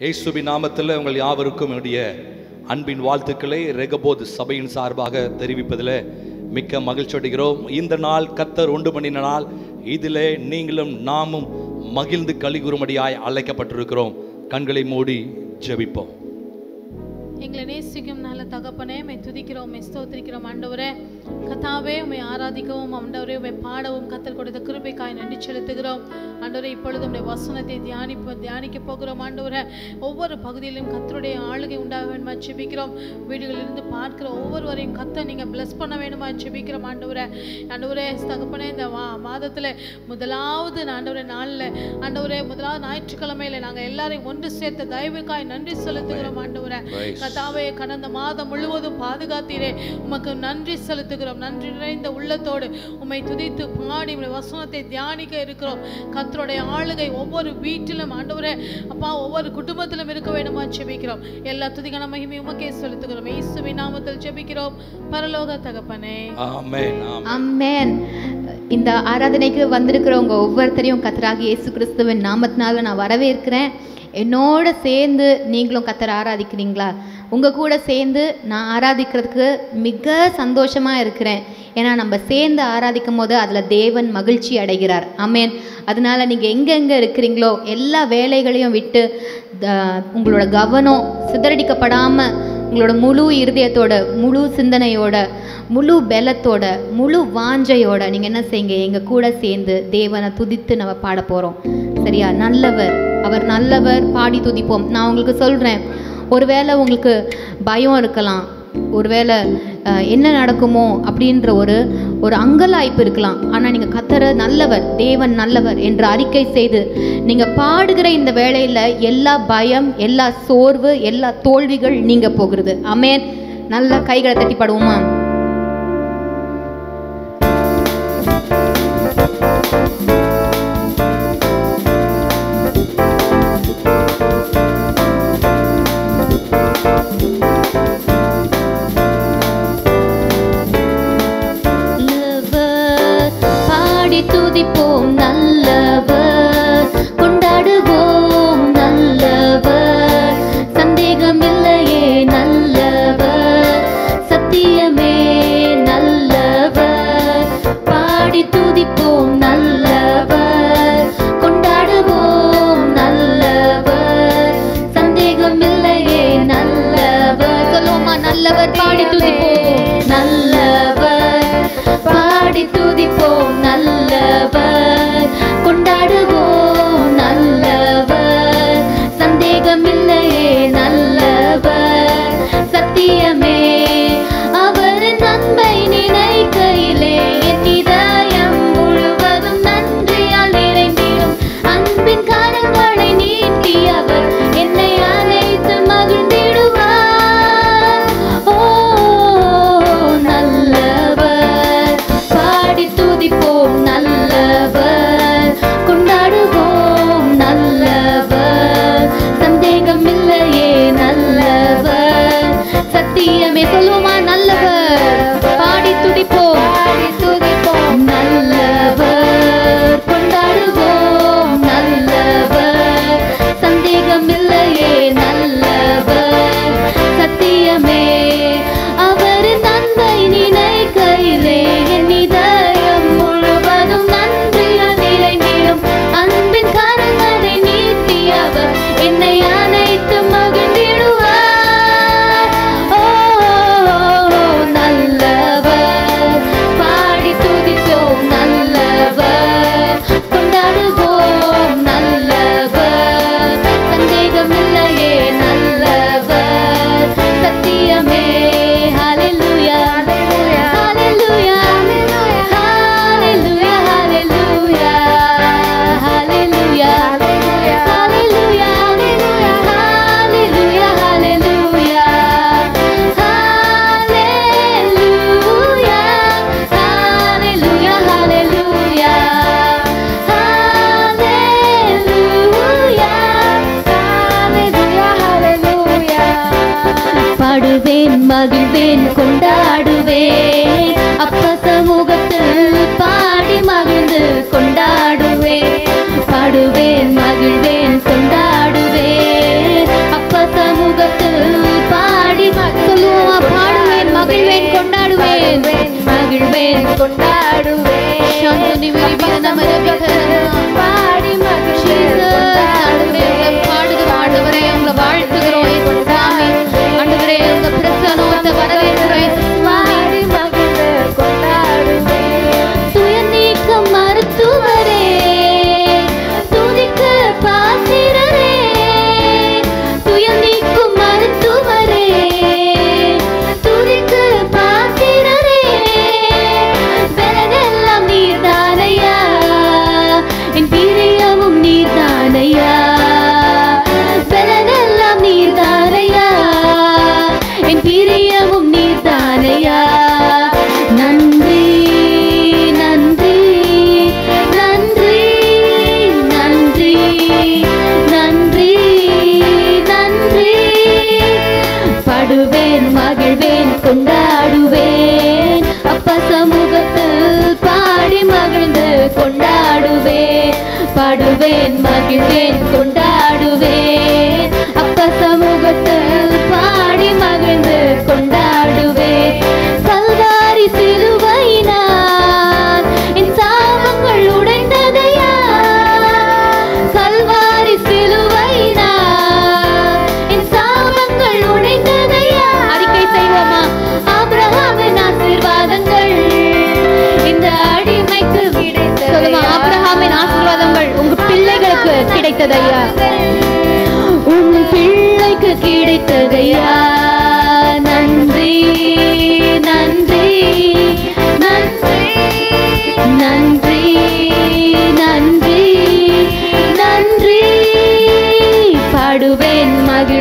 இயேசுவின் நாமத்தில் உங்கள் யாவருக்கும் என்னுடைய அன்பின் வாழ்த்துக்களை ரெகபோத் சபையின் சார்பாக தெரிவிப்பதில் மிக்க மகிழ்ச்சி அடைகிறோம். இந்த நாள் கத்தர் உண்டு பண்ணின நாள். இதிலே நீங்களும் நாமும் மகிழ்ந்து கலிகுறுமடியாய் அழைக்கப்பட்டிருக்கிறோம். கண்களை மூடி ஜெபிப்போம். எங்களை நேசிக்கும் நல்ல தகப்பனே உம்மை துதிக்கிறோம் உம்மை ஸ்தோத்திரிக்கிறோம் ஆண்டவரே. கத்தாவே உம்மை ஆராதிக்கவும் ஆண்டவரே உம்மை பாடவும் கத்தல் கொடுத்த கிருபைக்காய் நன்றி செலுத்துகிறோம். ஆண்டவரே இப்பொழுது உடைய வசனத்தை தியானிப்போம் தியானிக்க போகிறோம் ஆண்டவரே. ஒவ்வொரு பகுதியிலும் கத்தருடைய ஆளுகை உண்டாக வேண்டுமா ஜெபிக்கிறோம். வீடுகளிலிருந்து பார்க்கிற ஒவ்வொருவரையும் கத்த நீங்க பிளஸ் பண்ண வேண்டுமா ஜெபிக்கிறோம் ஆண்டவரே. ஆண்டவரே தகப்பனே இந்த வா மாதத்துல முதலாவது ஆண்டவரே நாளில் ஆண்டவரே முதலாவது ஞாயிற்றுக்கிழமையில் நாங்கள் எல்லாரையும் ஒன்று சேர்த்த தயவுக்காய் நன்றி செலுத்துகிறோம் ஆண்டவரே. Praise. கடந்த மாதம் முழுவதும் பாதுகாத்தீரே உமக்கு நன்றி செலுத்துகிறோம் நன்றி நிறைந்த உள்ளத்தோடு உம்மை துதித்து பாடி வசனத்தை தியானிக்க இருக்கிறோம் கத்தருடைய ஆளுகை ஒவ்வொரு வீட்டிலும் ஆண்டவரே அப்பா ஒவ்வொரு குடும்பத்திலும் இருக்க வேண்டுமா ஜெபிக்கிறோம் எல்லா துதிக்கான மகிமை உமக்கே செலுத்துகிறோம் இயேசுவி நாமத்தில் ஜெபிக்கிறோம் பரலோக தகப்பனே ஆமென் அம்மேன் இந்த ஆராதனைக்கு வந்திருக்கிறவங்க ஒவ்வொருத்தரையும் கத்தராகி இயேசு கிறிஸ்துவின் நாமத்தினால நான் வரவேற்கிறேன் என்னோட சேர்ந்து நீங்களும் கத்தரை ஆராதிக்கிறீங்களா உங்கள் கூட சேர்ந்து நான் ஆராதிக்கிறதுக்கு மிக சந்தோஷமாக இருக்கிறேன். ஏன்னா நம்ம சேர்ந்து ஆராதிக்கும் போது அதில் தேவன் மகிழ்ச்சி அடைகிறார். அமேன் அதனால நீங்கள் எங்கெங்கே இருக்கிறீங்களோ எல்லா வேலைகளையும் விட்டு உங்களோட கவனம் சிதறடிக்கப்படாமல் உங்களோட முழு இருதயத்தோட முழு சிந்தனையோட முழு பலத்தோட முழு வாஞ்சையோட நீங்கள் என்ன செய்யுங்க? எங்கள் கூட சேர்ந்து தேவனை துதித்து நம்ம பாட போகிறோம் சரியா? நல்லவர். அவர் நல்லவர். பாடி துதிப்போம். நான் உங்களுக்கு சொல்கிறேன் ஒருவேளை உங்களுக்கு பயம் இருக்கலாம். ஒருவேளை என்ன நடக்குமோ அப்படின்ற ஒரு ஒரு அங்கலாய்ப்பு இருக்கலாம். ஆனால் நீங்கள் கத்தர நல்லவர் தேவன் நல்லவர் என்று அறிக்கை செய்து நீங்கள் பாடுகிற இந்த வேளையில் எல்லா பயம் எல்லா சோர்வு எல்லா தோல்விகள் நீங்கள் போகிறது. அமேன் நல்லா கைகளை தட்டி பாடுவோமா? 봄 날.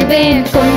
bem com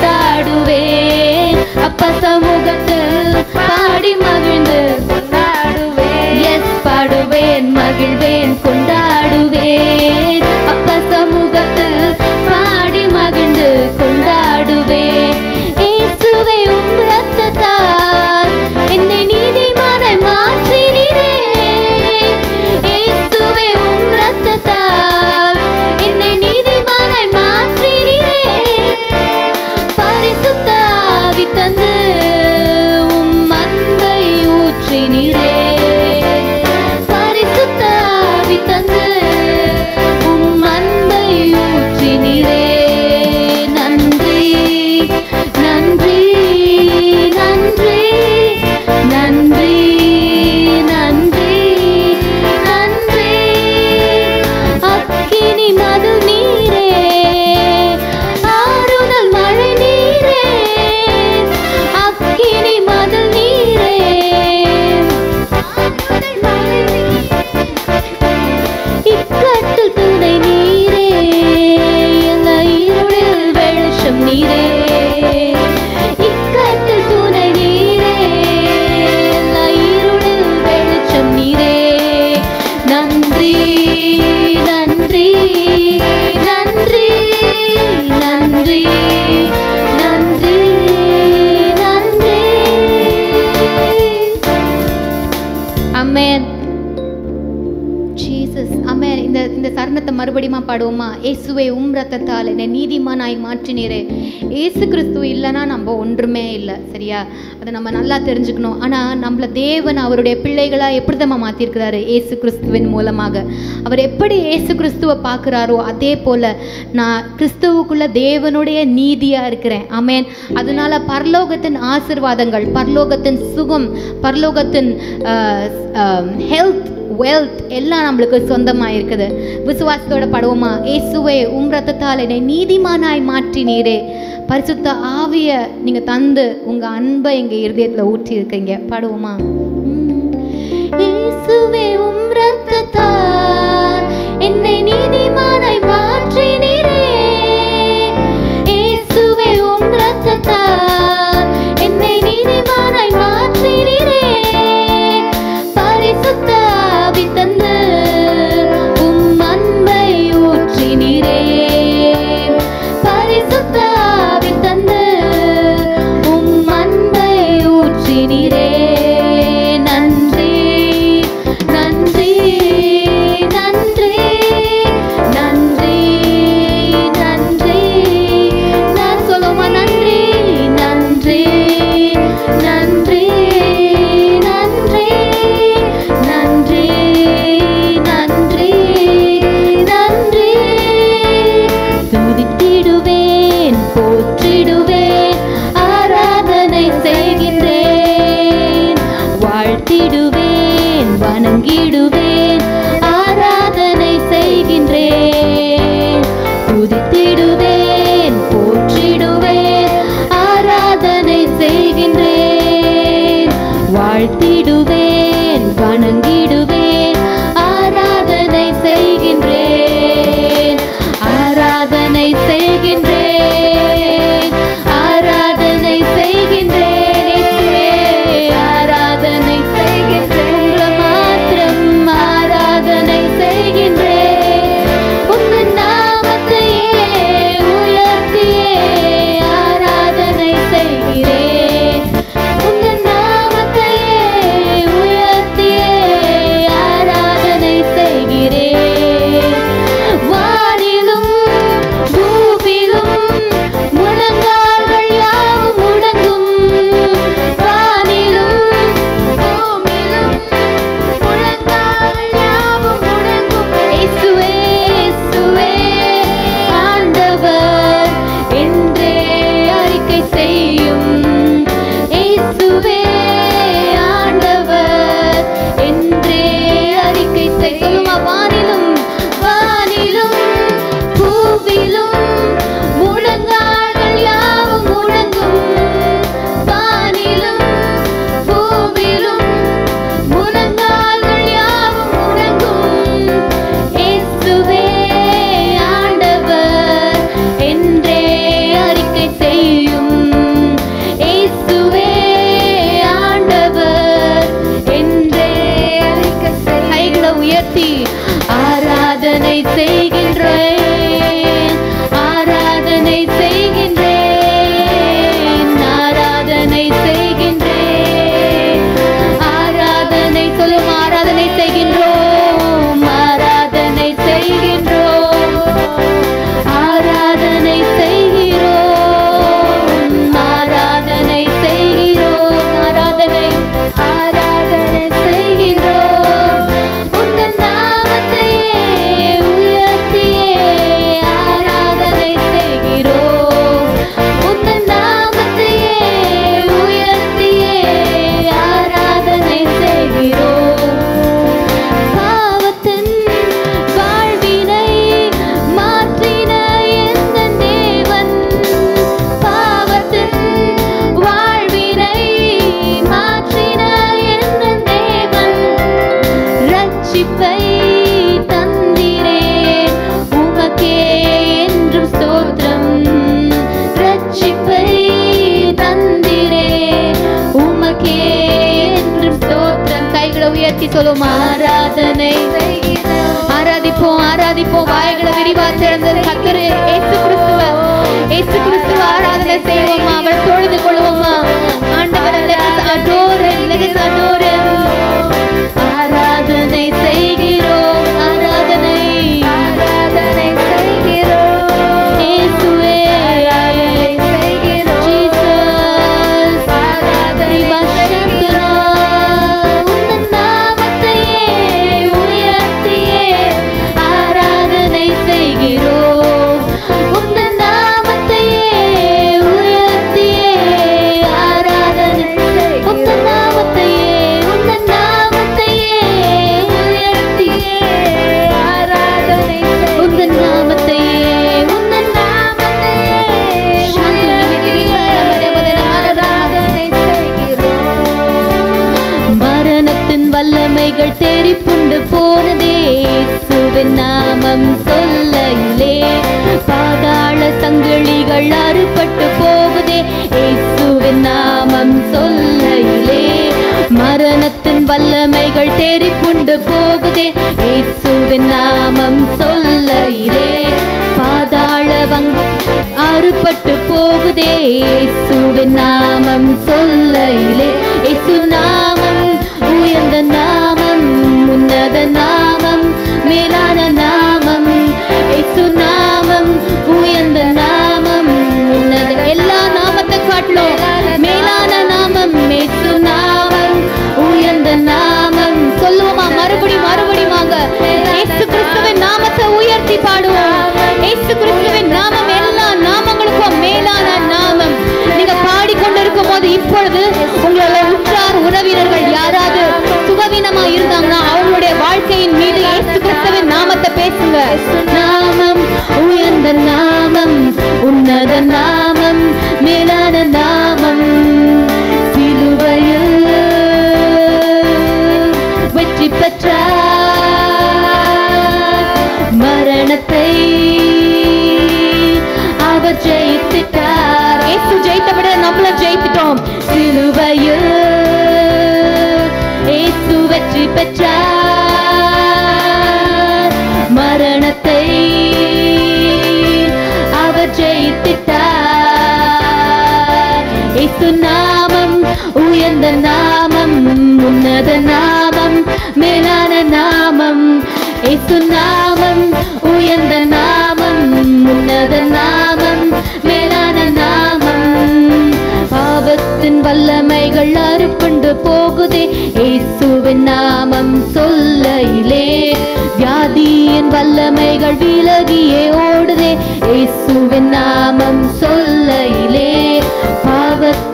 மறுபடியும் பாடுவோமா இயேசுவை உம் ரத்தத்தால் என்னை நீதிமானாய் மாற்றினீரே. ஏசு கிறிஸ்துவ இல்லைன்னா நம்ம ஒன்றுமே இல்லை சரியா? அதை நம்ம நல்லா தெரிஞ்சுக்கணும். ஆனால் நம்மளை தேவன் அவருடைய பிள்ளைகளாக எப்படி தான் மாற்றிருக்கிறாரு ஏசு கிறிஸ்துவின் மூலமாக. அவர் எப்படி ஏசு கிறிஸ்துவை பார்க்குறாரோ அதே போல் நான் கிறிஸ்துவுக்குள்ளே தேவனுடைய நீதியாக இருக்கிறேன். ஆமேன். அதனால் பரலோகத்தின் ஆசிர்வாதங்கள் பரலோகத்தின் சுகம் பரலோகத்தின் ஹெல்த் வெல்த் எல்லாம் நம்மளுக்கு சொந்தமாக இருக்குது விசுவாசத்தோட படுவோமா? ஏசுவே உம் ரத்தத்தால் என்னை நீதிமானாய் மாற்றி நீரே பரிசுத்த ஆவியை நீங்க தந்து உங்க அன்பை எங்க இருதயத்தில் ஊற்றி இருக்கீங்க பாடுவோமா ஏசுவே சொல்லும் ஆராதனை ஆராதிப்போம் ஆராதிப்போம். வாய்களை விரிவா திறந்து கத்தரு ஏசு கிறிஸ்துவ ஏசு கிறிஸ்துவ ஆராதனை செய்வோமா அவள் தொழுது கொள்வோமா ஆண்டவர் அடோர அடோர. ஆராதனை செய்கிறோம். இயேசுவின் நாமம் சொல்லையிலே பாதாள சங்கிலிகள் அறுபட்டு போகுதே. இயேசுவின் நாமம் சொல்லையிலே மரணத்தின் வல்லமைகள் தெரிப்புண்டு போகுதே. இயேசுவின் நாமம் சொல்லையிலே பாதாள வங்க அறுபட்டு போகுதே. இயேசுவின் நாமம் சொல்லையிலே இயேசு நாமம் உயர்ந்த நாமம் நாமம் மேலான நாமம். இயேசு நாமம் உயர்ந்த நாமம். உன்னத எல்லா நாமத்தை காட்டிலும் மேலான நாமம் இயேசு நாமம் உயர்ந்த நாமம். சொல்லுவோமா? மறுபடி மறுபடி வாங்க. இயேசு கிறிஸ்துவின் நாமத்தை உயர்த்தி பாடுவோம். இயேசு கிறிஸ்துவின் நாமம் நாமம் உயர்ந்த நாமம் உன்னத நாமம் மேலான நாமம். இயேசு நாமம் உயர்ந்த நாமம் உன்னத நாமம் மேலான நாமம். பாவத்தின் வல்லமைகள் அறுப்புண்டு போகுதே இயேசுவின் நாமம் சொல்லையிலே. வியாதியின் வல்லமைகள் விலகியே ஓடுதே இயேசுவின் நாமம் சொல்ல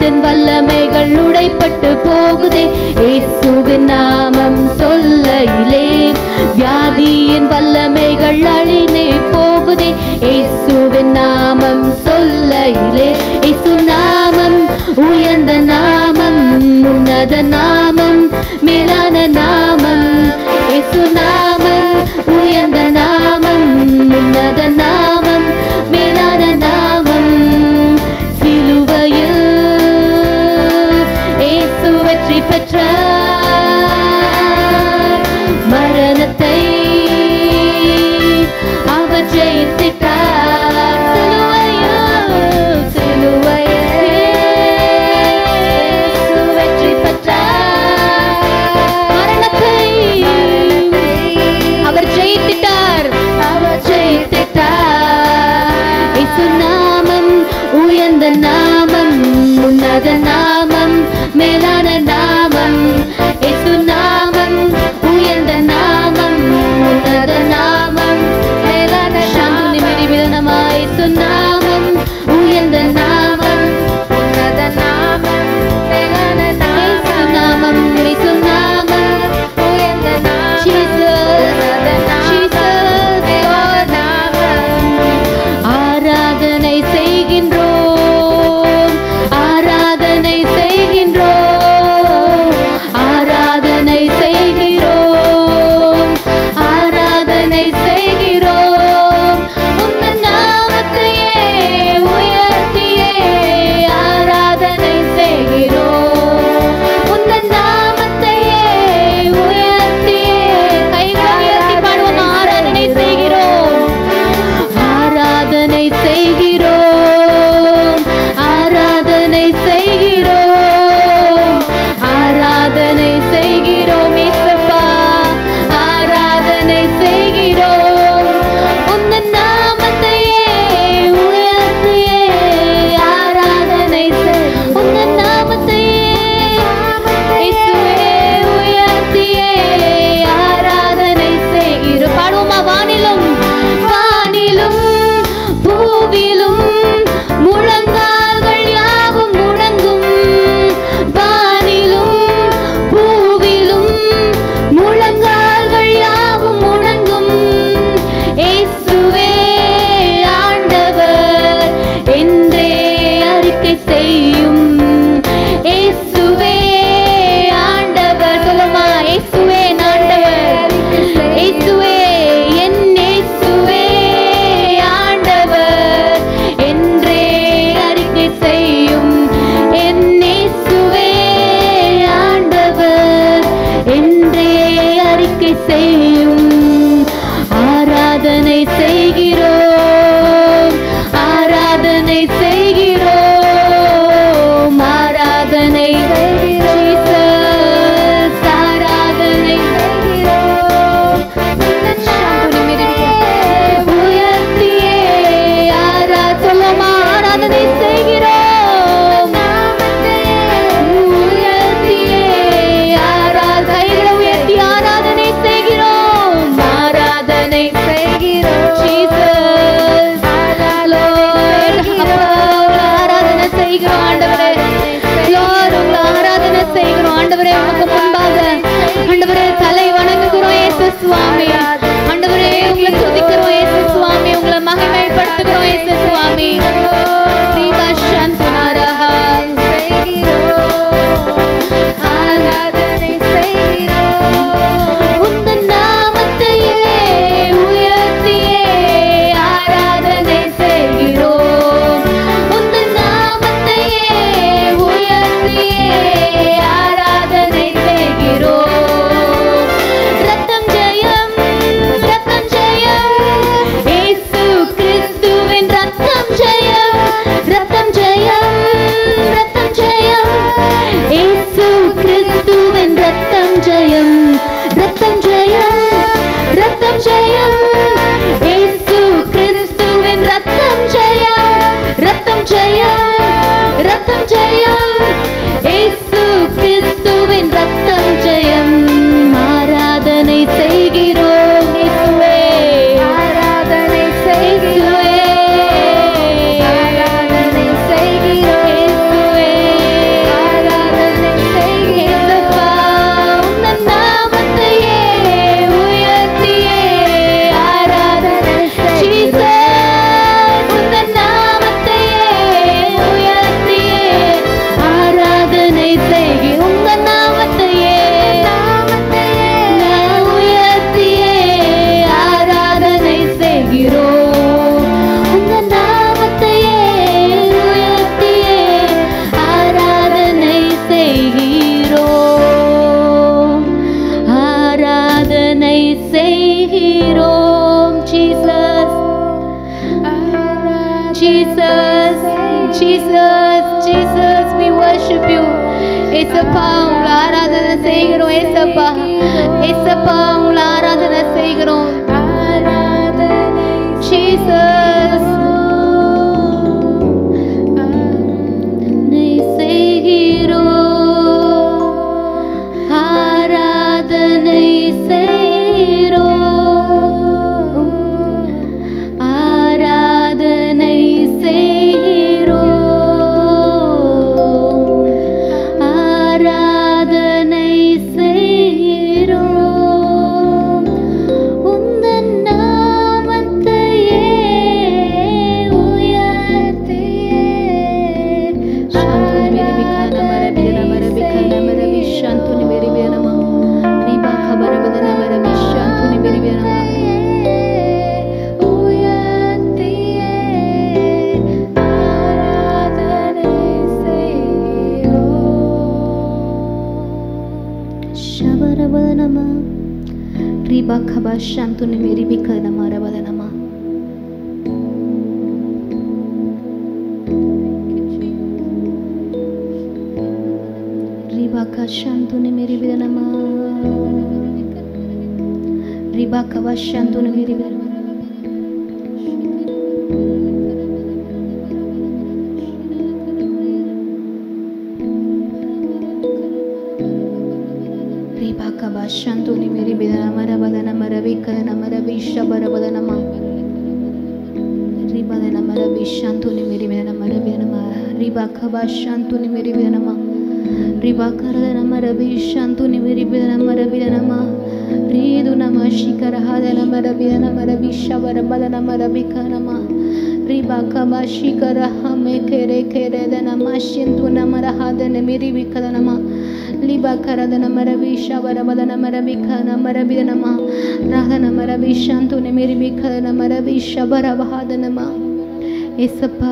பாவத்தின் வல்லமைகள் உடைப்பட்டு போகுதே. இயேசுவின் நாமம் சொல்லையிலே வியாதியின் வல்லமைகள் அழிந்தே போகுதே. இயேசுவின் நாமம் சொல்லையிலே seu சுவாமி ஆண்டவரே உங்களை துதிக்கிறோம் இயேசு சுவாமி. உங்களை மகிமைப்படுத்துகிறோம் இயேசு சுவாமி. தீபா சாந்தி yeah. ಶಕರ ಹಮೆ ಕೆರೆ ಕೆರೆ ನಮ ಅಶ್ಯಂತು ನಮರ ಹಾದನ ಮಿರಿ ವಿಕದ ನಮ ಲಿಬ ಕರದ ನಮ ರವಿ ಶವರ ಬದ ನಮ ರವಿ ಖ ನಮ ರಬಿ ನಮ ರಾಧ ನಮ ರವಿ ಶಾಂತು ನ ಮಿರಿ ವಿಕದ ನಮ ರವಿ ಶಬರ ವಹಾದ ನಮ ಎಸಪ್ಪ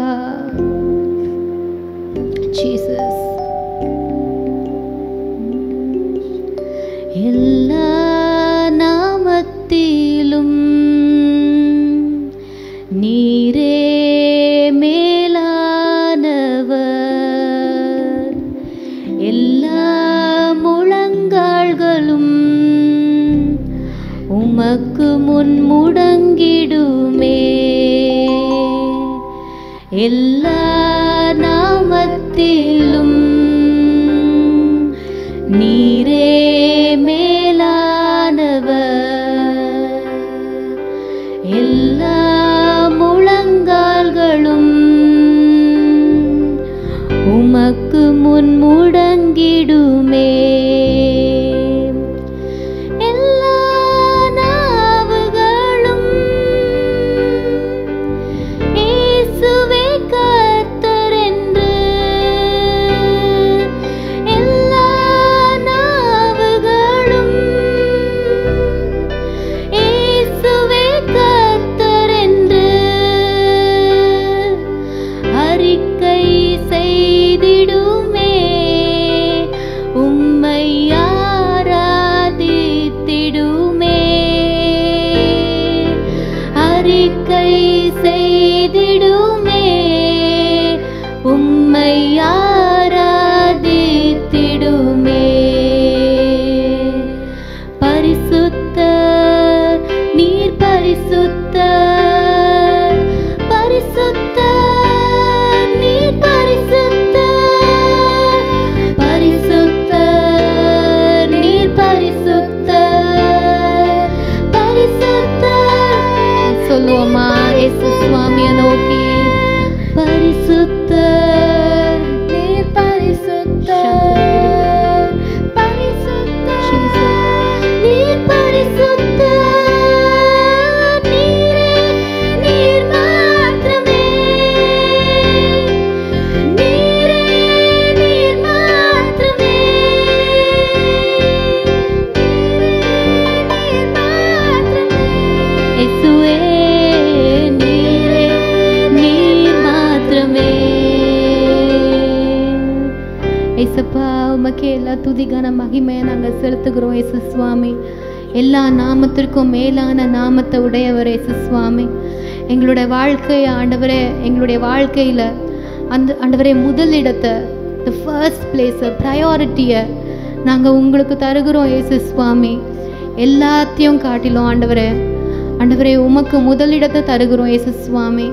துதிகான மகிமையை நாங்கள் செலுத்துகிறோம் இயேசு சுவாமி. எல்லா நாமத்திற்கும் மேலான நாமத்தை உடையவர் இயேசு சுவாமி. எங்களுடைய வாழ்க்கையை ஆண்டவரே எங்களுடைய வாழ்க்கையில் அந்த ஆண்டவரே முதலிடத்தை த ஃபர்ஸ்ட் பிளேஸை ப்ரையாரிட்டியை நாங்கள் உங்களுக்கு தருகிறோம் இயேசு சுவாமி. எல்லாத்தையும் காட்டிலும் ஆண்டவரே ஆண்டவரே உமக்கு முதலிடத்தை தருகிறோம் இயேசு சுவாமி.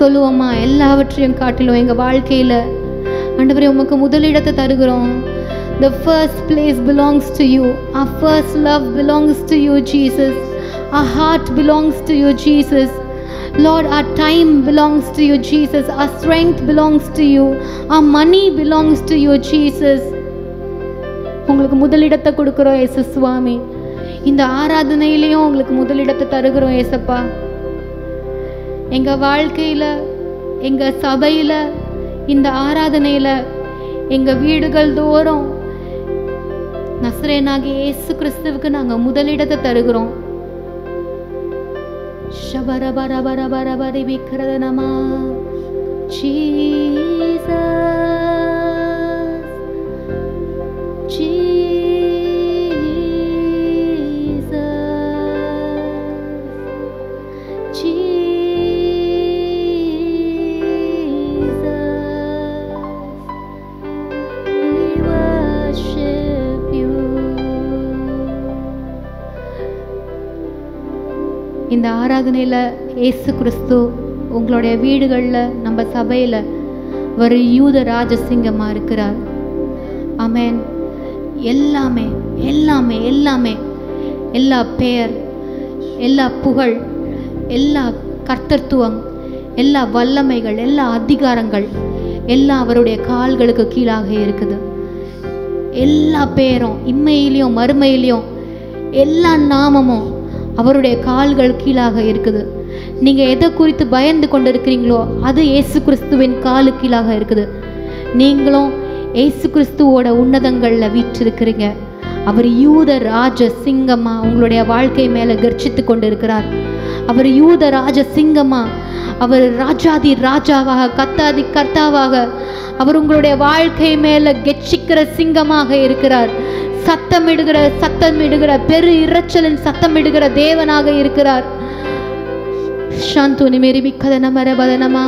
சொல்லுவோமா எல்லாவற்றையும் காட்டிலும் எங்கள் வாழ்க்கையில் ஆண்டவரே உமக்கு முதலிடத்தை தருகிறோம். The first place belongs to you. Our first love belongs to you, Jesus. Our heart belongs to you, Jesus. Lord, our time belongs to you, Jesus. Our strength belongs to you. Our money belongs to you, Jesus. உங்களுக்கு முதலிடத்தை கொடுக்குறோம் ஏசு சுவாமி இந்த ஆராதனையிலையும் உங்களுக்கு முதலிடத்தை தருகிறோம் ஏசப்பா எங்கள் வாழ்க்கையில் எங்கள் சபையில் இந்த ஆராதனையில் எங்கள் வீடுகள் தோறும் நஸ்ரேனாகிய இயேசு கிறிஸ்துவுக்கு நாங்க முதலிடத்தை தருகிறோம். ஷபரபரபரபரபரி விக்ரத நமா ஆராதனையில் ஏசு கிறிஸ்து உங்களுடைய வீடுகளில் நம்ம சபையில் ஒரு யூத ராஜசிங்கமாக இருக்கிறார். அமேன் எல்லாமே எல்லாமே எல்லாமே எல்லா பெயர் எல்லா புகழ் எல்லா கர்த்தத்துவம் எல்லா வல்லமைகள் எல்லா அதிகாரங்கள் எல்லாம் அவருடைய கால்களுக்கு கீழாக இருக்குது. எல்லா பேரும் இம்மையிலையும் மறுமையிலையும் எல்லா நாமமும் அவருடைய கால்கள் கீழாக இருக்குது. நீங்கள் எதை குறித்து பயந்து கொண்டு இருக்கிறீங்களோ அது இயேசு கிறிஸ்துவின் காலு கீழாக இருக்குது. நீங்களும் இயேசு கிறிஸ்துவோட உன்னதங்களில் வீற்றிருக்கிறீங்க. அவர் யூத ராஜ சிங்கமா உங்களுடைய வாழ்க்கை மேலே கர்ஜித்து கொண்டு இருக்கிறார் அவர் யூத ராஜ சிங்கமா அவர் ராஜாதி ராஜாவாக கத்தாதி கர்த்தாவாக அவர் உங்களுடைய வாழ்க்கை மேல கெச்சிக்கிற சிங்கமாக இருக்கிறார். சத்தமிடுகிற சத்தமிடுகிற பெரு இரைச்சலின் சத்தமிடுகிற தேவனாக இருக்கிறார். சாந்து நிமிரிமி கதன மரபதனமா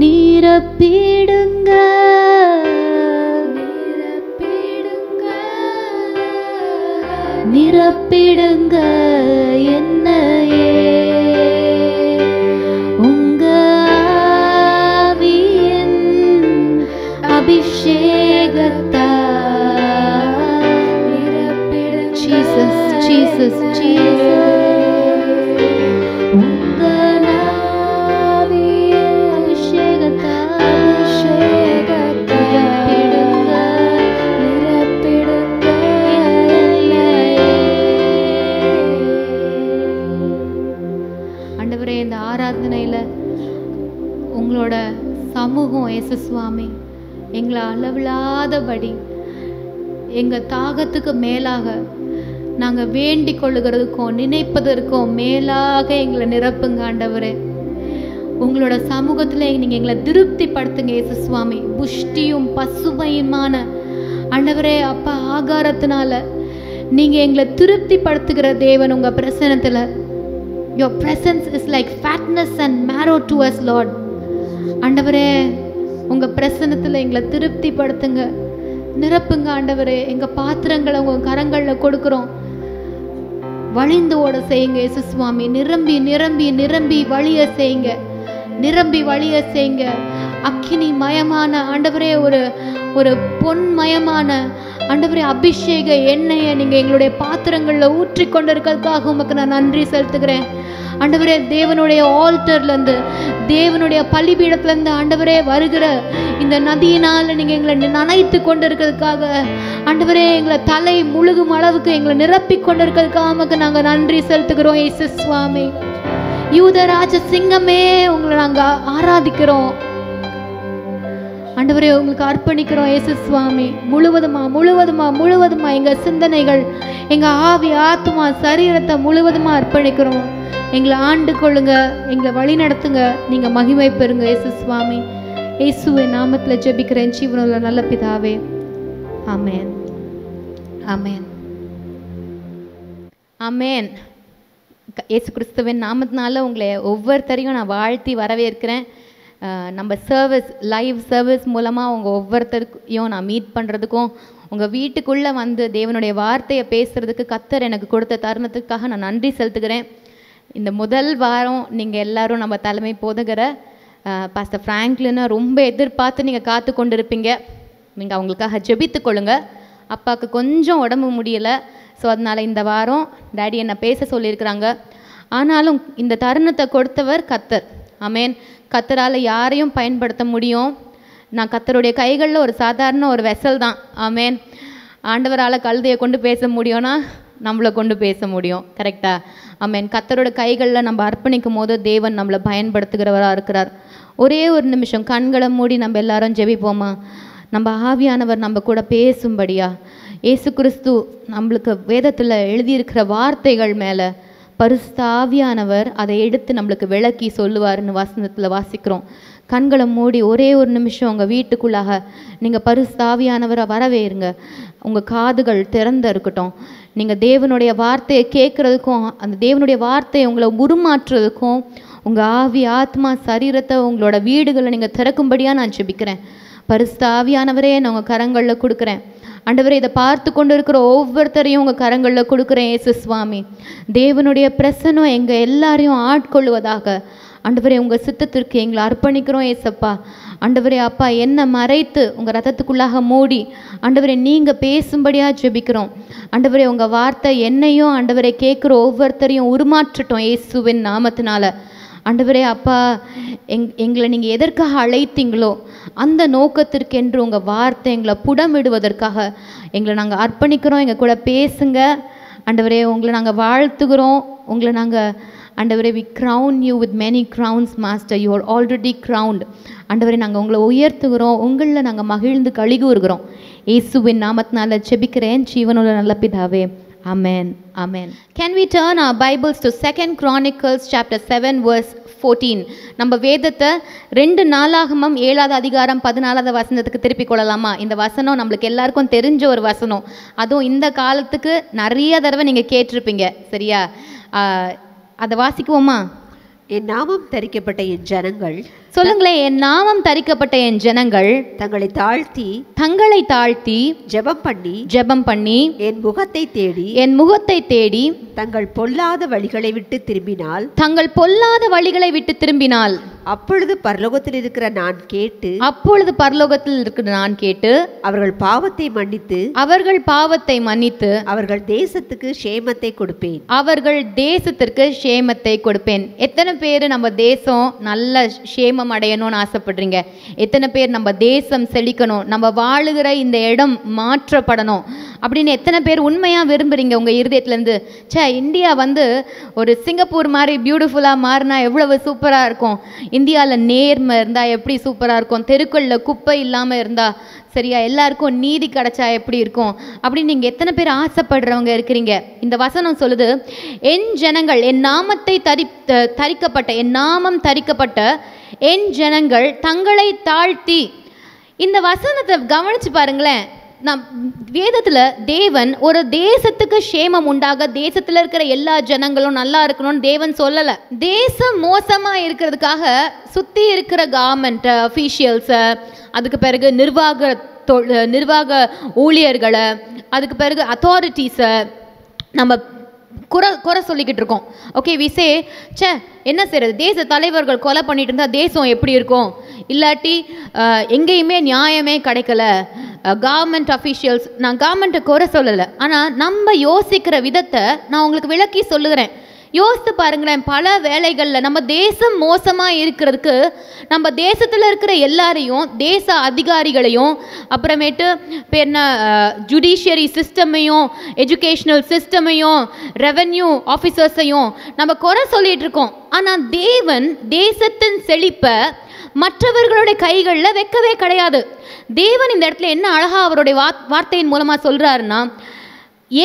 நீரப்பிடுங்க. நிரப்பிடுங்க என்னையே. சமூகம் இயேசு சுவாமி. எங்களை அளவில்லாதபடி எங்கள் தாகத்துக்கு மேலாக நாங்கள் வேண்டிக் கொள்ளுகிறதுக்கும் நினைப்பதற்கும் மேலாக எங்களை நிரப்புங்க ஆண்டவரே. உங்களோட சமூகத்தில் நீங்கள் எங்களை திருப்திப்படுத்துங்க இயேசு சுவாமி. புஷ்டியும் பசுமையுமான ஆண்டவரே அப்பா ஆகாரத்தினால நீங்கள் எங்களை திருப்திப்படுத்துகிற தேவன் உங்கள் பிரசனத்தில். Your presence is like fatness and marrow to us, lord ஆண்டவரே உங்கள் பிரசனத்தில் எங்களை திருப்திப்படுத்துங்க. நிரப்புங்க ஆண்டவரே எங்கள் பாத்திரங்களை உங்கள் கரங்களில் கொடுக்குறோம். வழிந்து ஓட செய்யுங்க இயேசு சுவாமி. நிரம்பி நிரம்பி நிரம்பி வழிய செய்யுங்க. நிரம்பி வழிய செய்யுங்க. அக்கினி மயமான ஆண்டவரே ஒரு ஒரு பொன்மயமான ஆண்டவரே அபிஷேக எண்ணெயை நீங்கள் எங்களுடைய பாத்திரங்களில் ஊற்றி கொண்டு இருக்கிறதுக்காக உமக்கு நான் நன்றி செலுத்துகிறேன். ஆண்டவரே தேவனுடைய ஆல்டர்லேருந்து தேவனுடைய பள்ளிபீடத்துலேருந்து ஆண்டவரே வருகிற இந்த நதியினால் நீங்கள் எங்களை நனைத்து கொண்டு இருக்கிறதுக்காக ஆண்டவரே எங்களை தலை முழுகும் அளவுக்கு எங்களை நிரப்பி கொண்டு இருக்கிறதுக்காக உமக்கு நாங்கள் நன்றி செலுத்துகிறோம். இயேசு சுவாமி யூதராஜ சிங்கமே உங்களை நாங்கள் ஆராதிக்கிறோம். ஆண்டவரே உங்களுக்கு அர்ப்பணிக்கிறோம். இயேசு சுவாமி முழுவதுமா முழுவதுமா முழுவதுமா எங்க சிந்தனைகள் எங்க ஆவி ஆத்மா சரீரத்தை முழுவதுமா அர்ப்பணிக்கிறோம். எங்களை ஆண்டு கொள்ளுங்க எங்களை வழி நடத்துங்க. நீங்க மகிமை பெறுங்க இயேசு சுவாமி. இயேசுவை நாமத்துல ஜெபிக்கிறேன். ஜீவனுள்ள நல்ல பிதாவே. அமேன் அமேன் அமேன் க- இயேசு கிறிஸ்துவின் நாமத்தினால உங்களை ஒவ்வொருத்தரையும் நான் வாழ்த்தி வரவேற்கிறேன். நம்ம சர்வீஸ் லைவ் சர்வீஸ் மூலமாக அவங்க ஒவ்வொருத்தருக்கையும் நான் மீட் பண்ணுறதுக்கும் உங்கள் வீட்டுக்குள்ளே வந்து தேவனுடைய வார்த்தையை பேசுகிறதுக்கு கத்தர் எனக்கு கொடுத்த தருணத்துக்காக நான் நன்றி செலுத்துகிறேன். இந்த முதல் வாரம் நீங்கள் எல்லாரும் நம்ம தலைமை போதுகிற பாஸ்டர் ஃப்ராங்க்லினை ரொம்ப எதிர்பார்த்து நீங்கள் காத்து கொண்டு இருப்பீங்க நீங்கள் அவங்களுக்காக ஜெபித்து கொள்ளுங்க. அப்பாவுக்கு கொஞ்சம் உடம்பு முடியலை. ஸோ அதனால் இந்த வாரம் டேடி என்னை பேச சொல்லியிருக்கிறாங்க. ஆனாலும் இந்த தருணத்தை கொடுத்தவர் கத்தர். அமேன் கத்தரால் யாரையும் பயன்படுத்த முடியும். நான் கத்தருடைய கைகளில் ஒரு சாதாரண ஒரு வெசல் தான். ஆமென். ஆண்டவரால் கழுதையை கொண்டு பேச முடியும்னா நம்மளை கொண்டு பேச முடியும். கரெக்டாக ஆமென். கத்தரோட கைகளில் நம்ம அர்ப்பணிக்கும் போது தேவன் நம்மளை பயன்படுத்துகிறவராக இருக்கிறார். ஒரே ஒரு நிமிஷம் கண்களை மூடி நம்ம எல்லாரும் ஜெபிப்போமா? நம்ம ஆவியானவர் நம்ம கூட பேசும்படியா? இயேசு கிறிஸ்து நம்மளுக்கு வேதத்தில் எழுதியிருக்கிற வார்த்தைகள் மேலே பரிசுத்தாவியானவர் அதை எடுத்து நம்மளுக்கு விளக்கி சொல்லுவாருன்னு வசனத்தில் வாசிக்கிறோம். கண்களை மூடி ஒரே ஒரு நிமிஷம் உங்கள் வீட்டுக்குள்ளாக நீங்கள் பரிசுத்தாவியானவரை வரவேறுங்க. உங்கள் காதுகள் திறந்த இருக்கட்டும். நீங்கள் தேவனுடைய வார்த்தையை கேட்குறதுக்கும் அந்த தேவனுடைய வார்த்தையை உங்களை உருமாற்றுறதுக்கும் உங்கள் ஆவி ஆத்மா சரீரத்தை உங்களோட வீடுகளை நீங்கள் திறக்கும்படியாக நான் ஜெபிக்கிறேன். பரிசுத்த நான் உங்கள் கரங்களில் கொடுக்குறேன். ஆண்டவரே இதை பார்த்து கொண்டு இருக்கிற ஒவ்வொருத்தரையும் உங்கள் கரங்களில் கொடுக்குறேன் ஏசு சுவாமி. தேவனுடைய பிரசனம் எங்கள் எல்லாரையும் ஆட்கொள்வதாக ஆண்டவரே உங்கள் சித்தத்திற்கு எங்களை அர்ப்பணிக்கிறோம் ஏசப்பா ஆண்டவரே அப்பா என்ன மறைத்து உங்கள் ரத்தத்துக்குள்ளாக மூடி ஆண்டவரே நீங்கள் பேசும்படியாக ஜெபிக்கிறோம். ஆண்டவரே உங்கள் வார்த்தை என்னையும் ஆண்டவரே கேட்குற ஒவ்வொருத்தரையும் உருமாற்றட்டும் இயேசுவின் நாமத்தினால. ஆண்டவரே அப்பா எங் எங்களை நீங்கள் எதற்காக அழைத்தீங்களோ அந்த நோக்கத்திற்கென்று உங்கள் வார்த்தை எங்களை புடமிடுவதற்காக எங்களை நாங்கள் அர்ப்பணிக்கிறோம். எங்கள் கூட பேசுங்க. ஆண்டவரே உங்களை நாங்கள் வாழ்த்துகிறோம். உங்களை நாங்கள் ஆண்டவரே we crown you with many crowns master you are already crowned ஆண்டவரே நாங்கள் உங்களை உயர்த்துகிறோம். உங்களில் நாங்கள் மகிழ்ந்து கழிகூறுகிறோம். இயேசுவின் நாமத்தினால செபிக்கிறேன் ஜீவனோட நல்ல பிதாவே Amen. Amen. Can we turn our Bibles to Second Chronicles chapter 7 verse 14. நம்ம வேதத்தை ரெண்டு நாளாகமம் ஏழாவது அதிகாரம் பதினாலாவது வசனத்துக்கு திருப்பிக் கொள்ளலாமா இந்த வசனம் நம்மளுக்கு எல்லாருக்கும் தெரிஞ்ச ஒரு வசனம் அதுவும் இந்த காலத்துக்கு நிறைய தடவை நீங்கள் கேட்டிருப்பீங்க சரியா அதை வாசிக்குவோமா என் நாமம் தரிக்கப்பட்ட என் ஜனங்கள் சொல்லுங்களேன் என் நாமம் தரிக்கப்பட்ட என் ஜனங்கள் தங்களை தாழ்த்தி தங்களை தாழ்த்தி ஜெபம் பண்ணி ஜெபம் பண்ணி என் முகத்தை தேடி என் முகத்தை தேடி தங்கள் பொல்லாத வழிகளை விட்டு திரும்பினால் தங்கள் பொல்லாத வழிகளை விட்டு திரும்பினால் அப்பொழுது பரலோகத்தில் இருக்கிற நான் கேட்டு அப்பொழுது பரலோகத்தில் இருக்கிற நான் கேட்டு அவர்கள் பாவத்தை மன்னித்து அவர்கள் பாவத்தை மன்னித்து அவர்கள் தேசத்துக்கு சேமத்தை கொடுப்பேன். அவர்கள் தேசத்திற்கு சேமத்தை கொடுப்பேன். எத்தனை பேர் நம்ம தேசம் நல்ல சேமம் அடையணும்னு ஆசைப்படுறீங்க. எத்தனை பேர் நம்ம தேசம் செழிக்கணும் நம்ம வாழுகிற இந்த இடம் மாற்றப்படணும் அப்படின்னு எத்தனை பேர் உண்மையாக விரும்புகிறீங்க உங்கள் இருதயத்துலேருந்து? ச்சே இந்தியா வந்து ஒரு சிங்கப்பூர் மாதிரி பியூட்டிஃபுல்லாக மாறினா எவ்வளவு சூப்பராக இருக்கும். இந்தியாவில் நேர்மை இருந்தால் எப்படி சூப்பராக இருக்கும்? தெருக்களில் குப்பை இல்லாமல் இருந்தால் சரியா? எல்லாருக்கும் நீதி கிடைச்சா எப்படி இருக்கும்? அப்படின்னு நீங்கள் எத்தனை பேர் ஆசைப்படுறவங்க இருக்கிறீங்க? இந்த வசனம் சொல்லுது என் ஜனங்கள் என் நாமத்தை தரி தரிக்கப்பட்ட என் நாமம் தரிக்கப்பட்ட என் ஜனங்கள் தங்களை தாழ்த்தி. இந்த வசனத்தை கவனித்து பாருங்களேன். நம் வேதத்தில் தேவன் ஒரு தேசத்துக்கு சேமம் உண்டாக தேசத்தில் இருக்கிற எல்லா ஜனங்களும் நல்லா இருக்கணும்னு தேவன் சொல்லலை. தேசம் மோசமாக இருக்கிறதுக்காக சுற்றி இருக்கிற கவர்மெண்ட் அஃபீஷியல்ஸை அதுக்கு பிறகு நிர்வாக தொ- நிர்வாக ஊழியர்களை அதுக்கு பிறகு அத்தாரிட்டிஸை நம்ம குறை குறை சொல்லிக்கிட்டு இருக்கோம். ஓகே விசே ச்சே என்ன செய்யறது தேச தலைவர்கள் கொலை பண்ணிட்டு இருந்தா தேசம் எப்படி இருக்கும்? இல்லாட்டி எங்கேயுமே நியாயமே கிடைக்கல. கவர்மெண்ட் அஃபீஷியல்ஸ் நான் கவர்மெண்ட்டை குறை சொல்லலை. ஆனால் நம்ம யோசிக்கிற விதத்தை நான் உங்களுக்கு விளக்கி சொல்லுகிறேன். யோசித்து பாருங்களேன் பல வேலைகளில் நம்ம தேசம் மோசமாக இருக்கிறதுக்கு நம்ம தேசத்தில் இருக்கிற எல்லாரையும் தேச அதிகாரிகளையும் அப்புறமேட்டு பேர் என்ன ஜுடிஷியரி சிஸ்டமையும் எஜுகேஷ்னல் சிஸ்டமையும் ரெவென்யூ ஆஃபீஸர்ஸையும் நம்ம குறை சொல்லிகிட்டு இருக்கோம். ஆனால் தேவன் தேசத்தின் செழிப்பை மற்றவர்களுடைய கைகளில் வைக்கவே கிடையாது. தேவன் இந்த இடத்துல என்ன அழகாக அவருடைய வார்த்தையின் மூலமாக சொல்கிறாருன்னா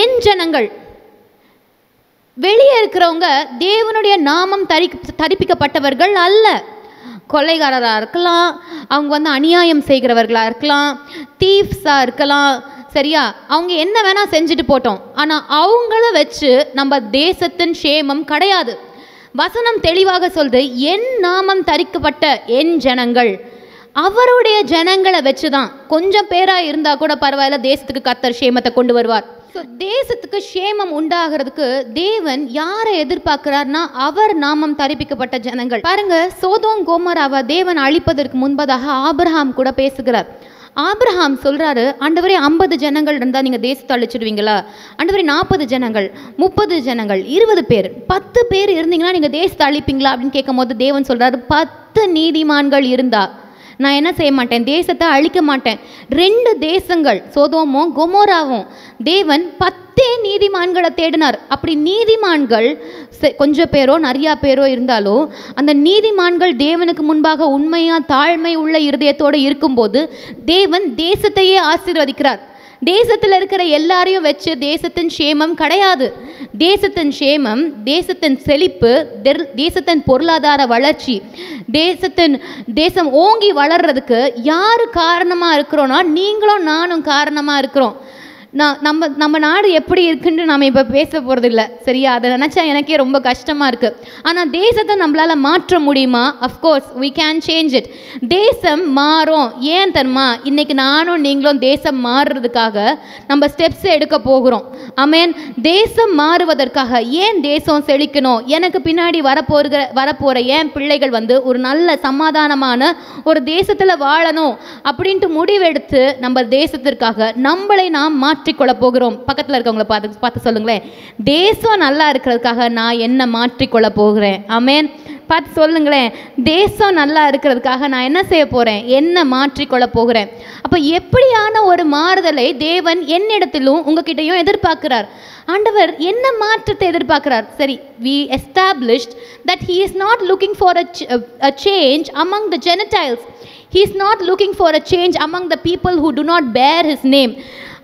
என் ஜனங்கள் வெளியே இருக்கிறவங்க தேவனுடைய நாமம் தரி தரிப்பிக்கப்பட்டவர்கள் அல்ல. கொலைகாரராக இருக்கலாம் அவங்க வந்து அநியாயம் செய்கிறவர்களாக இருக்கலாம் தீஃப்ஸாக இருக்கலாம் சரியா? அவங்க என்ன வேணால் செஞ்சுட்டு போட்டோம். ஆனால் அவங்கள வச்சு நம்ம தேசத்தின் சேமம் கிடையாது. வசனம் தெளிவாக சொல்லுது என் நாமம் தரிக்கப்பட்ட என் ஜனங்கள். அவருடைய ஜனங்களை வச்சு தான் கொஞ்சம் பேராக இருந்தால் கூட பரவாயில்ல தேசத்துக்கு கத்தர் சேமத்தை கொண்டு வருவார். ஸோ தேசத்துக்கு சேமம் உண்டாகிறதுக்கு தேவன் யாரை எதிர்பார்க்கிறார்னா அவர் நாமம் தரிப்பிக்கப்பட்ட ஜனங்கள். பாருங்க சோதோம் கோமராவை தேவன் அழிப்பதற்கு முன்பதாக ஆபிரஹாம் கூட பேசுகிறார். ஆபிரகாம் சொல்றாரு ஆண்டவரே ஐம்பது ஜனங்கள் இருந்தால் நீங்கள் தேசத்தை அழிச்சிடுவீங்களா? ஆண்டவரே நாற்பது ஜனங்கள் முப்பது ஜனங்கள் இருபது பேர் பத்து பேர் இருந்தீங்கன்னா நீங்கள் தேசத்தை அழிப்பீங்களா அப்படின்னு கேட்கும்போது தேவன் சொல்றாரு பத்து நீதிமான்கள் இருந்தா. நான் என்ன செய்ய மாட்டேன்? தேசத்தை அழிக்க மாட்டேன். ரெண்டு தேசங்கள் சோதோமும் கொமோராவும் தேவன் பத்தே நீதிமான்களை தேடினார். அப்படி நீதிமான்கள் கொஞ்சம் பேரோ நிறையா பேரோ இருந்தாலோ அந்த நீதிமான்கள் தேவனுக்கு முன்பாக உண்மையாக தாழ்மை உள்ள இருதயத்தோடு இருக்கும்போது தேவன் தேசத்தையே ஆசீர்வதிக்கிறார். தேசத்தில் இருக்கிற எல்லாரையும் வச்சு தேசத்தின் சேமம் கிடையாது. தேசத்தின் சேமம் தேசத்தின் செழிப்பு தெர்- தேசத்தின் பொருளாதார வளர்ச்சி தேசத்தின் தேசம் ஓங்கி வளர்றதுக்கு யார் காரணமாக இருக்கிறோன்னா நீங்களும் நானும் காரணமாக இருக்கிறோம். நான் நம்ம நம்ம நாடு எப்படி இருக்குன்னு நம்ம இப்போ பேச போகிறது இல்லை சரியா? அதை நினச்சா எனக்கே ரொம்ப கஷ்டமாக இருக்குது ஆனால் தேசத்தை நம்மளால் மாற்ற முடியுமா? Of course we can change it தேசம் மாறும். ஏன் தெரியுமா? இன்னைக்கு நானும் நீங்களும் தேசம் மாறுறதுக்காக நம்ம ஸ்டெப்ஸ் எடுக்க போகிறோம். அமேன் தேசம் மாறுவதற்காக ஏன் தேசம் செழிக்கணும்? எனக்கு பின்னாடி வரப்போகிற வரப்போகிற ஏன் பிள்ளைகள் வந்து ஒரு நல்ல சமாதானமான ஒரு தேசத்தில் வாழணும் அப்படின்ட்டு முடிவெடுத்து நம்ம தேசத்திற்காக நம்மளை நாம் மாற்றிக்கொள்ள போகிறோம். பக்கத்தில் இருக்கவங்கள பார்த்து பார்த்து சொல்லுங்களேன். தேசம் நல்லா இருக்கிறதுக்காக நான் என்ன மாற்றிக்கொள்ள போகிறேன்? ஆமென் பார்த்து சொல்லுங்களேன். தேசம் நல்லா இருக்கிறதுக்காக நான் என்ன செய்ய போகிறேன் என்ன மாற்றிக்கொள்ள போகிறேன்? அப்போ எப்படியான ஒரு மாறுதலை தேவன் என்னிடத்திலும் உங்ககிட்டயும் எதிர்பார்க்கிறார். ஆண்டவர் என்ன மாற்றத்தை எதிர்பார்க்கிறார்? சரி we established that he is not looking for a change among the gentiles he is not looking for a change among the people who do not bear his name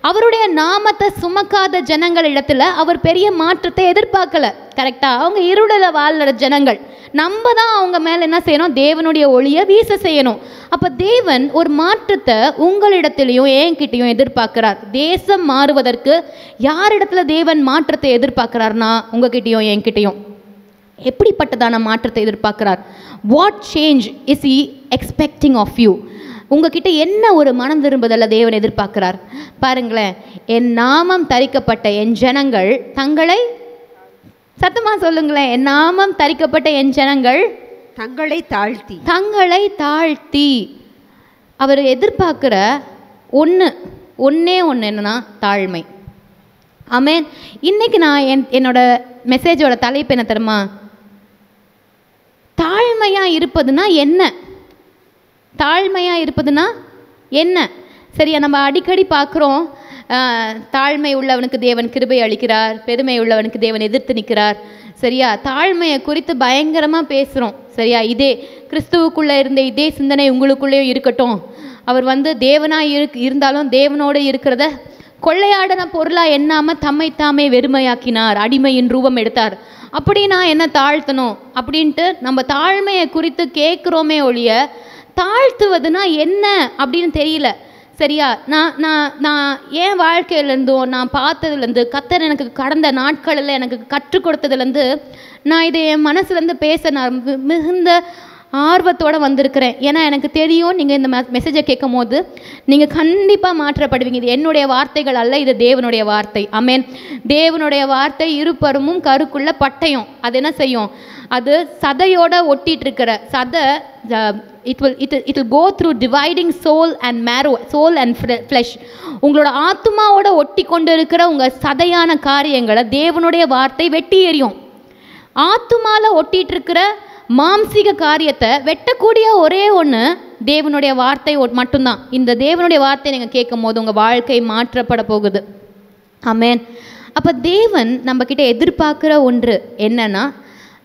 அவருடைய நாமத்தை சுமக்காத ஜனங்கள் இடத்துல அவர் பெரிய மாற்றத்தை எதிர்பார்க்கல. கரெக்டாக அவங்க இருளில் வாழ்கிற ஜனங்கள். நம்ம தான் அவங்க மேலே என்ன செய்யணும்? தேவனுடைய ஒளியை வீச செய்யணும். அப்போ தேவன் ஒரு மாற்றத்தை உங்களிடத்திலையும் என்கிட்டயும் எதிர்பார்க்கிறார். தேசம் மாறுவதற்கு யாரிடத்துல தேவன் மாற்றத்தை எதிர்பார்க்கிறார்னா உங்ககிட்டையும் என்கிட்டையும்? எப்படிப்பட்டதான மாற்றத்தை எதிர்பார்க்கிறார்? What change is he expecting of you உங்ககிட்ட என்ன ஒரு மனம் திரும்புதல்ல தேவன் எதிர்பார்க்கிறார்? பாருங்களேன் என் நாமம் தரிக்கப்பட்ட என் ஜனங்கள் தங்களை சத்தமா சொல்லுங்களேன் என் நாமம் தரிக்கப்பட்ட என் ஜனங்கள் தங்களை தாழ்த்தி. தங்களை தாழ்த்தி. அவர் எதிர்பார்க்குற ஒன்று ஒன்றே ஒன்று என்னன்னா தாழ்மை. ஆமென் இன்னைக்கு நான் என் என்னோட மெசேஜோட தலைப்பு என்ன தெரியுமா? தாழ்மையாக இருப்பதுனா என்ன? தாழ்மையாக இருப்பதுனா என்ன? சரியா நம்ம அடிக்கடி பார்க்குறோம் தாழ்மை உள்ளவனுக்கு தேவன் கிருபை அளிக்கிறார் பெருமை உள்ளவனுக்கு தேவன் எதிர்த்து நிற்கிறார். சரியா தாழ்மையை குறித்து பயங்கரமாக பேசுகிறோம் சரியா இதே கிறிஸ்துவுக்குள்ளே இருந்த இதே சிந்தனை உங்களுக்குள்ளேயும் இருக்கட்டும். அவர் வந்து தேவனாக இரு இருந்தாலும் தேவனோடு இருக்கிறத கொள்ளையாடின பொருளாக எண்ணாமல் தம்மை தாமே வெறுமையாக்கினார் அடிமையின் ரூபம் எடுத்தார். அப்படி நான் என்ன தாழ்த்தணும்? அப்படின்ட்டு நம்ம தாழ்மையை குறித்து கேட்குறோமே ஒழிய தாழ்த்துவதுனா என்ன அப்படின்னு தெரியல. சரியா? நான் நான் நான் என் வாழ்க்கையிலேருந்தும் நான் பார்த்ததுலேருந்து கத்தர் எனக்கு கடந்த நாட்களில் எனக்கு கற்றுக் கொடுத்ததுலேருந்து நான் இதை என் மனசுலேருந்து பேச நான் மிகுந்த ஆர்வத்தோடு வந்திருக்கிறேன். ஏன்னா எனக்கு தெரியும் நீங்கள் இந்த மெசேஜை கேட்கும் போது நீங்கள் கண்டிப்பாக மாற்றப்படுவீங்க. இது என்னுடைய வார்த்தைகள் அல்ல இது தேவனுடைய வார்த்தை. அமேன் தேவனுடைய வார்த்தை இருபருமும் கருக்குள்ள பட்டயம். அது என்ன செய்யும்? அது சதையோட ஒட்டிட்டு இருக்கிற சதை it will it it will go through dividing soul and marrow soul and flesh உங்களோட ஆத்மாவோட ஒட்டி கொண்டு இருக்கிற உங்கள் சதையான காரியங்களை தேவனுடைய வார்த்தை வெட்டி எறியும் ஆத்துமால ஒட்டிகிட்டு இருக்கிற மாம்சீக காரியத்தை வெட்டக்கூடிய ஒரே ஒன்று தேவனுடைய வார்த்தை மட்டும்தான். இந்த தேவனுடைய வார்த்தை நீங்கள் கேட்கும் போது உங்கள் வாழ்க்கை மாற்றப்பட போகுது. அமேன் அப்போ தேவன் நம்மக்கிட்ட எதிர்பார்க்குற ஒன்று என்னன்னா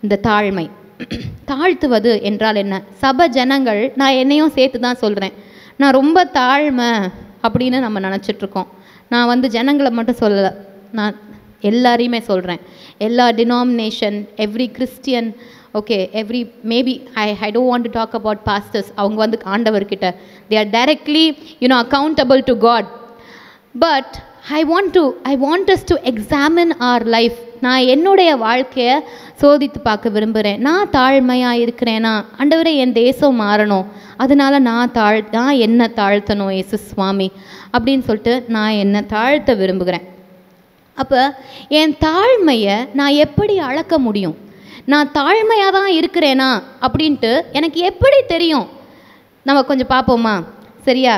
இந்த தாழ்மை. தாழ்த்துவது என்றால் என்ன? சப ஜனங்கள் நான் என்னையும் சேர்த்து தான் சொல்கிறேன் நான் ரொம்ப தாழ்மை அப்படின்னு நம்ம நினச்சிட்ருக்கோம். நான் வந்து ஜனங்களை மட்டும் சொல்லலை. நான் எல்லாரையுமே சொல்கிறேன் எல்லா denomination every Christian okay every maybe I I don't want to talk about pastors அவங்க வந்து ஆண்டவர்கிட்ட. They are directly you know accountable to God but I want to I want us to examine our life நான் என்னுடைய வாழ்க்கையை சோதித்து பார்க்க விரும்புகிறேன் நான் தாழ்மையாக இருக்கிறேன்னா ஆண்டவரே என் தேசம் மாறணும். அதனால நான் தாழ் நான் என்ன தாழ்த்தணும் ஏசு சுவாமி? அப்படின்னு சொல்லிட்டு நான் என்ன தாழ்த்த விரும்புகிறேன். அப்போ என் தாழ்மையை நான் எப்படி அளக்க முடியும்? நான் தாழ்மையாக தான் இருக்கிறேனா அப்படின்ட்டு எனக்கு எப்படி தெரியும்? நம்ம கொஞ்சம் பார்ப்போமா? சரியா?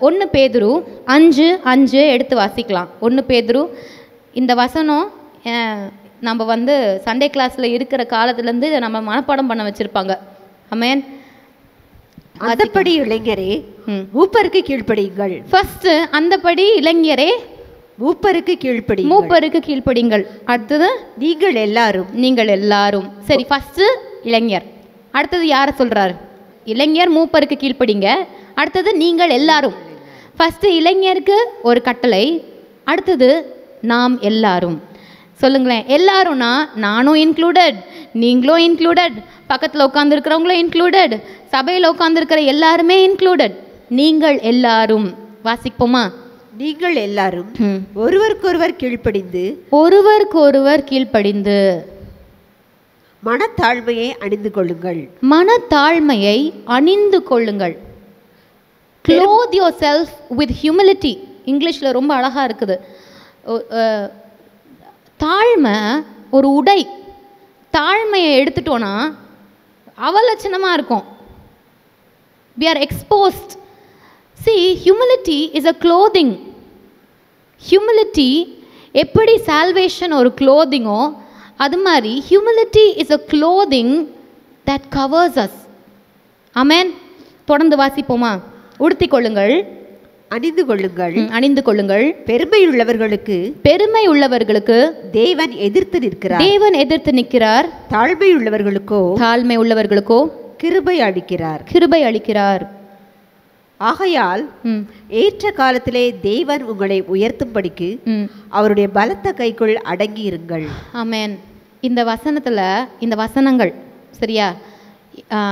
ஒன்று பேதுரு அஞ்சு அஞ்சு எடுத்து வாசிக்கலாம். ஒன்று பேதுரு இந்த வசனம் நம்ம வந்து சண்டே கிளாஸில் இருக்கிற காலத்துலேருந்து இதை நம்ம மனப்பாடம் பண்ண வச்சுருப்பாங்க. அமேன் அந்தப்படி இளைஞரே ம். மூப்பருக்கு கீழ்ப்படியுங்கள். ஃபஸ்ட்டு அந்தபடி இளைஞரே மூப்பருக்கு கீழ்ப்படியுங்கள். மூப்பருக்கு கீழ்ப்படிங்கள் அடுத்தது நீங்கள் எல்லாரும். நீங்கள் எல்லாரும். சரி ஃபஸ்ட்டு இளைஞர். அடுத்தது யாரை சொல்கிறாரு இளைஞர் மூப்பருக்கு கீழ்ப்படிங்க. அடுத்தது நீங்கள் எல்லாரும். ஃபஸ்ட்டு இளைஞருக்கு ஒரு கட்டளை. அடுத்தது நாம் எல்லாரும். சொல்லுங்களேன். எல்லாரும்னா நானும் இன்க்ளூடட் நீங்களும் இன்க்ளூடட் பக்கத்தில் உட்காந்துருக்கிறவங்களும் இன்க்ளூடட் சபையில் உட்காந்துருக்கிற எல்லாருமே இன்க்ளூடட் நீங்கள் எல்லாரும். வாசிப்போமா? நீங்கள் எல்லாரும். ஒருவருக்கொருவர் கீழ்ப்படிந்து ஒருவருக்கொருவர் கீழ்ப்படிந்து மனத்தாழ்மையை அணிந்து கொள்ளுங்கள். மனத்தாழ்மையை அணிந்து கொள்ளுங்கள். Clothe your self with humility இங்கிலீஷில் ரொம்ப அழகாக இருக்குது. தாழ்மை ஒரு உடை. தாழ்மையை எடுத்துட்டோன்னா அவலட்சணமாக இருக்கும். We are exposed see humility is a clothing. Humility எப்படி salvation ஒரு clothingஓ அது மாதிரி humility is a clothing that covers us. Amen. தொடர்ந்து வாசிப்போமா? உடுத்திக் கொள்ளுங்கள். அணிந்து கொள்ளுங்கள். அணிந்து கொள்ளுங்கள். பெருமையுள்ளவர்களுக்கு பெருமை உள்ளவர்களுக்கு தேவன் எதிர்த்து நிற்கிறார். தேவன் எதிர்த்து நிற்கிறார். தாழ்மையுள்ளவர்களுக்கோ தாழ்மை உள்ளவர்களுக்கோ கிருபை அளிக்கிறார். கிருபை அளிக்கிறார். ஆகையால் ம். ஏற்ற காலத்திலே தேவன் உங்களை உயர்த்தும்படிக்கு அவருடைய பலத்த கைக்குள் அடங்கி இருங்கள் ஆமென். இந்த வசனத்தில் இந்த வசனங்கள் சரியா?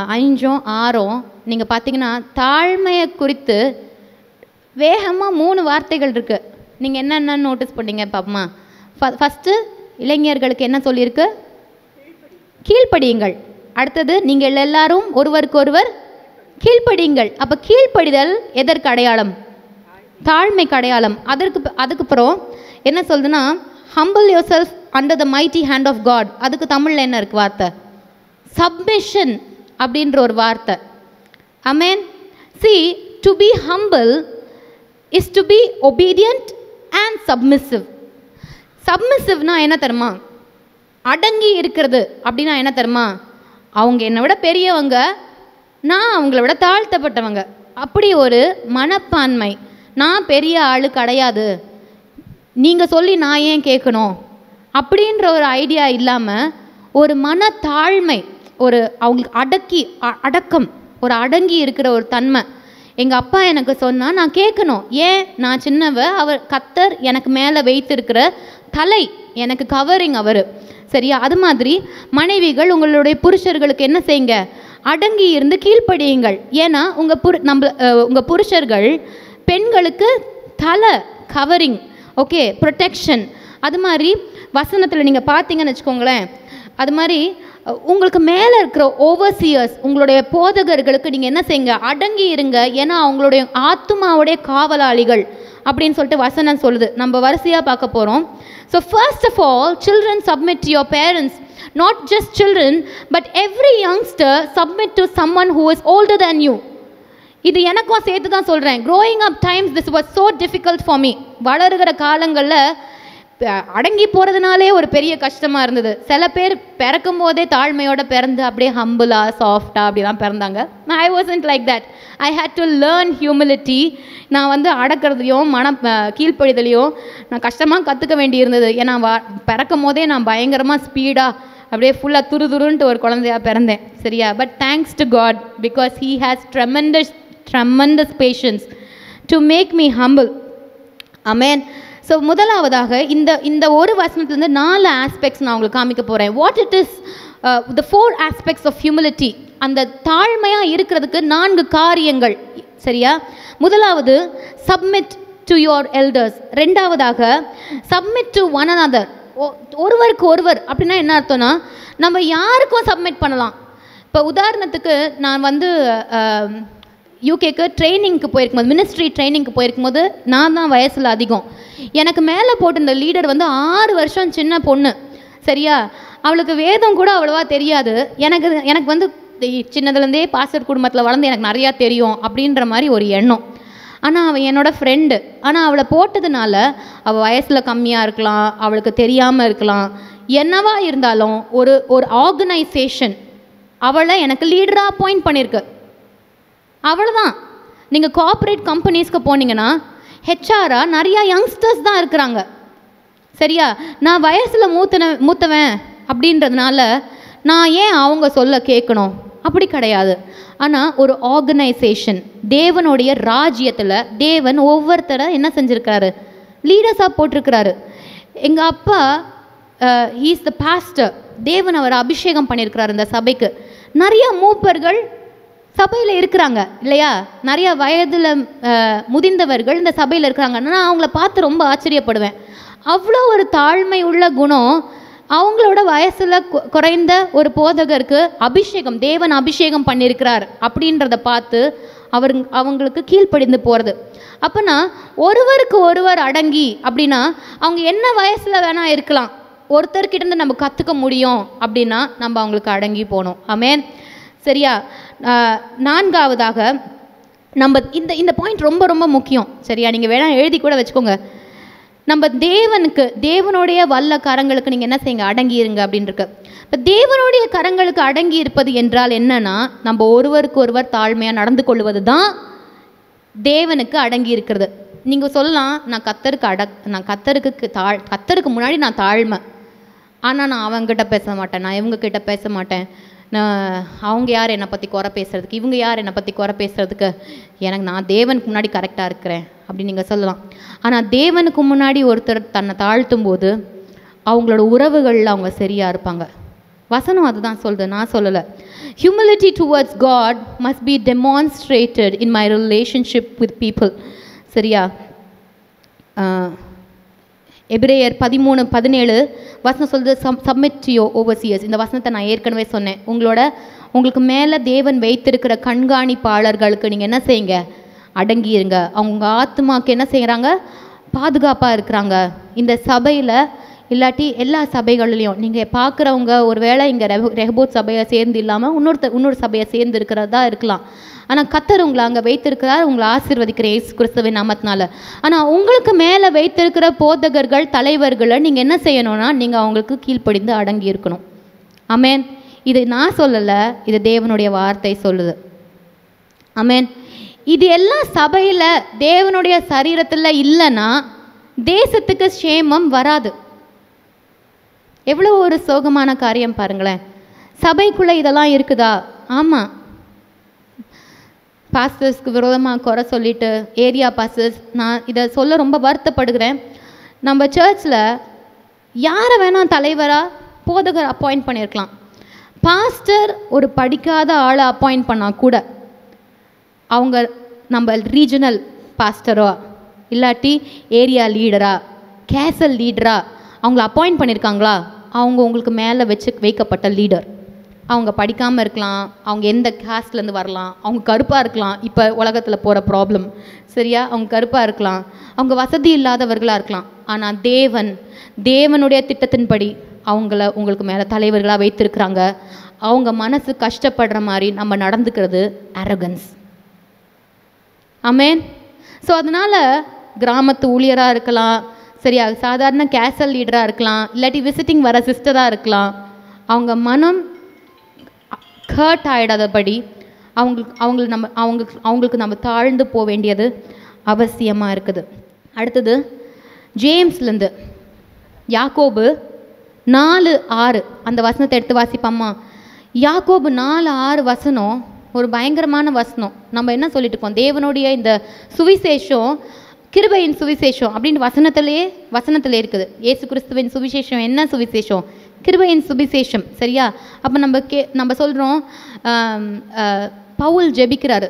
அஞ்சும் ஆறும் நீங்கள் பார்த்தீங்கன்னா தாழ்மையை குறித்து வேகமாக மூணு வார்த்தைகள் இருக்குது நீங்கள் என்னென்ன நோட்டீஸ் பண்ணீங்க பாப்பமா? ஃபஸ்ட்டு இளைஞர்களுக்கு என்ன சொல்லியிருக்கு? கீழ்ப்படியுங்கள். அடுத்தது நீங்கள் எல்லாரும் ஒருவருக்கொருவர் கீழ்ப்படியுங்கள். அப்போ கீழ்ப்படிதல் எதற்கு அடையாளம்? தாழ்மைக்கு அடையாளம். அதற்கு அதுக்கப்புறம் என்ன சொல்லுதுன்னா humble your self under the mighty hand of God அதுக்கு தமிழில் என்ன இருக்கு வார்த்தை? சப்மிஷன் அப்படின்ற ஒரு வார்த்தை. Amen see to be humble is to be obedient and submissive சப்மிசிவ்னா என்ன தருமா அடங்கி இருக்கிறது அப்படின்னா என்ன தருமா அவங்க என்னை விட பெரியவங்க நான் அவங்கள விட தாழ்த்தப்பட்டவங்க. அப்படி ஒரு மனப்பான்மை. நான் பெரிய ஆள் கிடையாது. நீங்கள் சொல்லி நான் ஏன் கேட்கணும்? அப்படின்ற ஒரு ஐடியா இல்லாமல் ஒரு மனத்தாழ்மை ஒரு அவங்களுக்கு அடக்கி அ- அடக்கம் ஒரு அடங்கி இருக்கிற ஒரு தன்மை. எங்கள் அப்பா எனக்கு சொன்னால் நான் கேட்கணும். ஏன்? நான் சின்னவ அவர் கத்தர் எனக்கு மேலே வைத்திருக்கிற தலை எனக்கு கவரிங் அவர். சரியா? அது மாதிரி மனைவிகள் உங்களுடைய புருஷர்களுக்கு என்ன செய்யுங்க? அடங்கி இருந்து கீழ்ப்படியுங்கள். ஏன்னா உங்கள் புரு நம்ம உங்கள் புருஷர்கள் பெண்களுக்கு தலை கவரிங் ஓகே ப்ரொடெக்ஷன் அது மாதிரி வசனத்தில் நீங்கள் பார்த்தீங்கன்னு வச்சுக்கோங்களேன். அது மாதிரி உங்களுக்கு மேலே இருக்கிற ஓவர்சியர்ஸ் உங்களுடைய போதகர்களுக்கு நீங்கள் என்ன செய்யுங்க? அடங்கி இருங்க. ஏன்னா அவங்களுடைய ஆத்துமாவுடைய காவலாளிகள் அப்படின்னு சொல்லிட்டு வசனம் சொல்லுது. நம்ம வரிசையாக பார்க்க போகிறோம் so first of all children submit your parents not just children but every youngster submit to someone who is older than you இது எனக்கும் சேர்த்து தான் சொல்கிறேன் growing up times this was so difficult for me வளருகிற காலங்களில் அடங்கி போகிறதுனாலே ஒரு பெரிய கஷ்டமாக இருந்தது. சில பேர் பிறக்கும் போதே தாழ்மையோட பிறந்து அப்படியே ஹம்புலாக சாஃப்டாக அப்படிலாம் பிறந்தாங்க. I wasn't like that I had to learn humility நான் வந்து அடக்கிறதுலையும் மன அஹ், கீழ்ப்படிதலையும் நான் கஷ்டமாக கற்றுக்க வேண்டியிருந்தது. ஏன்னா வா பிறக்கும் போதே நான் பயங்கரமாக ஸ்பீடாக அப்படியே ஃபுல்லாக துரு துருன்ட்டு ஒரு குழந்தையா பிறந்தேன். சரியா? But thanks to God because he has tremendous tremendous patience to make me humble amen so முதலாவதாக இந்த இந்த ஒரு வசனத்துலேருந்து நாலு ஆஸ்பெக்ட்ஸ் நான் உங்களுக்கு காமிக்க போகிறேன் what it is the four aspects of humility அந்த தாழ்மையாக இருக்கிறதுக்கு நான்கு காரியங்கள். சரியா? முதலாவது சப்மிட் டு யோர் எல்டர்ஸ் ரெண்டாவதாக சப்மிட் டு ஒன் அனதர் ஒ- ஒருவருக்கு ஒருவர் அப்படின்னா என்ன அர்த்தம்னா நம்ம யாருக்கும் சப்மிட் பண்ணலாம். இப்போ உதாரணத்துக்கு நான் வந்து யூகேக்கு ட்ரைனிங்க்கு போயிருக்கும்போது மினிஸ்ட்ரி ட்ரைனிங்க்கு போயிருக்கும்போது நான் தான் வயசில் அதிகம். எனக்கு மேலே போட்டிருந்த லீடர் வந்து ஆறு வருஷம் சின்ன பொண்ணு. சரியா? அவளுக்கு வேதம் கூட அவ்வளோவா தெரியாது. எனக்கு எனக்கு வந்து சின்னதுலேருந்தே பாஸ்டர் குடும்பத்தில் வளர்ந்து எனக்கு நிறையா தெரியும் அப்படின்ற மாதிரி ஒரு எண்ணம். ஆனால் அவள் என்னோடய ஃப்ரெண்டு ஆனால் அவளை போட்டதுனால அவள் வயசில் கம்மியாக இருக்கலாம் அவளுக்கு தெரியாமல் இருக்கலாம். என்னவா இருந்தாலும் ஒரு ஒரு ஆர்கனைசேஷன் அவளை எனக்கு லீடராக அப்பாயிண்ட் பண்ணியிருக்கு அவ்வளோதான் நீங்கள் கார்ப்பரேட் கம்பெனிஸ்க்கு போனீங்கன்னா ஹெச்ஆராக நிறையா யங்ஸ்டர்ஸ் தான் இருக்கிறாங்க. சரியா? நான் வயசில் மூத்தன மூத்தவன் அப்படின்றதுனால நான் ஏன் அவங்க சொல்ல கேட்கணும்? அப்படி கிடையாது. ஆனால் ஒரு ஆர்கனைசேஷன் தேவனுடைய ராஜ்யத்தில் தேவன் ஒவ்வொருத்தரை என்ன செஞ்சுருக்காரு லீடர்ஸாக போட்டிருக்கிறாரு. எங்கள் அப்பா ஹீஸ் த பாஸ்டர் தேவன் அவர் அபிஷேகம் பண்ணியிருக்கிறார் இந்த சபைக்கு. நிறைய மூப்பர்கள் சபையில் இருக்கிறாங்க இல்லையா? நிறைய வயதில் முதிர்ந்தவர்கள் இந்த சபையில் இருக்கிறாங்க. நான் அவங்கள பார்த்து ரொம்ப ஆச்சரியப்படுவேன். அவ்வளோ ஒரு தாழ்மை உள்ள குணம் அவங்களோட வயசில் குறைந்த ஒரு போதகருக்கு அபிஷேகம் தேவன் அபிஷேகம் பண்ணியிருக்கிறார் அப்படின்றத பார்த்து அவர் அவங்களுக்கு கீழ்ப்படிந்து போகிறது அப்போனா ஒருவருக்கு ஒருவர் அடங்கி அப்படின்னா அவங்க என்ன வயசில் வேணால் இருக்கலாம். ஒருத்தர்கிட்ட இருந்து நம்ம கற்றுக்க முடியும் அப்படின்னா நம்ம அவங்களுக்கு அடங்கி போகணும். ஆமென். சரியா? நான்காவதாக நம்ம இந்த இந்த பாயிண்ட் ரொம்ப ரொம்ப முக்கியம். சரியா? நீங்கள் வேணால் எழுதி கூட வச்சுக்கோங்க. நம்ம தேவனுக்கு தேவனுடைய வல்ல கரங்களுக்கு நீங்கள் என்ன செய்யுங்க? அடங்கியிருங்க அப்படின்ருக்கு. இப்போ தேவனுடைய கரங்களுக்கு அடங்கி இருப்பது என்றால் என்னன்னா நம்ம ஒருவருக்கு ஒருவர் தாழ்மையாக நடந்து கொள்வது தான் தேவனுக்கு அடங்கி இருக்கிறது. நீங்கள் சொல்லலாம் நான் கத்தருக்கு அட நான் கத்தருக்கு தாழ் கத்தருக்கு முன்னாடி நான் தாழ்மை. ஆனால் நான் அவங்ககிட்ட பேச மாட்டேன் நான் இவங்கக்கிட்ட பேச மாட்டேன். நான் அவங்க யார் என்னை பற்றி குறை பேசுகிறதுக்கு இவங்க யார் என்னை பற்றி குறை பேசுறதுக்கு? எனக்கு நான் தேவனுக்கு முன்னாடி கரெக்டாக இருக்கிறேன் அப்படி நீங்கள் சொல்லலாம். ஆனால் தேவனுக்கு முன்னாடி ஒருத்தர் தன்னை தாழ்த்தும் போது அவங்களோட உறவுகளில் அவங்க சரியாக இருப்பாங்க. வசனம் அதுதான் சொல்லுது நான் சொல்லலை. Humility towards God must be demonstrated in my relationship with people சரியா? எபிரேயர் பதிமூணு பதினேழு வசனம் சொல்லுது சம் சப்மிட் ஓவர்சியர்ஸ் இந்த வசனத்தை நான் ஏற்கனவே சொன்னேன். உங்களோட உங்களுக்கு மேலே தேவன் வைத்திருக்கிற கண்காணிப்பாளர்களுக்கு நீங்கள் என்ன செய்யுங்க? அடங்கி இருங்க அவங்க ஆத்மாக்கு என்ன செய்கிறாங்க பாதுகாப்பாக இருக்கிறாங்க. இந்த சபையில் இல்லாட்டி எல்லா சபைகள்லையும். நீங்கள் பார்க்குறவங்க ஒரு வேளை இங்கே ரெஹ ரெஹபோத் சபையை சேர்ந்து இல்லாமல் இன்னொருத்த இன்னொரு சபையை சேர்ந்து இருக்கிறதா இருக்கலாம். ஆனால் கத்தர் உங்களை அங்கே வைத்திருக்கிறார் உங்களை ஆசீர்வதிக்கிற இயேசு கிறிஸ்துவின் நாமத்தினால. ஆனால் உங்களுக்கு மேலே வைத்திருக்கிற போதகர்கள் தலைவர்களை நீங்கள் என்ன செய்யணும்னா நீங்கள் அவங்களுக்கு கீழ்ப்படிந்து அடங்கி இருக்கணும். அமேன் இது நான் சொல்லலை இது தேவனுடைய வார்த்தை சொல்லுது. அமேன் இது எல்லாம் சபையில் தேவனுடைய சரீரத்தில் இல்லைன்னா தேசத்துக்கு சேமம் வராது. எவ்வளோ ஒரு சோகமான காரியம் பாருங்களேன். சபைக்குள்ளே இதெல்லாம் இருக்குதா? ஆமாம் பாஸ்டர்ஸ்க்கு விரோதமாக குறை சொல்லிட்டு ஏரியா பாஸ்டர்ஸ் நான் இதை சொல்ல ரொம்ப வருத்தப்படுகிறேன். நம்ம சர்ச்சில் யாரை வேணால் தலைவராக போதகர் அப்பாயிண்ட் பண்ணியிருக்கலாம். பாஸ்டர் ஒரு படிக்காத ஆளை அப்பாயிண்ட் பண்ணால் கூட அவங்க நம்ம ரீஜனல் பாஸ்டரோ இல்லாட்டி ஏரியா லீடரா கேசல் லீடரா அவங்கள அப்பாயிண்ட் பண்ணியிருக்காங்களா அவங்க உங்களுக்கு மேலே வச்சு வைக்கப்பட்ட லீடர் அவங்க படிக்காமல் இருக்கலாம் அவங்க எந்த காஸ்ட்லேருந்து வரலாம் அவங்க கருப்பாக இருக்கலாம் இப்போ உலகத்தில் போகிற ப்ராப்ளம் சரியா? அவங்க கருப்பாக இருக்கலாம். அவங்க வசதி இல்லாதவர்களாக இருக்கலாம். ஆனால் தேவன் தேவனுடைய திட்டத்தின்படி அவங்கள உங்களுக்கு மேலே தலைவர்களாக வைத்திருக்கிறாங்க. அவங்க மனசு கஷ்டப்படுற மாதிரி நம்ம நடந்துக்கிறது அரகன்ஸ் அமேன் ஸோ அதனால் கிராமத்து ஊழியராக இருக்கலாம் சரியா சாதாரண கேசல் லீடராக இருக்கலாம் இல்லாட்டி விசிட்டிங் வர சிஸ்டராக இருக்கலாம். அவங்க மனம் ஹர்ட் ஆகிடாதபடி அவங்களுக்கு அவங்களுக்கு நம்ம அவங்களுக்கு அவங்களுக்கு நம்ம தாழ்ந்து போக வேண்டியது அவசியமாக இருக்குது. அடுத்தது ஜேம்ஸ்லேருந்து யாக்கோபு நாலு ஆறு அந்த வசனத்தை எடுத்து வாசிப்பாம்மா. யாக்கோபு நாலு ஆறு வசனம் ஒரு பயங்கரமான வசனம். நம்ம என்ன சொல்லிட்டு இருக்கோம்? தேவனுடைய இந்த சுவிசேஷம் கிருபையின் சுவிசேஷம் அப்படின்னு வசனத்திலேயே வசனத்தில் இருக்குது. ஏசு கிறிஸ்துவின் சுவிசேஷம் என்ன சுவிசேஷம்? கிருபையின் சுவிசேஷம் சரியா? அப்போ நம்ம கே நம்ம சொல்கிறோம் பவுல் ஜெபிக்கிறாரு.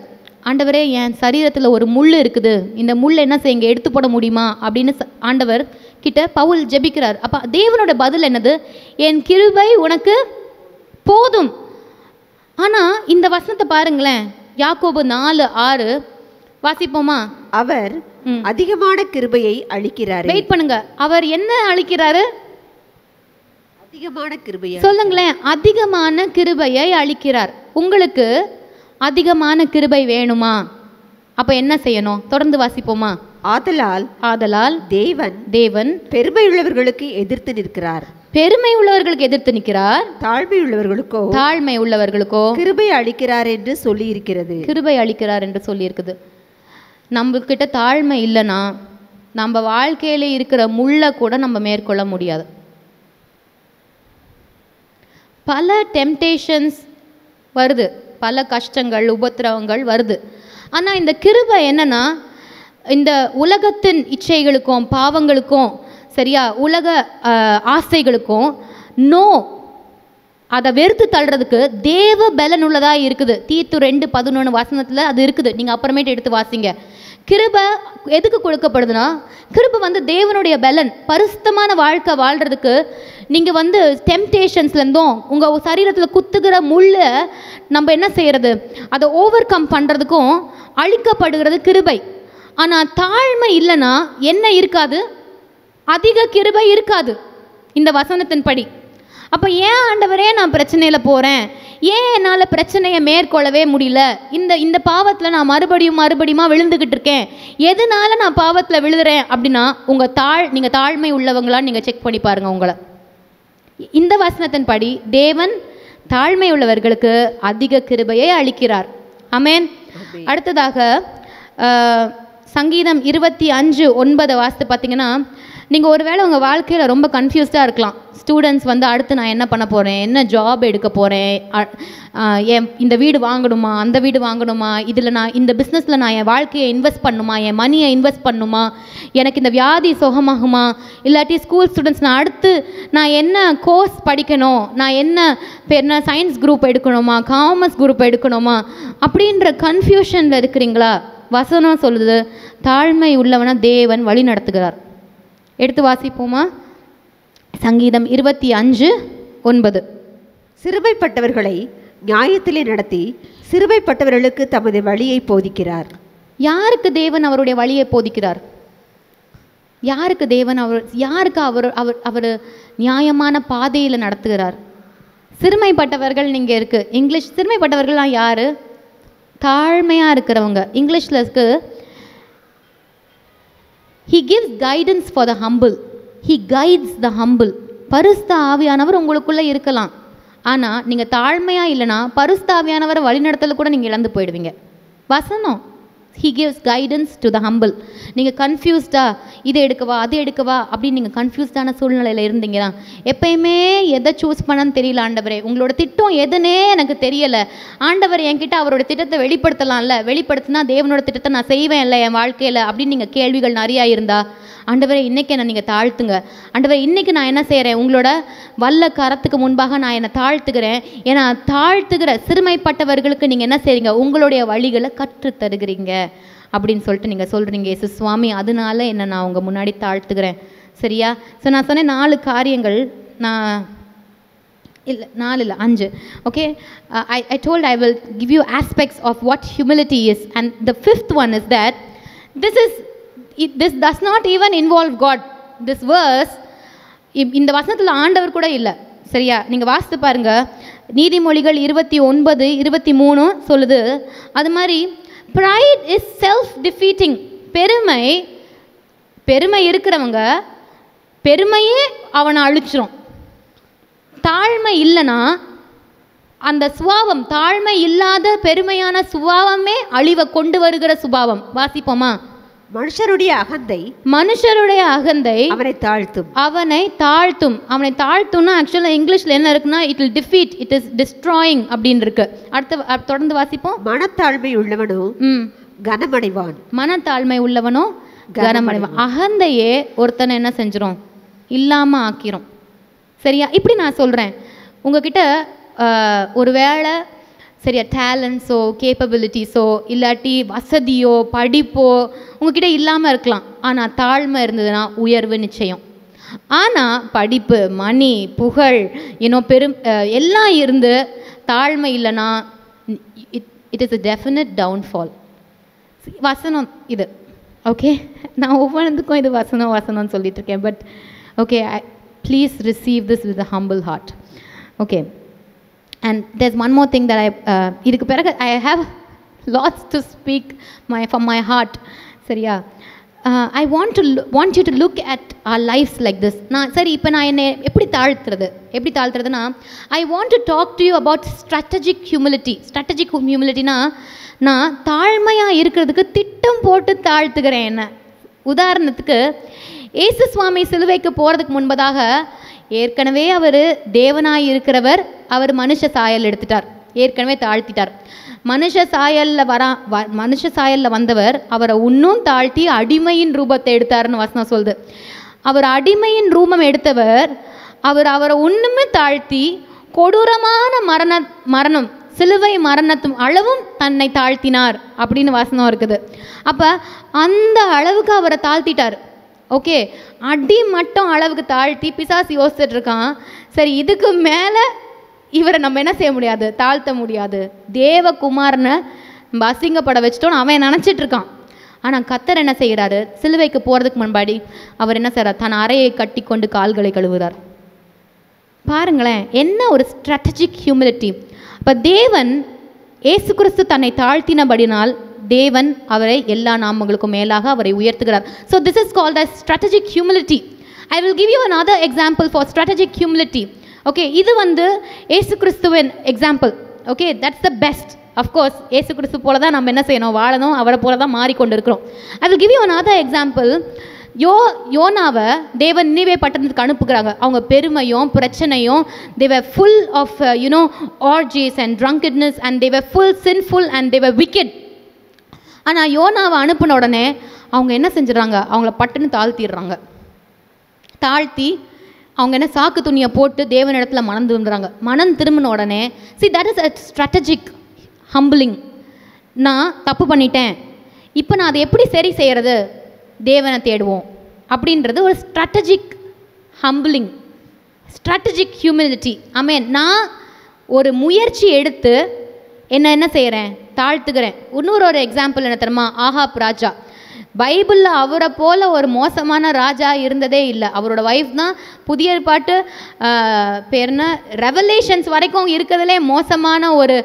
ஆண்டவரே என் சரீரத்தில் ஒரு முள் இருக்குது. இந்த முள் என்ன செய்யுங்க எடுத்து போட முடியுமா? அப்படின்னு ஆண்டவர் கிட்ட பவுல் ஜெபிக்கிறார். அப்போ தேவனோட பதில் என்னது? என் கிருபை உனக்கு போதும். ஆனால் இந்த வசனத்தை பாருங்களேன். யாக்கோபு நாலு ஆறு வாசிப்போமா? அவர் அதிகமான கிருபையை அளிக்கிறாரே. வெயிட் பண்ணுங்க. அவர் என்ன அளிக்கிறாரு? அதிகமான கிருபையை சொல்லுங்களேன். அதிகமான கிருபையை அளிக்கிறார். உங்களுக்கு அதிகமான கிருபை வேணுமா? அப்ப என்ன செய்யணும்? தொடர்ந்து வாசிப்போமா? ஆதலால் ஆதலால் தேவன் தேவன் பெருமையுள்ளவர்களுக்கு எதிர்த்து நிற்கிறார். பெருமை உள்ளவர்களுக்கு எதிர்த்து நிற்கிறார். தாழ்மை உள்ளவர்களுக்கோ தாழ்மை உள்ளவர்களுக்கோ கிருபை அளிக்கிறார் என்று சொல்லி இருக்கிறது கிருபை அளிக்கிறார் என்று சொல்லியிருக்குது. நம்மக்கிட்ட தாழ்மை இல்லைன்னா நம்ம வாழ்க்கையில் இருக்கிற முள்ளை கூட நம்ம மேற்கொள்ள முடியாது. பல டெம்டேஷன்ஸ் வருது. பல கஷ்டங்கள் உபத்திரவங்கள் வருது. ஆனால் இந்த கிருபை என்னன்னா இந்த உலகத்தின் இச்சைகளுக்கும் பாவங்களுக்கும் சரியா உலக ஆசைகளுக்கும் நோ அதை வெறுத்து தள்ளுறதுக்கு தேவ பலனுள்ளதாக இருக்குது. தீத்து ரெண்டு பதினொன்று வசனத்தில் அது இருக்குது. நீங்கள் அப்புறமேட்டு எடுத்து வாசிங்க. கிருபை எதுக்கு கொடுக்கப்படுதுன்னா கிருபை வந்து தேவனுடைய பலன் பரிசுத்தமான வாழ்க்கை வாழ்கிறதுக்கு நீங்கள் வந்து டெம்டேஷன்ஸ்லேருந்தும் உங்கள் சரீரத்தில் குத்துகிற முள்ளை நம்ம என்ன செய்கிறது அதை ஓவர் கம் பண்ணுறதுக்கும் அழிக்கப்படுகிறது கிருபை. ஆனால் தாழ்மை இல்லைன்னா என்ன இருக்காது? அதிக கிருபை இருக்காது. இந்த வசனத்தின் படி அப்போ ஏன் ஆண்டவரே நான் பிரச்சனையில் போகிறேன் ஏன் என்னால் பிரச்சனையை மேற்கொள்ளவே முடியல? இந்த இந்த பாவத்தில் நான் மறுபடியும் மறுபடியுமா விழுந்துக்கிட்டு இருக்கேன். எதனால நான் பாவத்தில் விழுகிறேன் அப்படின்னா உங்கள் தாழ் நீங்கள் தாழ்மை உள்ளவங்களான்னு நீங்கள் செக் பண்ணி பாருங்கள் உங்களை. இந்த வசனத்தின் படி தேவன் தாழ்மை உள்ளவர்களுக்கு அதிக கிருபையை அளிக்கிறார். அமேன் அடுத்ததாக சங்கீதம் இருபத்தி அஞ்சு ஒன்பதை வாசித்து பார்த்தீங்கன்னா நீங்கள் ஒருவேளை உங்கள் வாழ்க்கையில் ரொம்ப கன்ஃபியூஸ்டாக இருக்கலாம். ஸ்டூடெண்ட்ஸ் வந்து அடுத்து நான் என்ன பண்ண போகிறேன் என்ன ஜாப் எடுக்க போகிறேன் என் இந்த வீடு வாங்கணுமா? அந்த வீடு வாங்கணுமா? இதில் நான் இந்த பிஸ்னஸில் நான் என் வாழ்க்கையை இன்வெஸ்ட் பண்ணுமா? என் மணியை இன்வெஸ்ட் பண்ணுமா? எனக்கு இந்த வியாதி சுகமாகுமா? இல்லாட்டி ஸ்கூல் ஸ்டூடெண்ட்ஸ் நான் அடுத்து நான் என்ன கோர்ஸ் படிக்கணும்? நான் என்ன பேர் என்ன சயின்ஸ் குரூப் எடுக்கணுமா? காமர்ஸ் குரூப் எடுக்கணுமா? அப்படின்ற கன்ஃபியூஷனில் இருக்கிறீங்களா? வசனம் சொல்லுது தாழ்மை உள்ளவனை தேவன் வழி நடத்துகிறார். எடுத்து வாசிப்போமா? சங்கீதம் இருபத்தி அஞ்சு ஒன்பது. சிறுமைப்பட்டவர்களை நியாயத்திலே நடத்தி சிறுமைப்பட்டவர்களுக்கு தமது வழியை போதிக்கிறார். யாருக்கு தேவன் அவருடைய வழியை போதிக்கிறார்? யாருக்கு தேவன் அவர் யாருக்கு அவர் அவர் அவர் நியாயமான பாதையில் நடத்துகிறார்? சிறுமைப்பட்டவர்கள் நீங்கள் இருக்கு. இங்கிலீஷ் சிறுமைப்பட்டவர்கள்லாம் யார்? தாழ்மையாக இருக்கிறவங்க. இங்கிலீஷில் இருக்கு he gives guidance for the humble he guides the humble பரிசுத்த ஆவியானவர் உங்களுக்குள்ளே இருக்கலாம். ஆனால் நீங்கள் தாழ்மையாக இல்லைன்னா பரிசுத்த ஆவியானவரை வழிநடத்தல கூட நீங்கள் இழந்து போயிடுவீங்க. வசனம். He gives guidance to the humble நீங்கள் கன்ஃபியூஸ்டா இதை எடுக்கவா அது எடுக்கவா அப்படின்னு நீங்கள் கன்ஃபியூஸ்டான சூழ்நிலையில் இருந்தீங்கன்னா எப்பயுமே எதை சூஸ் பண்ணன்னு தெரியல ஆண்டவரே. உங்களோட திட்டம் எதுனே எனக்கு தெரியலை. ஆண்டவர் என்கிட்ட அவரோட திட்டத்தை வெளிப்படுத்தலாம்ல. வெளிப்படுத்தினா தேவனோட திட்டத்தை நான் செய்வேன் இல்லை என் வாழ்க்கையில் அப்படின்னு நீங்கள் கேள்விகள் நிறையா இருந்தா ஆண்டவரை இன்றைக்கி என்னை நீங்கள் தாழ்த்துங்க. ஆண்டவரை இன்றைக்கி நான் என்ன செய்கிறேன் உங்களோட வல்ல கரத்துக்கு முன்பாக நான் என்னை தாழ்த்துக்கிறேன் ஏன்னா தாழ்த்துகிற சிறுமைப்பட்டவர்களுக்கு நீங்கள் என்ன செய்கிறீங்க உங்களுடைய வழிகளை கற்றுத்தருகிறீங்க. அப்படின்னு சொல்லிட்டு நீங்கள் சொல்கிறீங்க இயேசு சுவாமி அதனால என்னை நான் உங்கள் முன்னாடி தாழ்த்துக்கிறேன் சரியா? ஸோ நான் சொன்ன நாலு காரியங்கள் நான் இல்லை நாலு இல்லை அஞ்சு. Okay I I told I will give you aspects of what humility is and the fifth one is that this is it this does not even involve God this verse இந்த வசனத்தில் ஆண்டவர் கூட இல்லை. சரியா? நீங்கள் வாசித்து பாருங்க. நீதிமொழிகள் இருபத்தி ஒன்பது இருபத்தி மூணு சொல்லுது. அது மாதிரி ப்ரைட் இஸ் செல்ஃப் டிஃபீட்டிங் பெருமை பெருமை இருக்கிறவங்க பெருமையே அவனை அழிச்சிரும். தாழ்மை இல்லைன்னா அந்த சுபாவம் தாழ்மை இல்லாத பெருமையான சுபாவமே அழிவை கொண்டு வருகிற சுபாவம். வாசிப்போமா? மனுஷருடைய அகந்தை மனுஷருடைய அகந்தை அவனை தாழ்த்தும். அவனை தாழ்த்தும். அவனை தாழ்த்தும்னா ஆக்சுவலாக இங்கிலீஷில் என்ன இருக்குன்னா it will defeat it is destroying அப்படின்னு இருக்கு. அடுத்து தொடர்ந்து வாசிப்போம். மனத்தாழ்மை உள்ளவனோ ம். கனமடைவான். மனத்தாழ்மை உள்ளவனோ கனமடைவான். அகந்தையே ஒருத்தனை என்ன செஞ்சிரும்? இல்லாமல் ஆக்கிரும். சரியா? இப்படி நான் சொல்கிறேன் உங்ககிட்ட ஒரு வேளை சரியா டேலண்ட்ஸோ கேப்பபிலிட்டிஸோ இல்லாட்டி வசதியோ படிப்போ உங்ககிட்ட இல்லாமல் இருக்கலாம். ஆனால் தாழ்மை இருந்ததுன்னா உயர்வு நிச்சயம். ஆனால் படிப்பு மணி புகழ் இன்னும் பெரும் எல்லாம் இருந்து தாழ்மை இல்லைன்னா it it is a definite downfall வசனம் இது. ஓகே நான் ஒவ்வொன்றுக்கும் இது வசனம் வசனம்னு சொல்லிட்டு இருக்கேன். But okay please receive this with a humble heart okay and there's one more thing that I இதுக்கு பிறகு I have lots to speak my from my heart சரியா? I want to want you to look at our lives like this நான் சரி இப்போ நான் என்னை எப்படி தாழ்த்துறது? எப்படி தாழ்த்துறதுன்னா I want to talk to you about strategic humility strategic ஹியூமிலிட்டினா நான் தாழ்மையாக இருக்கிறதுக்கு திட்டம் போட்டு தாழ்த்துக்கிறேன் என்ன. உதாரணத்துக்கு ஏசு சுவாமி சிலுவைக்கு போகிறதுக்கு முன்பதாக ஏற்கனவே அவர் தேவனாய் இருக்கிறவர் அவர் மனுஷ சாயல் எடுத்துட்டார். ஏற்கனவே தாழ்த்திட்டார். மனுஷ சாயலில் வரா வ மனுஷ சாயலில் வந்தவர் அவரை இன்னும் தாழ்த்தி அடிமையின் ரூபத்தை எடுத்தாருன்னு வசனம் சொல்லுது. அவர் அடிமையின் ரூபம் எடுத்தவர் அவர் அவரை ஒன்றுமே தாழ்த்தி கொடூரமான மரண மரணம் சிலுவை மரணத்தும் அளவும் தன்னை தாழ்த்தினார் அப்படின்னு வசனம் இருக்குது. அப்போ அந்த அளவுக்கு அவரை தாழ்த்திட்டார். ஓகே அடி மட்டும் அளவுக்கு தாழ்த்தி பிசாசு யோசிச்சுட்டு இருக்கான் சரி இதுக்கு மேலே இவரை நம்ம என்ன செய்ய முடியாது? தாழ்த்த முடியாது. தேவகுமாரனை நம்ம அசிங்கப்பட வச்சுட்டோன்னு அவன் நினச்சிட்டு இருக்கான் ஆனால் கத்தர் என்ன செய்கிறாரு? சிலுவைக்கு போகிறதுக்கு முன்பாடி அவர் என்ன செய்கிறார் தன் அறையை கட்டி கொண்டு கால்களை கழுவுகிறார். பாருங்களேன் என்ன ஒரு ஸ்ட்ராட்டஜிக் ஹியூமிலிட்டி இப்போ தேவன் இயேசு கிறிஸ்து தன்னை தாழ்த்தினபடினால் தேவன் அவரை எல்லா நாமங்களுக்கும் மேலாக அவரை உயர்த்துகிறார். So this is called the strategic humility I will give you other example for strategic humility okay இது வந்து ஏசு கிறிஸ்துவின் example okay that's the best of course Yesu Kristu போல தான் நம்ம என்ன செய்யணும்? வாழணும். அவரை போல தான் மாறிக்கொண்டு இருக்கிறோம் I will give you another example யோ யோனாவை தேவன் நினைவே பட்டணத்துக்கு அனுப்புகிறாங்க. அவங்க பெருமையும் பிரச்சனையும் they're full of you know orgies and drunkenness and they're full sinful and they're wicked ஆனால் யோனாவை அனுப்பின உடனே அவங்க என்ன செஞ்சிடறாங்க? அவங்கள பட்டுன்னு தாழ்த்திடுறாங்க. தாழ்த்தி அவங்க என்ன சாக்கு துணியை போட்டு தேவனிடத்தில் மனம் திரும்புகிறாங்க மனம் திரும்பின உடனே see that is a strategic humbling நான் தப்பு பண்ணிட்டேன். இப்போ நான் அதை எப்படி சரி செய்கிறது தேவனை தேடுவோம். அப்படின்றது ஒரு strategic humbling strategic humility mean நான் ஒரு முயற்சி எடுத்து என்ன என்ன செய்கிறேன் தாழ்த்துக்கிறேன் இன்னொரு ஒரு எக்ஸாம்பிள் என்ன தெரியுமா? ஆஹாப் ராஜா. பைபிளில் அவரை போல ஒரு மோசமான ராஜா இருந்ததே இல்லை. அவரோட ஒய்ஃப் தான் புதிய பாட்டு ஆஹ், பேர் என்ன? ரெவலேஷன்ஸ் வரைக்கும் இருக்கிறதுலே மோசமான ஒரு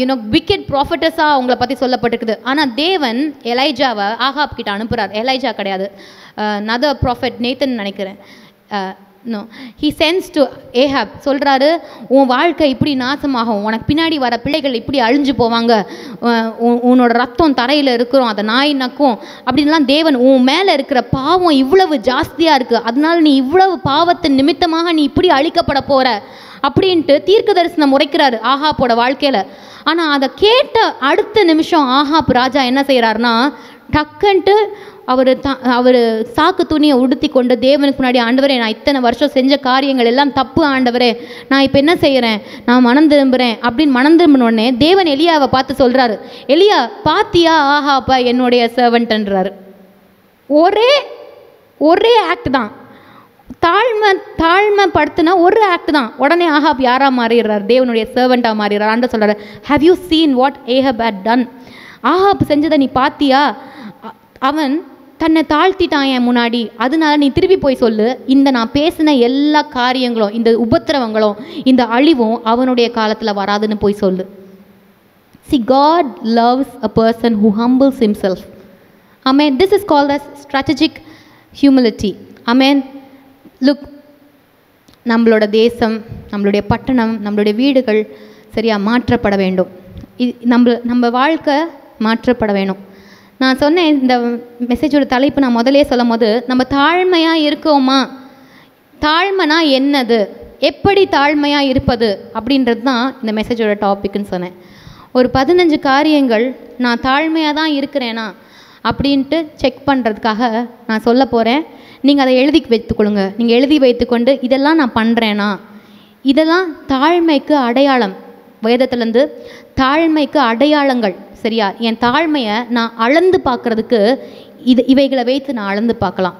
யூனோ விக்கெட் ப்ராஃபிட்டஸாக அவங்கள பற்றி சொல்லப்பட்டிருக்குது. ஆனால் தேவன் எலைஜாவை ஆஹாப் கிட்ட அனுப்புகிறார் எலைஜா கிடையாது. நத ப்ராஃபிட் நேத்தன் நினைக்கிறேன். No he sends to Ahab சொல்கிறாரு உன் வாழ்க்கை இப்படி நாசமாகும். உனக்கு பின்னாடி வர பிள்ளைகள் இப்படி அழிஞ்சு போவாங்க. உன்னோட ரத்தம் தரையில் இருக்கிறோம். அதை நாய் நக்கும். அப்படின்லாம் தேவன் உன் மேலே இருக்கிற பாவம் இவ்வளவு ஜாஸ்தியாக இருக்குது அதனால நீ இவ்வளவு பாவத்தின் நிமித்தமாக நீ இப்படி அழிக்கப்பட போகிற அப்படின்ட்டு தீர்க்க தரிசனம் முறைக்கிறாரு ஆஹாப்போட வாழ்க்கையில். ஆனால் அதை கேட்ட அடுத்த நிமிஷம் ஆஹாப் ராஜா என்ன செய்கிறாருன்னா டக்குன்ட்டு அவர் தா அவர் சாக்கு துணியை உடுத்தி கொண்டு தேவனுக்கு முன்னாடி ஆண்டவரே நான் இத்தனை வருஷம் செஞ்ச காரியங்கள் எல்லாம் தப்பு ஆண்டவரே. நான் இப்போ என்ன செய்கிறேன் நான் மனம் திரும்புகிறேன் அப்படின்னு மனம் திரும்பினோடனே தேவன் எலியாவை பார்த்து சொல்கிறாரு எலியா பாத்தியா ஆஹாப்பா என்னுடைய சர்வன்ட்ன்றாரு ஒரே ஒரே ஆக்ட் தான். தாழ்மை தாழ்மைப்படுத்தின ஒரு ஆக்ட் தான். உடனே ஆஹாப் யாராக மாறிடுறார்? தேவனுடைய சர்வெண்ட்டாக மாறிடுறார். ஆண்ட சொல்கிறார் how you seen what Ahab had done Ahab செஞ்சதை நீ பாத்தியா? அவன் தன்னை தாழ்த்திட்டான் என் முன்னாடி. அதனால நீ திருப்பி போய் சொல்லு. இந்த நான் பேசின எல்லா காரியங்களும் இந்த உபத்திரவங்களும் இந்த அழிவும் அவனுடைய காலத்தில் வராதுன்னு போய் சொல்லு. See God loves a person who humbles himself amen this is call the strategic humility amen look நம்மளோட தேசம் நம்மளுடைய பட்டணம் நம்மளுடைய வீடுகள் சரியாக மாற்றப்பட வேண்டும். இது நம்ம நம்ம வாழ்க்கை மாற்றப்பட வேணும் நான் சொன்னேன் இந்த மெசேஜோட தலைப்பு நான் முதலே சொல்லும் போது நம்ம தாழ்மையாக இருக்கோமா? தாழ்மைனா என்னது? எப்படி தாழ்மையாக இருப்பது? அப்படின்றது தான் இந்த மெசேஜோட டாபிக்னு சொன்னேன். ஒரு பதினஞ்சு காரியங்கள் நான் தாழ்மையாக தான் இருக்கிறேனா? அப்படின்ட்டு செக் பண்ணுறதுக்காக நான் சொல்ல போகிறேன் நீங்கள் அதை எழுதி வைத்துக்கொள்ளுங்க. நீங்கள் எழுதி வைத்துக்கொண்டு இதெல்லாம் நான் பண்ணுறேனா இதெல்லாம் தாழ்மைக்கு அடையாளம். வேதத்துலேருந்து தாழ்மைக்கு அடையாளங்கள். சரியா? என் தாழ்மையை நான் அளந்து பார்க்குறதுக்கு இது இவைகளை வைத்து நான் அளந்து பார்க்கலாம்.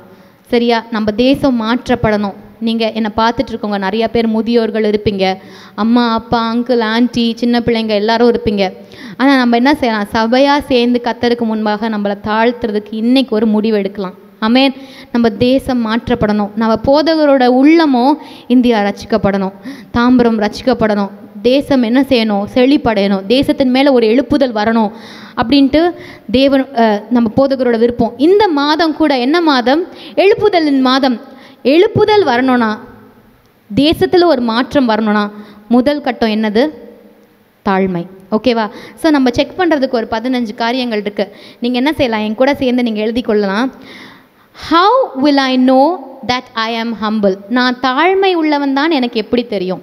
சரியா? நம்ம தேசம் மாற்றப்படணும். நீங்கள் என்னை பார்த்துட்ருக்கோங்க நிறையா பேர் முதியோர்கள் இருப்பீங்க. அம்மா அப்பா அங்கிள் ஆண்டி சின்ன பிள்ளைங்க எல்லாரும் இருப்பீங்க. ஆனால் நம்ம என்ன செய்யலாம்? சபையாக சேர்ந்து கத்தருக்கு முன்பாக நம்மளை தாழ்த்துறதுக்கு இன்றைக்கி ஒரு முடிவு எடுக்கலாம். அமேன் நம்ம தேசம் மாற்றப்படணும். நம்ம போதகரோட உள்ளமும் இந்தியா ரசிக்கப்படணும். தாம்பரம் ரசிக்கப்படணும். தேசம் என்ன செய்யணும்? செழிப்படையணும். தேசத்தின் மேலே ஒரு எழுப்புதல் வரணும் அப்படின்ட்டு தேவன் நம்ம போதகரோட விருப்பம். இந்த மாதம் கூட என்ன மாதம்? எழுப்புதலின் மாதம். எழுப்புதல் வரணும்னா தேசத்தில் ஒரு மாற்றம் வரணும்னா முதல் கட்டம் என்னது? தாழ்மை. ஓகேவா ஸோ நம்ம செக் பண்ணுறதுக்கு ஒரு பதினஞ்சு காரியங்கள் இருக்குது நீங்கள் என்ன செய்யலாம்? என் கூட சேர்ந்து நீங்கள் எழுதி கொள்ளலாம். How will I know that I am humble நான் தாழ்மை உள்ளவன் தான் எனக்கு எப்படி தெரியும்?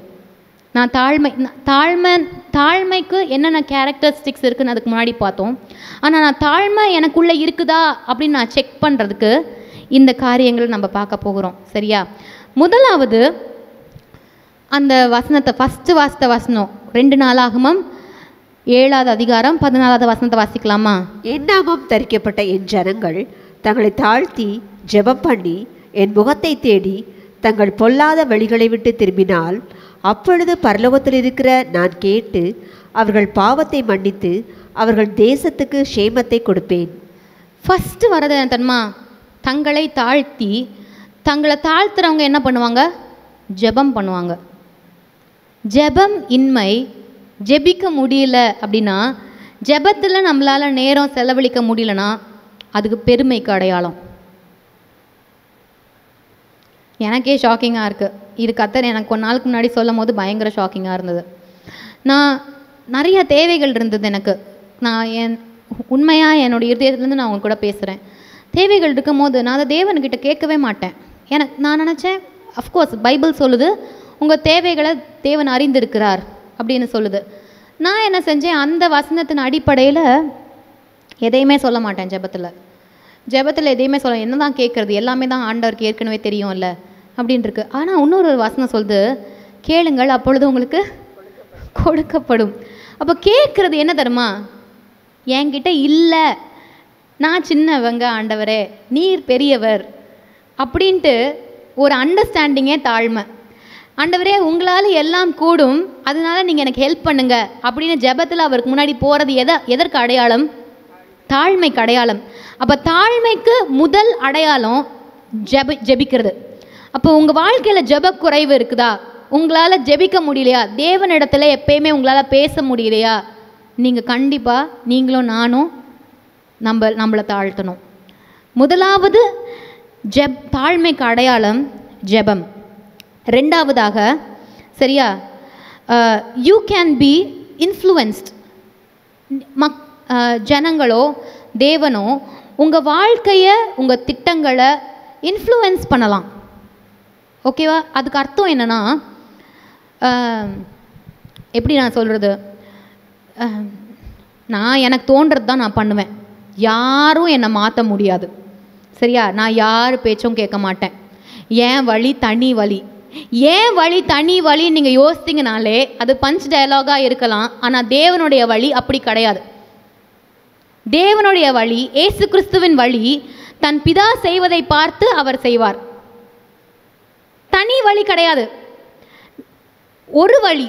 நான் தாழ்மை தாழ்மை தாழ்மைக்கு என்னென்ன கேரக்டரிஸ்டிக்ஸ் இருக்குன்னு அதுக்கு முன்னாடி பார்த்தோம். ஆனால் நான் தாழ்மை எனக்குள்ளே இருக்குதா அப்படின்னு நான் செக் பண்ணுறதுக்கு இந்த காரியங்கள் நம்ம பார்க்க போகிறோம். சரியா? முதலாவது அந்த வசனத்தை ஃபஸ்ட்டு வாசித்த வசனம். ரெண்டு நாளாகமும் ஏழாவது அதிகாரம் பதினாலாவது வசனத்தை வாசிக்கலாமா? என்னாமம் தரிக்கப்பட்ட என் ஜனங்கள் தங்களை தாழ்த்தி ஜெபம் பண்ணி என் முகத்தை தேடி தங்கள் பொல்லாத வழிகளை விட்டு திரும்பினால் அப்பொழுது பரலோகத்தில் இருக்கிற நான் கேட்டு அவர்கள் பாவத்தை மன்னித்து அவர்கள் தேசத்துக்கு சேமத்தை கொடுப்பேன். ஃபஸ்ட்டு வரது என்ன தங்களை தாழ்த்தி தங்களை தாழ்த்துறவங்க என்ன பண்ணுவாங்க? ஜெபம் பண்ணுவாங்க. ஜெபம் இன்மை ஜெபிக்க முடியல அப்படின்னா ஜெபத்தில் நம்மளால் நேரம் செலவழிக்க முடியலன்னா அதுக்கு பெருமைக்கு அடையாளம். எனக்கே ஷாக்கிங்காக இருக்குது இது கத்தர் எனக்கு கொஞ்ச நாளுக்கு முன்னாடி சொல்லும் போது பயங்கர ஷாக்கிங்காக இருந்தது. நான் நிறைய தேவைகள் இருந்தது எனக்கு. நான் என் உண்மையாக என்னுடைய இருதயத்துலேருந்து நான் அவங்க கூட பேசுகிறேன் தேவைகள் இருக்கும் போது நான் அதை தேவன்கிட்ட கேட்கவே மாட்டேன். எனக்கு நான் நினச்சேன் அஃப்கோர்ஸ் பைபிள் சொல்லுது உங்கள் தேவைகளை தேவன் அறிந்திருக்கிறார் அப்படின்னு சொல்லுது. நான் என்ன செஞ்சேன் அந்த வசனத்தின் அடிப்படையில் எதையுமே சொல்ல மாட்டேன் ஜெபத்தில். ஜெபத்தில் எதையுமே சொல்ல என்ன தான் கேட்குறது எல்லாமே தான் ஆண்டவருக்கு ஏற்கனவே தெரியும்ல. அப்படின்னு இருக்கு ஆனால் இன்னொரு ஒரு வசனம் சொல்லுது கேளுங்கள் அப்பொழுது உங்களுக்கு கொடுக்கப்படும். அப்போ கேட்குறது என்ன தருமா? என்கிட்ட இல்லை. நான் சின்னவங்க ஆண்டவரே நீர் பெரியவர் அப்படின்ட்டு ஒரு அண்டர்ஸ்டாண்டிங்கே தாழ்மை. ஆண்டவரே உங்களால் எல்லாம் கூடும். அதனால நீங்கள் எனக்கு ஹெல்ப் பண்ணுங்க அப்படின்னு ஜெபத்தில் அவருக்கு முன்னாடி போகிறது எதை எதற்கு அடையாளம்? தாழ்மைக்கு அடையாளம். அப்போ தாழ்மைக்கு முதல் அடையாளம் ஜெப ஜெபிக்கிறது. அப்போ உங்கள் வாழ்க்கையில் ஜெப குறைவு இருக்குதா? உங்களால் ஜெபிக்க முடியலையா? தேவனிடத்தில் எப்பயுமே உங்களால் பேச முடியலையா? நீங்கள் கண்டிப்பாக நீங்களும் நானும் நம்ம நம்மளை தாழ்த்தணும். முதலாவது ஜெப் தாழ்மைக்கு அடையாளம் ஜெபம். ரெண்டாவதாக சரியா? You can be influenced much ஜனங்களோ தேவனோ உங்கள் வாழ்க்கையை உங்கள் திட்டங்களை இன்ஃப்ளூயன்ஸ் பண்ணலாம். ஓகேவா அதுக்கு அர்த்தம் என்னென்னா எப்படி நான் சொல்கிறது நான் எனக்கு தோன்றது தான் நான் பண்ணுவேன். யாரும் என்னை மாற்ற முடியாது. சரியா? நான் யார் பேச்சும் கேட்க மாட்டேன். ஏன் வழி தனி வழி ஏன் வழி தனி வழி நீங்கள் யோசித்தீங்கனாலே அது பஞ்ச் டயலாகாக இருக்கலாம். ஆனால் தேவனுடைய வழி அப்படி கிடையாது. தேவனுடைய வழி இயேசு கிறிஸ்துவின் வழி தன் பிதா செய்வதை பார்த்து அவர் செய்வார். தனி வழி கிடையாது ஒரு வழி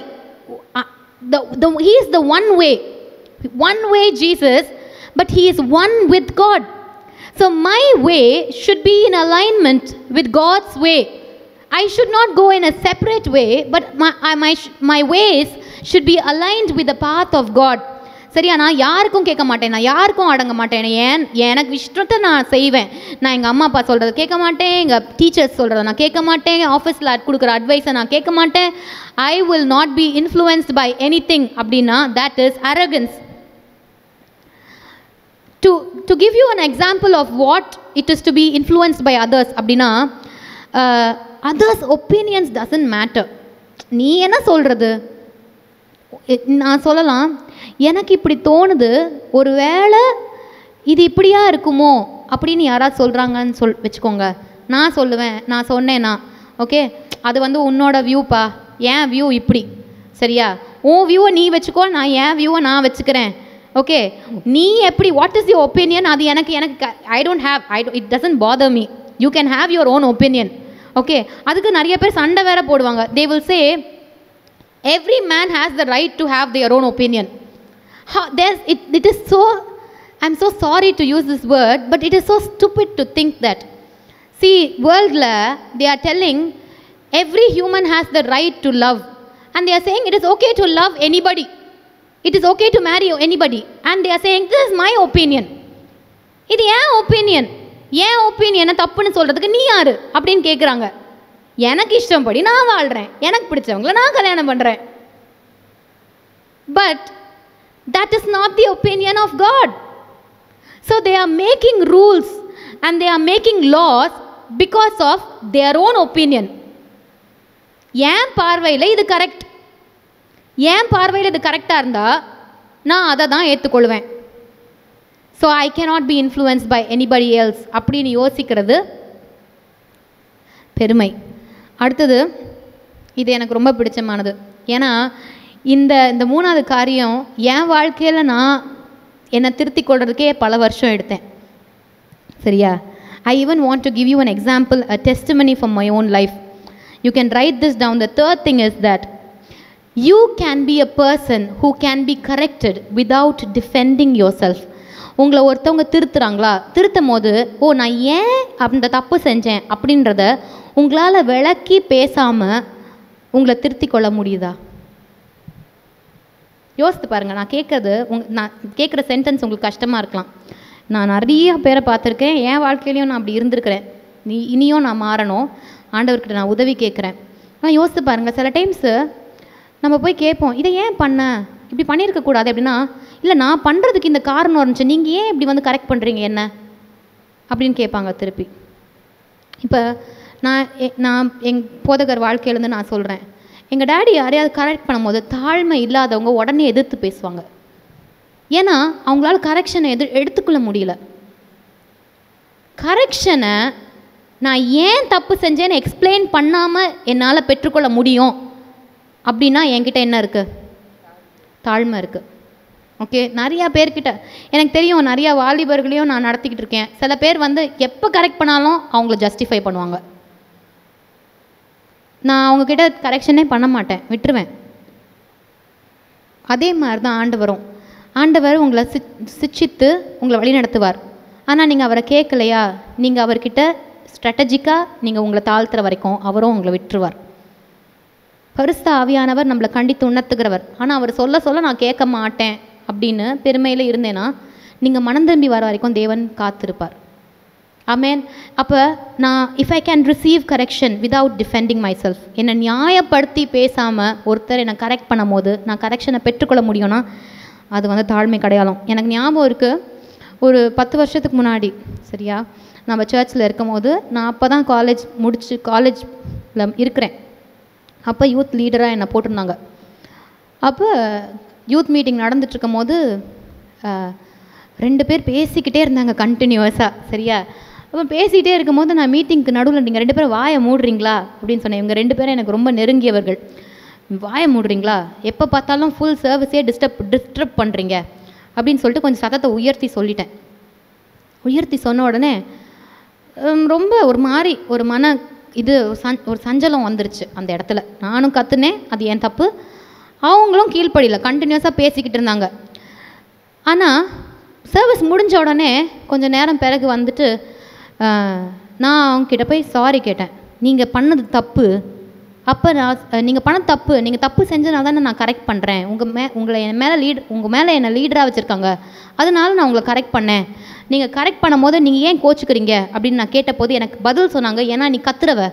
he is the one way one way Jesus but he is one with God so my way should be in alignment with God's way I should not go in a separate way, but my, I, my, sh- my ways should be aligned with the path of God. சரியா நான் யாருக்கும் கேட்க மாட்டேன் நான் யாருக்கும் அடங்க மாட்டேன் ஏன் எனக்கு இஷ்டத்தை நான் செய்வேன். நான் எங்கள் அம்மா அப்பா சொல்கிறத கேட்க மாட்டேன் எங்கள் டீச்சர்ஸ் சொல்கிறத நான் கேட்க மாட்டேன் ஆஃபீஸில் கொடுக்குற அட்வைஸை நான் கேட்க மாட்டேன். I will not be influenced by anything அப்படின்னா that is arrogance to to give you an example of what it is to be influenced by others அப்படின்னா அதர்ஸ் ஒப்பீனியன்ஸ் டசன்ட் மேட்டர் நீ என்ன சொல்கிறது நான் சொல்லலாம் எனக்கு இப்படி தோணுது. ஒரு வேளை இது இப்படியா இருக்குமோ? அப்படின்னு யாராவது சொல்கிறாங்கன்னு சொல் வச்சுக்கோங்க. நான் சொல்லுவேன். நான் சொன்னேன்னா ஓகே? அது வந்து உன்னோட வியூப்பா என் வியூ இப்படி. சரியா? உன் வியூவை நீ வச்சுக்கோ. நான் என் வியூவை நான் வச்சுக்கிறேன். ஓகே? நீ எப்படி வாட் இஸ் யுவர் ஒப்பீனியன் அது எனக்கு எனக்கு I don't have I it doesn't bother me you can have your own opinion okay? அதுக்கு நிறைய பேர் சண்டை வேற போடுவாங்க. They will say every man has the right to have their own opinion How, there's, it, it is so i'm so sorry to use this word but it is so stupid to think that see world they are telling every human has the right to love and they are saying it is okay to love anybody it is okay to marry anybody and they are saying this is my opinion இது ஏன் opinion ஏன் ஒப்பீனியனை தப்புன்னு சொல்கிறதுக்கு நீ யாரு அப்படின்னு கேட்குறாங்க எனக்கு இஷ்டம்படி நான் வாழ்கிறேன் எனக்கு பிடிச்சவங்கள நான் கல்யாணம் பண்ணுறேன் but that is not the opinion of God so they are making rules and they are making laws because of their own opinion என் பார்வையில் இது கரெக்ட் என் பார்வையில் இது கரெக்டாக இருந்தால் நான் அதை தான் ஏற்றுக்கொள்வேன் so I cannot be influence by anybody else அப்படின்னு யோசிக்கிறது பெருமை. அடுத்தது இது எனக்கு ரொம்ப பிடிச்சமானது. ஏன்னா இந்த இந்த மூணாவது காரியம் என் வாழ்க்கையில் நான் என்னை திருத்தி கொள்றதுக்கே பல வருஷம் எடுத்தேன். சரியா? I even want to give you an example a testimony from my own life you can write this down the third thing is that you can be a person who can be corrected without defending yourself உங்களை ஒருத்தவங்க திருத்துறாங்களா? திருத்தும் போது ஓ நான் ஏன் அந்த தப்பு செஞ்சேன்? அப்படின்றத உங்களால் விளக்கி பேசாமல் உங்களை திருத்தி கொள்ள முடியுதா? யோசித்து பாருங்கள் நான் கேட்குறது உங் நான் கேட்குற சென்டென்ஸ் உங்களுக்கு கஷ்டமாக இருக்கலாம். நான் நிறைய பேரை பார்த்துருக்கேன் என் வாழ்க்கையிலையும் நான் அப்படி இருந்திருக்கிறேன். நீ இனியும் நான் மாறணும். ஆண்டவர்கிட்ட நான் உதவி கேட்குறேன். ஆனால் யோசித்து பாருங்கள் சில டைம்ஸு நம்ம போய் கேட்போம் இதை ஏன் பண்ண? இப்படி பண்ணியிருக்கக்கூடாது அப்படின்னா இல்லை நான் பண்ணுறதுக்கு இந்த காரணம் இருந்துச்சு. நீங்கள் ஏன் இப்படி வந்து கரெக்ட் பண்ணுறீங்க என்ன? அப்படின்னு கேட்பாங்க திருப்பி. இப்போ நான் நான் எங் போதகர் வாழ்க்கையிலேருந்து நான் சொல்கிறேன் எங்கள் டேடி யாரையாவது கரெக்ட் பண்ணும்போது தாழ்மை இல்லாதவங்க உடனே எதிர்த்து பேசுவாங்க. ஏன்னா அவங்களால கரெக்ஷனை எது எடுத்துக்கொள்ள முடியல. கரெக்ஷனை நான் ஏன் தப்பு செஞ்சேன்னு எக்ஸ்பிளைன் பண்ணாமல் என்னால் பெற்றுக்கொள்ள முடியும்? அப்படின்னா என்கிட்ட என்ன இருக்குது தாழ்மை இருக்குது ஓகே நிறையா பேர்கிட்ட எனக்கு தெரியும் நிறையா வாலிபர்களையும் நான் நடத்திக்கிட்டு இருக்கேன். சில பேர் வந்து எப்போ கரெக்ட் பண்ணாலும் அவங்கள ஜஸ்டிஃபை பண்ணுவாங்க. நான் அவங்கக்கிட்ட கரெக்ஷனே பண்ண மாட்டேன். விட்டுருவேன். அதே மாதிரி தான் ஆண்டவரும். ஆண்டவர் உங்களை சி சிச்சித்து உங்களை வழி நடத்துவார். ஆனால் நீங்கள் அவரை கேட்கலையா? நீங்கள் அவர்கிட்ட ஸ்ட்ராட்டஜிக்காக நீங்கள் உங்களை தாழ்த்துற வரைக்கும் அவரும் உங்களை விட்டுருவார். பரிசுத்த ஆவியானவர் நம்மளை கண்டித்து உணர்த்துகிறவர். ஆனால் அவர் சொல்ல சொல்ல நான் கேட்க மாட்டேன் அப்படின்னு பெருமையில் இருந்தேன்னா நீங்கள் மனம் திரும்பி வர வரைக்கும் தேவன் காத்திருப்பார். ஆமேன் அப்போ நான் if I can receive correction without defending myself என்னை நியாயப்படுத்தி பேசாமல் ஒருத்தர் என்னை கரெக்ட் பண்ணும்போது நான் கரெக்ஷனை பெற்றுக்கொள்ள முடியும்னா அது வந்து தாழ்மை கிடையாலும் எனக்கு ஞாபகம் இருக்குது ஒரு பத்து வருஷத்துக்கு முன்னாடி சரியா? நம்ம சர்ச்சில் இருக்கும் போது நான் அப்போ தான் காலேஜ் முடித்து காலேஜில் இருக்கிறேன். அப்போ யூத் லீடராக என்னை போட்டிருந்தாங்க. அப்போ யூத் மீட்டிங் நடந்துட்டுருக்கும் போது ரெண்டு பேர் பேசிக்கிட்டே இருந்தாங்க கண்டினியூவஸாக சரியா? அப்போ பேசிகிட்டே இருக்கும்போது நான் மீட்டிங்க்கு நடுவில் நீங்கள் ரெண்டு பேரும் வாயை மூடுறீங்களா? அப்படின்னு சொன்னேன். இவங்க ரெண்டு பேரும் எனக்கு ரொம்ப நெருங்கியவர்கள். வாயை மூடுறீங்களா? எப்போ பார்த்தாலும் ஃபுல் சர்வீஸே டிஸ்டர்ப் டிஸ்டர்ப் பண்ணுறீங்க அப்படின்னு சொல்லிட்டு கொஞ்சம் சத்தத்தை உயர்த்தி சொல்லிட்டேன். உயர்த்தி சொன்ன உடனே ரொம்ப ஒரு மாதிரி ஒரு மன இது சஞ் ஒரு சஞ்சலம் வந்துருச்சு அந்த இடத்துல. நானும் கற்றுனேன் அது என் தப்பு. அவங்களும் கீழ்ப்படியில. கண்டினியூஸாக பேசிக்கிட்டு இருந்தாங்க. ஆனால் சர்வீஸ் முடிஞ்ச உடனே கொஞ்சம் நேரம் பிறகு வந்துட்டு நான் அவங்கக்கிட்ட போய் சாரி கேட்டேன். நீங்கள் பண்ணது தப்பு. அப்போ நான் நீங்கள் பண்ண தப்பு நீங்கள் தப்பு செஞ்சதுனால தானே நான் கரெக்ட் பண்ணுறேன் உங்கள் மே உங்களை என் மேலே லீட் உங்கள் மேலே என்னை லீடராக வச்சுருக்காங்க. அதனால நான் உங்களை கரெக்ட் பண்ணேன். நீங்கள் கரெக்ட் பண்ணும்போது நீங்கள் ஏன் கோச்சுக்கிறீங்க? அப்படின்னு நான் கேட்டபோது எனக்கு பதில் சொன்னாங்க. ஏன்னா நீ கத்துறவ.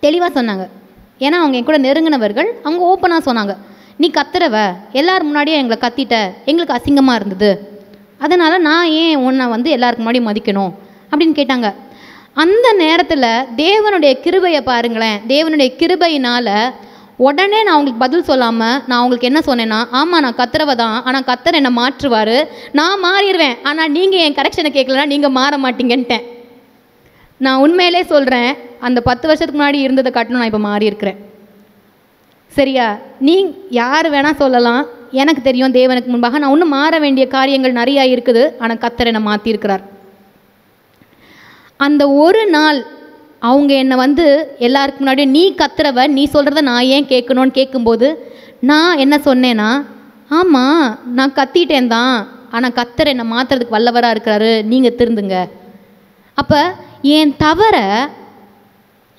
தெளிவாக சொன்னாங்க. ஏன்னா அவங்க என் கூட நெருங்கினவர்கள் அவங்க ஓப்பனாக சொன்னாங்க. நீ கத்துறவ. எல்லார் முன்னாடியும் எங்களை கத்திட்ட. எங்களுக்கு அசிங்கமாக இருந்தது. அதனால் நான் ஏன் உன்னை வந்து எல்லாருக்கு முன்னாடி மதிக்கணும்? அப்படின்னு கேட்டாங்க. அந்த நேரத்தில் தேவனுடைய கிருபையை பாருங்களேன். தேவனுடைய கிருபையினால் உடனே நான் அவங்களுக்கு பதில் சொல்லாமல் நான் அவங்களுக்கு என்ன சொன்னேன்னா ஆமாம் நான் கத்துறவ தான். ஆனால் கத்தர் என்னை மாற்றுவார். நான் மாறிடுவேன். ஆனால் நீங்கள் என் கரெக்ஷனை கேட்கலன்னா நீங்கள் மாற மாட்டீங்கன்ட்டேன். நான் உண்மையிலே சொல்கிறேன் அந்த பத்து வருஷத்துக்கு முன்னாடி இருந்ததை காட்டணும் நான் இப்போ மாறி இருக்கிறேன் சரியா? நீ யார் வேணால் சொல்லலாம். எனக்கு தெரியும் தேவனுக்கு முன்பாக நான் இன்னும் மாற வேண்டிய காரியங்கள் நிறையா இருக்குது. ஆனால் கத்தர் என்னை மாற்றிருக்கிறார் அந்த ஒரு நாள் அவங்க என்னை வந்து எல்லாருக்கு முன்னாடி நீ கத்துறவ நீ சொல்கிறத நான் ஏன் கேட்கணும்னு கேட்கும்போது நான் என்ன சொன்னேன்னா ஆமாம் நான் கத்திட்டேன் தான். ஆனால் கத்தர் என்னை மாற்றுறதுக்கு வல்லவராக இருக்கிறாரு. நீங்கள் திருந்துங்க. அப்போ என் தவற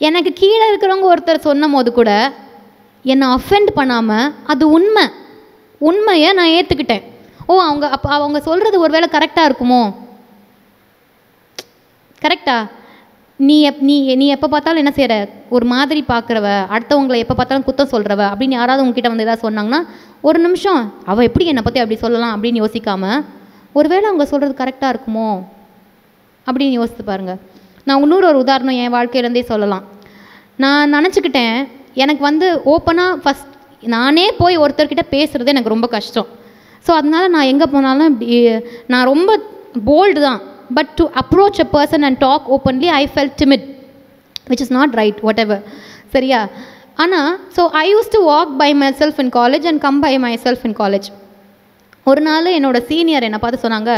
எனக்கு கீழே இருக்கிறவங்க ஒருத்தர் சொன்னும் போது கூட என்னை அஃபெண்ட் பண்ணாமல் அது உண்மை. உண்மையை நான் ஏற்றுக்கிட்டேன் ஓ அவங்க அப்போ அவங்க சொல்கிறது ஒருவேளை கரெக்டாக இருக்குமோ? கரெக்டா நீ எப் நீ நீ எப்போ பார்த்தாலும் என்ன செய்கிற ஒரு மாதிரி பார்க்குறவ அடுத்தவங்களை எப்போ பார்த்தாலும் குத்தம் சொல்கிறவ அப்படின்னு யாராவது உங்ககிட்ட வந்து எதாவது சொன்னாங்கன்னா ஒரு நிமிஷம் அவள் எப்படி என்னை பற்றி அப்படி சொல்லலாம்? அப்படின்னு யோசிக்காமல் ஒருவேளை அவங்க சொல்கிறது கரெக்டாக இருக்குமோ? அப்படின்னு யோசித்து பாருங்கள் நான் இன்னொரு ஒரு உதாரணம் என் வாழ்க்கையிலேருந்தே சொல்லலாம். நான் நினச்சிக்கிட்டேன் எனக்கு வந்து ஓப்பனாக ஃபஸ்ட் நானே போய் ஒருத்தர்கிட்ட பேசுகிறது எனக்கு ரொம்ப கஷ்டம். ஸோ அதனால நான் எங்கே போனாலும் இப்படி நான் ரொம்ப போல்டு தான். But to approach a person and talk openly I fell timid which is not right whatever சரியா? ஆனால் so I use to walk by myself in college and come by myself in college ஒரு நாள் என்னோட senior என்னை பார்த்து சொன்னாங்க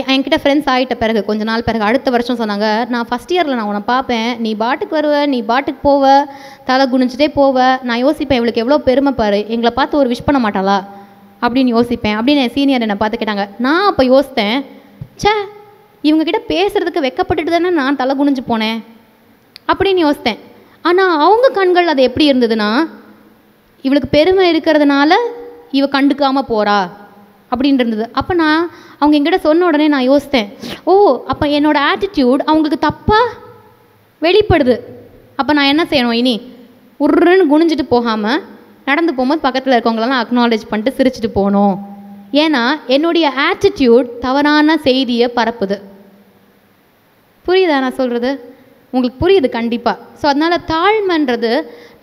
என்கிட்ட friends ஆகிட்ட பிறகு கொஞ்ச நாள் பிறகு அடுத்த வருஷம் சொன்னாங்க நான் ஃபஸ்ட் இயரில் நான் உன்னை பார்ப்பேன். நீ பாட்டுக்கு வருவ நீ பாட்டுக்கு போவ தலை குனிஞ்சிட்டே போவ. நான் யோசிப்பேன் இவளுக்கு எவ்வளோ பெருமை பாரு. எங்களை பார்த்து ஒரு விஷ் பண்ண மாட்டாளா? அப்படின்னு யோசிப்பேன். அப்படின்னு என் சீனியர் என்னை பார்த்து கேட்டாங்க. நான் அப்போ யோசித்தேன் சே இவங்கக்கிட்ட பேசுகிறதுக்கு வெக்கப்பட்டுட்டு தானே நான் தலை குனிஞ்சு போனேன்? அப்படின்னு யோசித்தேன். ஆனால் அவங்க கண்கள் அது எப்படி இருந்ததுன்னா இவளுக்கு பெருமை இருக்கிறதுனால இவ கண்டுக்காமல் போகிறா அப்படின்னு இருந்தது அப்போ நான் அவங்க எங்கிட்ட சொன்ன உடனே நான் யோசித்தேன். ஓ அப்போ என்னோடய ஆட்டிடியூட் அவங்களுக்கு தப்பாக வெளிப்படுது. அப்போ நான் என்ன செய்யணும் இனி? உருன்னு குனிஞ்சிட்டு போகாமல் நடந்து போகும்போது பக்கத்தில் இருக்கவங்களெல்லாம் அக்னாலேஜ் பண்ணிட்டு சிரிச்சிட்டு போகணும். ஏன்னா என்னுடைய ஆட்டிடியூட் தவறான செய்தியை பரப்புது. புரியுதா நான் சொல்கிறது உங்களுக்கு புரியுது கண்டிப்பாக ஸோ அதனால் தாழ்மைன்றது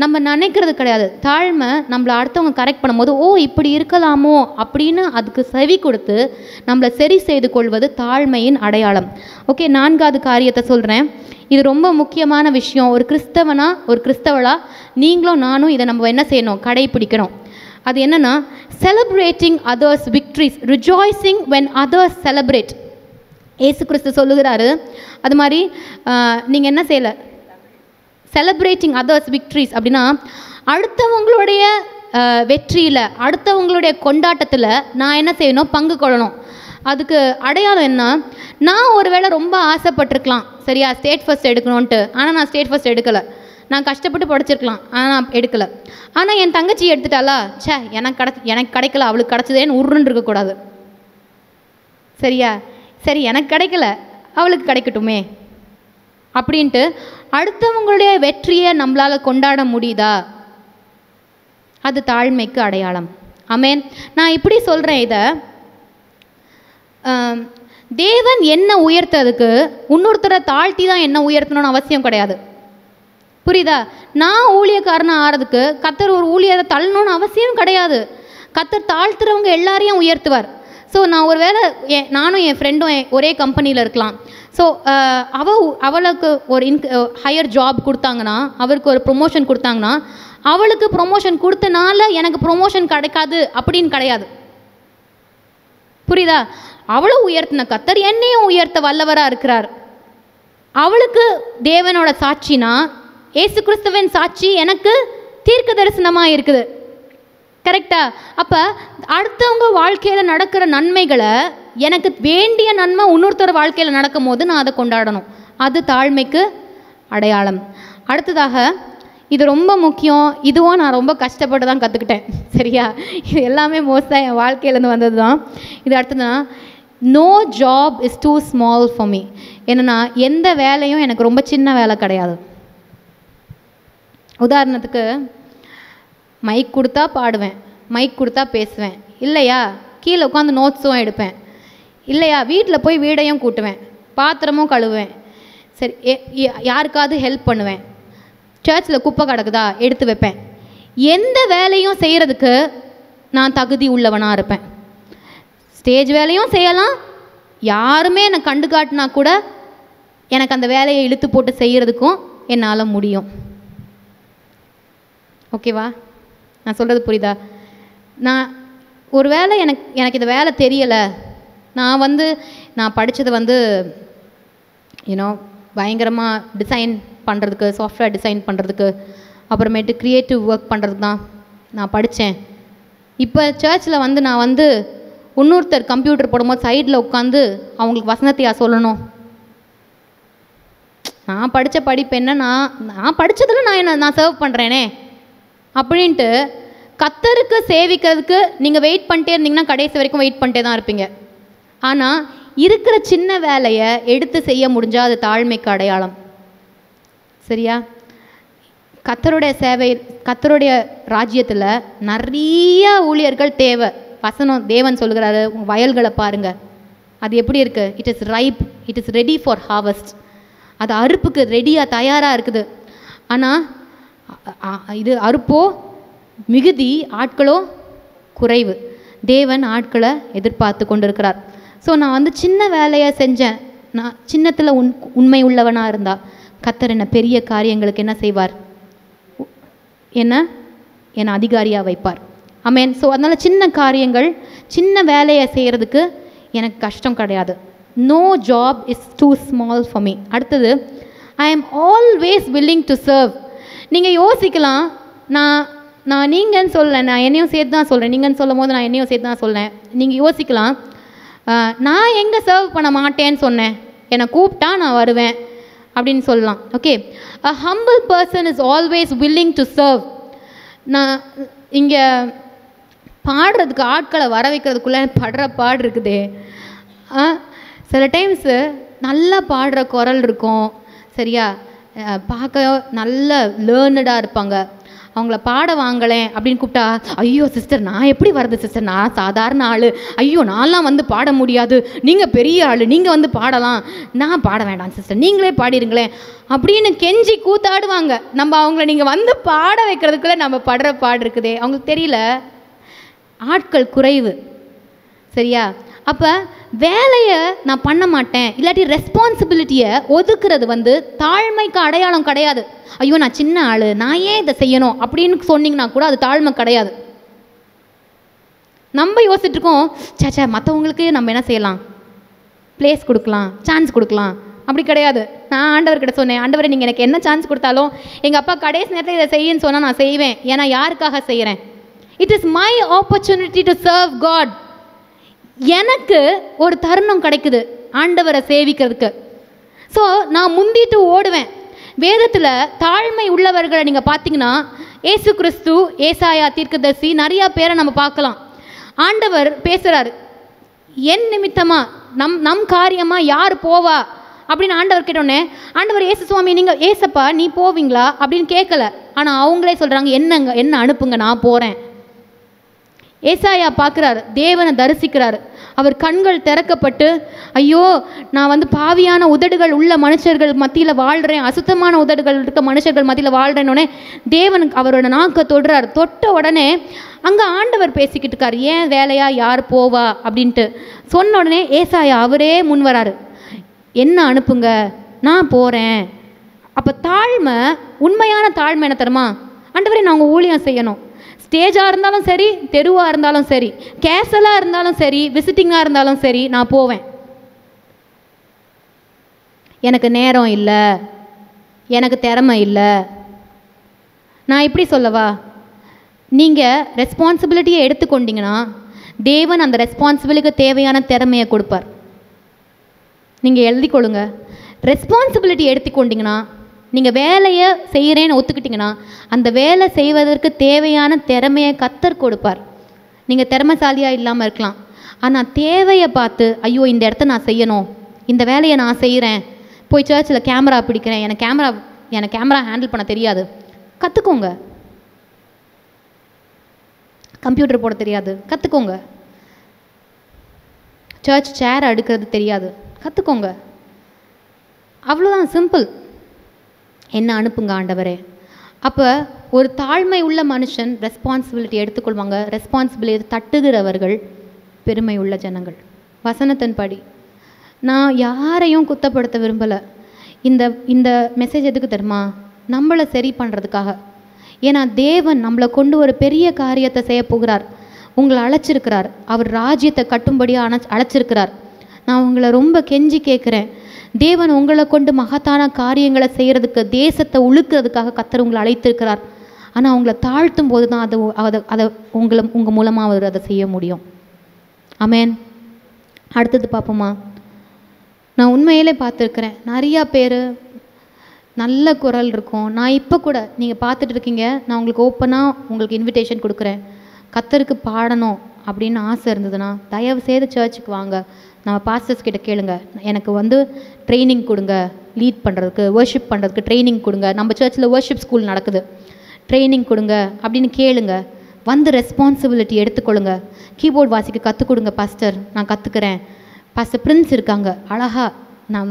நம்ம நினைக்கிறது கிடையாது. தாழ்மை நம்மளை அடுத்தவங்க கரெக்ட் பண்ணும்போது ஓ இப்படி இருக்கலாமோ? அப்படின்னு அதுக்கு செவி கொடுத்து நம்மளை சரி செய்து கொள்வது தாழ்மையின் அடையாளம். ஓகே நான்காவது காரியத்தை சொல்கிறேன் இது ரொம்ப முக்கியமான விஷயம். ஒரு கிறிஸ்தவனா ஒரு கிறிஸ்தவளா நீங்களும் நானும் இதை நம்ம என்ன செய்யணும்? கடைபிடிக்கணும் அது என்னன்னா celebrating others victories rejoicing when others celebrate Yesu Kristu சொல்லுகிறாரு அது மாதிரி நீங்கள் என்ன செய்யலை? செலப்ரேட்டிங் அதர்ஸ் விக்ட்ரிஸ் அப்படின்னா அடுத்தவங்களுடைய வெற்றியில் அடுத்தவங்களுடைய கொண்டாட்டத்தில் நான் என்ன செய்யணும்? பங்கு கொள்ளணும். அதுக்கு அடையாளம் என்ன? நான் ஒரு வேளை ரொம்ப ஆசைப்பட்டிருக்கலாம். சரியா ஸ்டேட் ஃபர்ஸ்ட் எடுக்கணுன்ட்டு ஆனால் நான் ஸ்டேட் ஃபஸ்ட் எடுக்கலை. நான் கஷ்டப்பட்டு படிச்சிருக்கலாம். ஆனால் நான் எடுக்கலை. ஆனால் என் தங்கச்சி எடுத்துட்டாளா? ச்சே எனக்கு கிடச்சி எனக்கு கிடைக்கல. அவளுக்கு கிடச்சதேன்னு உருன்னு இருக்கக்கூடாது. சரியா? சரி எனக்கு கிடைக்கல. அவளுக்கு கிடைக்கட்டுமே. அப்படின்ட்டு அடுத்தவங்களுடைய வெற்றியை நம்மளால் கொண்டாட முடியுதா? அது தாழ்மைக்கு அடையாளம். அமேன் நான் இப்படி சொல்கிறேன் இதை. தேவன் என்ன உயர்த்ததுக்கு இன்னொருத்தரை தாழ்த்தி தான் என்ன உயர்த்தணும்னு அவசியம் கிடையாது. புரியுதா? நான் ஊழியக்காரனாக ஆறதுக்கு கத்தர் ஒரு ஊழியரை தள்ளணும்னு அவசியம் கிடையாது. கத்தர் தாழ்த்துறவங்க எல்லாரையும் உயர்த்துவார். ஸோ நான் ஒரு வேளை நானும் என் ஃப்ரெண்டும் ஒரே கம்பெனியில் இருக்கலாம். ஸோ uh, அவ அவளுக்கு ஒரு இன்க் ஹையர் ஜாப் கொடுத்தாங்கன்னா அவருக்கு ஒரு ப்ரொமோஷன் கொடுத்தாங்கன்னா அவளுக்கு ப்ரொமோஷன் கொடுத்தனால எனக்கு ப்ரொமோஷன் கிடைக்காது அப்படின்னு கிடையாது. புரியுதா? அவளும் உயர்த்தின கத்தர் என்னையும் உயர்த்த வல்லவராக இருக்கிறார். அவளுக்கு தேவனோட சாட்சினா ஏசு கிறிஸ்துவின் சாட்சி எனக்கு தீர்க்க தரிசனமாக இருக்குது. கரெக்டா அப்போ அடுத்தவங்க வாழ்க்கையில் நடக்கிற நன்மைகளை எனக்கு வேண்டிய நன்மை இன்னொருத்தர் வாழ்க்கையில் நடக்கும் போது நான் அதை கொண்டாடணும். அது தாழ்மைக்கு அடையாளம். அடுத்ததாக இது ரொம்ப முக்கியம். இதுவும் நான் ரொம்ப கஷ்டப்பட்டு தான் கற்றுக்கிட்டேன் சரியா? இது எல்லாமே மோஸ்ட்டாக என் வாழ்க்கையிலேருந்து வந்தது தான் இது அடுத்ததுன்னா no job is too small for me என்னென்னா எந்த வேலையும் எனக்கு ரொம்ப சின்ன வேலை கிடையாது. உதாரணத்துக்கு மைக் கொடுத்தா பாடுவேன். மைக் கொடுத்தா பேசுவேன். இல்லையா? கீழே உட்காந்து நோட்ஸும் எடுப்பேன். இல்லையா வீட்டில் போய் வீடையும் கூட்டுவேன் பாத்திரமும் கழுவுவேன். சரி எ- யாருக்காவது ஹெல்ப் பண்ணுவேன். சர்ச்சில் குப்பை கிடக்குதா எடுத்து வைப்பேன். எந்த வேலையும் செய்கிறதுக்கு நான் தகுதி உள்ளவனாக இருப்பேன். ஸ்டேஜ் வேலையும் செய்யலாம். யாருமே என்னை கண்டு காட்டினா கூட எனக்கு அந்த வேலையை இழுத்து போட்டு செய்கிறதுக்கும் என்னால் முடியும். ஓகேவா நான் சொல்கிறது புரியுதா? நான் ஒரு வேளை எனக்கு எனக்கு இந்த வேலை தெரியலை நான் வந்து நான் படித்தது வந்து யூனோ பயங்கரமாக டிசைன் பண்ணுறதுக்கு சாஃப்ட்வேர் டிசைன் பண்ணுறதுக்கு அப்புறமேட்டு க்ரியேட்டிவ் ஒர்க் பண்ணுறதுக்கு தான் நான் படித்தேன் இப்போ சர்ச்சில் வந்து நான் வந்து இன்னொருத்தர் கம்ப்யூட்டர் போடும்போது சைடில் உட்காந்து அவங்களுக்கு வசனத்தையா சொல்லணும். நான் படித்த படிப்பு என்ன நான் நான் படித்ததில் நான் என்ன நான் சர்வ் பண்ணுறேனே அப்படின்ட்டு கத்தருக்கு சேவிக்கிறதுக்கு நீங்கள் வெயிட் பண்ணிட்டே இருந்தீங்கன்னா கடைசி வரைக்கும் வெயிட் பண்ணிட்டே தான் இருப்பீங்க. ஆனால் இருக்கிற சின்ன வேலையை எடுத்து செய்ய முடிஞ்சால் அது தாழ்மைக்கு அடையாளம். சரியா? கத்தருடைய சேவை கத்தருடைய ராஜ்யத்தில் நிறைய ஊழியர்கள் தேவை வசனம் தேவன் சொல்கிறாரு வயல்களை பாருங்க. அது எப்படி இருக்குது it is ripe it is ready for harvest அது அறுப்புக்கு ரெடியாக தயாராக இருக்குது. ஆனால் இது அறுப்போ மிகுதி ஆட்களோ குறைவு. தேவன் ஆட்களை எதிர்பார்த்து கொண்டிருக்கிறார். ஸோ நான் வந்து சின்ன வேலையை செஞ்சேன். நான் சின்னத்தில் உண் உண்மை உள்ளவனாக இருந்தா. கத்தர் என்ன பெரிய காரியங்களுக்கு என்ன செய்வார்? என்ன? என்னை அதிகாரியாக வைப்பார். அமேன் ஸோ அதனால் சின்ன காரியங்கள் சின்ன வேலையை செய்கிறதுக்கு எனக்கு கஷ்டம் கிடையாது. No job is too small for me அடுத்தது I am always willing to serve நீங்கள் யோசிக்கலாம். நான் நான் நீங்கன்னு சொல்லலை. நான் என்னையும் சேர்த்து தான் சொல்கிறேன் நீங்கன்னு சொல்லும் போது நான் என்னையும் சேர்த்து தான் சொல்கிறேன் நீங்கள் யோசிக்கலாம். நான் எங்கே சர்வ் பண்ண மாட்டேன்னு சொன்னேன். என்னை கூப்பிட்டா நான் வருவேன் அப்படின்னு சொல்லலாம். Okay a humble person is always willing to serve நான் இங்கே பாடுறதுக்கு ஆட்களை வர வைக்கிறதுக்குள்ளே படுற பாடு இருக்குதே. ஆ, சில டைம்ஸு நல்லா பாடுற குரல் இருக்கும். சரியா? பார்க்க நல்ல லேர்னடாக இருப்பாங்க. அவங்கள பாட வாங்கலேன் அப்படின்னு கூப்பிட்டா ஐயோ சிஸ்டர் நான் எப்படி வர்றது சிஸ்டர் நான் சாதாரண ஆள். ஐயோ நான்லாம் வந்து பாட முடியாது. நீங்கள் பெரிய ஆள். நீங்கள் வந்து பாடலாம். நான் பாட வேண்டாம் சிஸ்டர் நீங்களே பாடிருங்களேன். அப்படின்னு கெஞ்சி கூத்தாடுவாங்க. நம்ம அவங்கள நீங்கள் வந்து பாட வைக்கிறதுக்குள்ளே நம்ம படுற பாடு இருக்குதே. அவங்களுக்கு தெரியல. ஆட்கள் குறைவு. சரியா? அப்போ வேலையை நான் பண்ண மாட்டேன். இல்லாட்டி ரெஸ்பான்சிபிலிட்டியை ஒதுக்குறது வந்து தாழ்மைக்கு அடையாளம் கிடையாது. ஐயோ நான் சின்ன ஆள் நான் ஏன் இதை செய்யணும் அப்படின்னு சொன்னீங்கன்னா கூட அது தாழ்மை கிடையாது. நம்ம யோசிச்சுட்ருக்கோம் சேச்சா மற்றவங்களுக்கு நம்ம என்ன செய்யலாம்? ப்ளேஸ் கொடுக்கலாம் சான்ஸ் கொடுக்கலாம். அப்படி கிடையாது. நான் ஆண்டவர்கிட்ட சொன்னேன் ஆண்டவரை நீங்கள் எனக்கு என்ன சான்ஸ் கொடுத்தாலும் எங்கள் அப்பா கடைசி நேரத்தில் இதை செய்யுன்னு சொன்னால் நான் செய்வேன். ஏன்னா யாருக்காக செய்கிறேன் it is my opportunity to serve God எனக்கு ஒரு தருணம் கிடைக்குது ஆண்டவரை சேவிக்கிறதுக்கு. ஸோ நான் முந்திட்டு ஓடுவேன். வேதத்தில் தாழ்மை உள்ளவர்களை நீங்கள் பார்த்தீங்கன்னா ஏசு கிறிஸ்து ஏசாயா தீர்க்கதர்சி நிறையா பேரை நம்ம பார்க்கலாம். ஆண்டவர் பேசுகிறாரு என் நிமித்தமாக நம் நம் காரியமாக யார் போவா? அப்படின்னு ஆண்டவர் கேட்டோடனே ஆண்டவர் ஏசு சுவாமி நீங்கள் ஏசப்பா நீ போவீங்களா? அப்படின்னு கேட்கல. ஆனால் அவங்களே சொல்கிறாங்க என்னங்க என்ன அனுப்புங்க நான் போகிறேன் ஏசாயா பார்க்குறாரு தேவனை தரிசிக்கிறார். அவர் கண்கள் திறக்கப்பட்டு ஐயோ நான் வந்து பாவியான உதடுகள் உள்ள மனுஷர்கள் மத்தியில் வாழ்கிறேன் அசுத்தமான உதடுகள் இருக்க மனுஷர்கள் மத்தியில் வாழ்கிறேன்னொடனே தேவனுக்கு அவரோட நாக்கை தொடுறார். தொட்ட உடனே அங்கே ஆண்டவர் பேசிக்கிட்டு இருக்கார் ஏன் வேலையா? யார் போவா? அப்படின்ட்டு. சொன்ன உடனே ஏசாயா அவரே முன் வராரு. என்ன அனுப்புங்க? நான் போகிறேன் அப்போ தாழ்மை உண்மையான தாழ்மை என்ன தருமா ஆண்டவரே நான் உங்கள் ஊழியம் செய்யணும். ஸ்டேஜாக இருந்தாலும் சரி தெருவாக இருந்தாலும் சரி கேசலாக இருந்தாலும் சரி விசிட்டிங்காக இருந்தாலும் சரி நான் போவேன். எனக்கு நேரம் இல்லை. எனக்கு திறமை இல்லை. நான் இப்படி சொல்லவா? நீங்கள் ரெஸ்பான்சிபிலிட்டியை எடுத்துக்கொண்டீங்கன்னா தேவன் அந்த ரெஸ்பான்சிபிலிட்டிக்கு தேவையான திறமையை கொடுப்பார். நீங்கள் எழுதிக்கொள்ளுங்க. ரெஸ்பான்சிபிலிட்டி எடுத்துக்கொண்டீங்கன்னா நீங்கள் வேலையை செய்கிறேன்னு ஒத்துக்கிட்டிங்கன்னா அந்த வேலை செய்வதற்கு தேவையான திறமையை கத்தர் கொடுப்பார். நீங்கள் திறமைசாலியாக இல்லாமல் இருக்கலாம். ஆனால் தேவையை பார்த்து ஐயோ இந்த இடத்த நான் செய்யணும். இந்த வேலையை நான் செய்கிறேன் போய் சர்ச்சில் கேமரா பிடிக்கிறேன். எனக்கு கேமரா எனக்கு கேமரா ஹேண்டில் பண்ண தெரியாது. கற்றுக்கோங்க கம்ப்யூட்டர் போட தெரியாது. கற்றுக்கோங்க சர்ச் சேர் அடுக்கிறது தெரியாது. கற்றுக்கோங்க அவ்வளோதான் சிம்பிள் என்ன அனுப்புங்க ஆண்டவரே? அப்போ ஒரு தாழ்மை உள்ள மனுஷன் ரெஸ்பான்சிபிலிட்டி எடுத்துக்கொள்வாங்க. ரெஸ்பான்சிபிலிட்டி தட்டுகிறவர்கள் பெருமை உள்ள ஜனங்கள். வசனத்தின் படி நான் யாரையும் குத்தப்படுத்த விரும்பலை. இந்த இந்த மெசேஜ் எதுக்கு தெரியுமா? நம்மளை சரி பண்ணுறதுக்காக ஏன்னா தேவன் நம்மளை கொண்டு ஒரு பெரிய காரியத்தை செய்ய போகிறார். உங்களை அழைச்சிருக்கிறார். அவர் ராஜ்யத்தை கட்டும்படியாக அணை அழைச்சிருக்கிறார். நான் உங்களை ரொம்ப கெஞ்சி கேட்குறேன் தேவன் உங்களை கொண்டு மகத்தான காரியங்களை செய்கிறதுக்கு தேசத்தை உழுக்கிறதுக்காக கத்தர் உங்களை அழைத்திருக்கிறார். ஆனால் உங்களை தாழ்த்தும் போது தான் அதை அதை அதை உங்களை உங்கள் மூலமாக அவர் அதை செய்ய முடியும். அமேன் அடுத்தது பார்ப்போமா? நான் உண்மையிலே பார்த்துருக்குறேன். நிறையா பேர் நல்ல குரல் இருக்கும். நான் இப்போ கூட நீங்கள் பார்த்துட்டு இருக்கீங்க. நான் உங்களுக்கு ஓப்பனாக உங்களுக்கு இன்விடேஷன் கொடுக்குறேன். கத்தருக்கு பாடணும். அப்படின்னு ஆசை இருந்ததுன்னா தயவு செய்து சர்ச்சுக்கு வாங்க. நம்ம பாஸ்டர்ஸ் கிட்ட கேளுங்க. எனக்கு வந்து ட்ரைனிங் கொடுங்க. லீட் பண்ணுறதுக்கு ஒர்ஷிப் பண்ணுறதுக்கு ட்ரைனிங் கொடுங்க. நம்ம சர்ச்சில் ஒர்ஷிப் ஸ்கூல் நடக்குது. ட்ரைனிங் கொடுங்க அப்படின்னு கேளுங்க. வந்து ரெஸ்பான்சிபிலிட்டி எடுத்துக்கொள்ளுங்க. கீபோர்ட் வாசிக்க கற்றுக் கொடுங்க பாஸ்டர் நான் கற்றுக்கிறேன் பாஸ்டர் பிரின்ஸ் இருக்காங்க. அழகாக நான்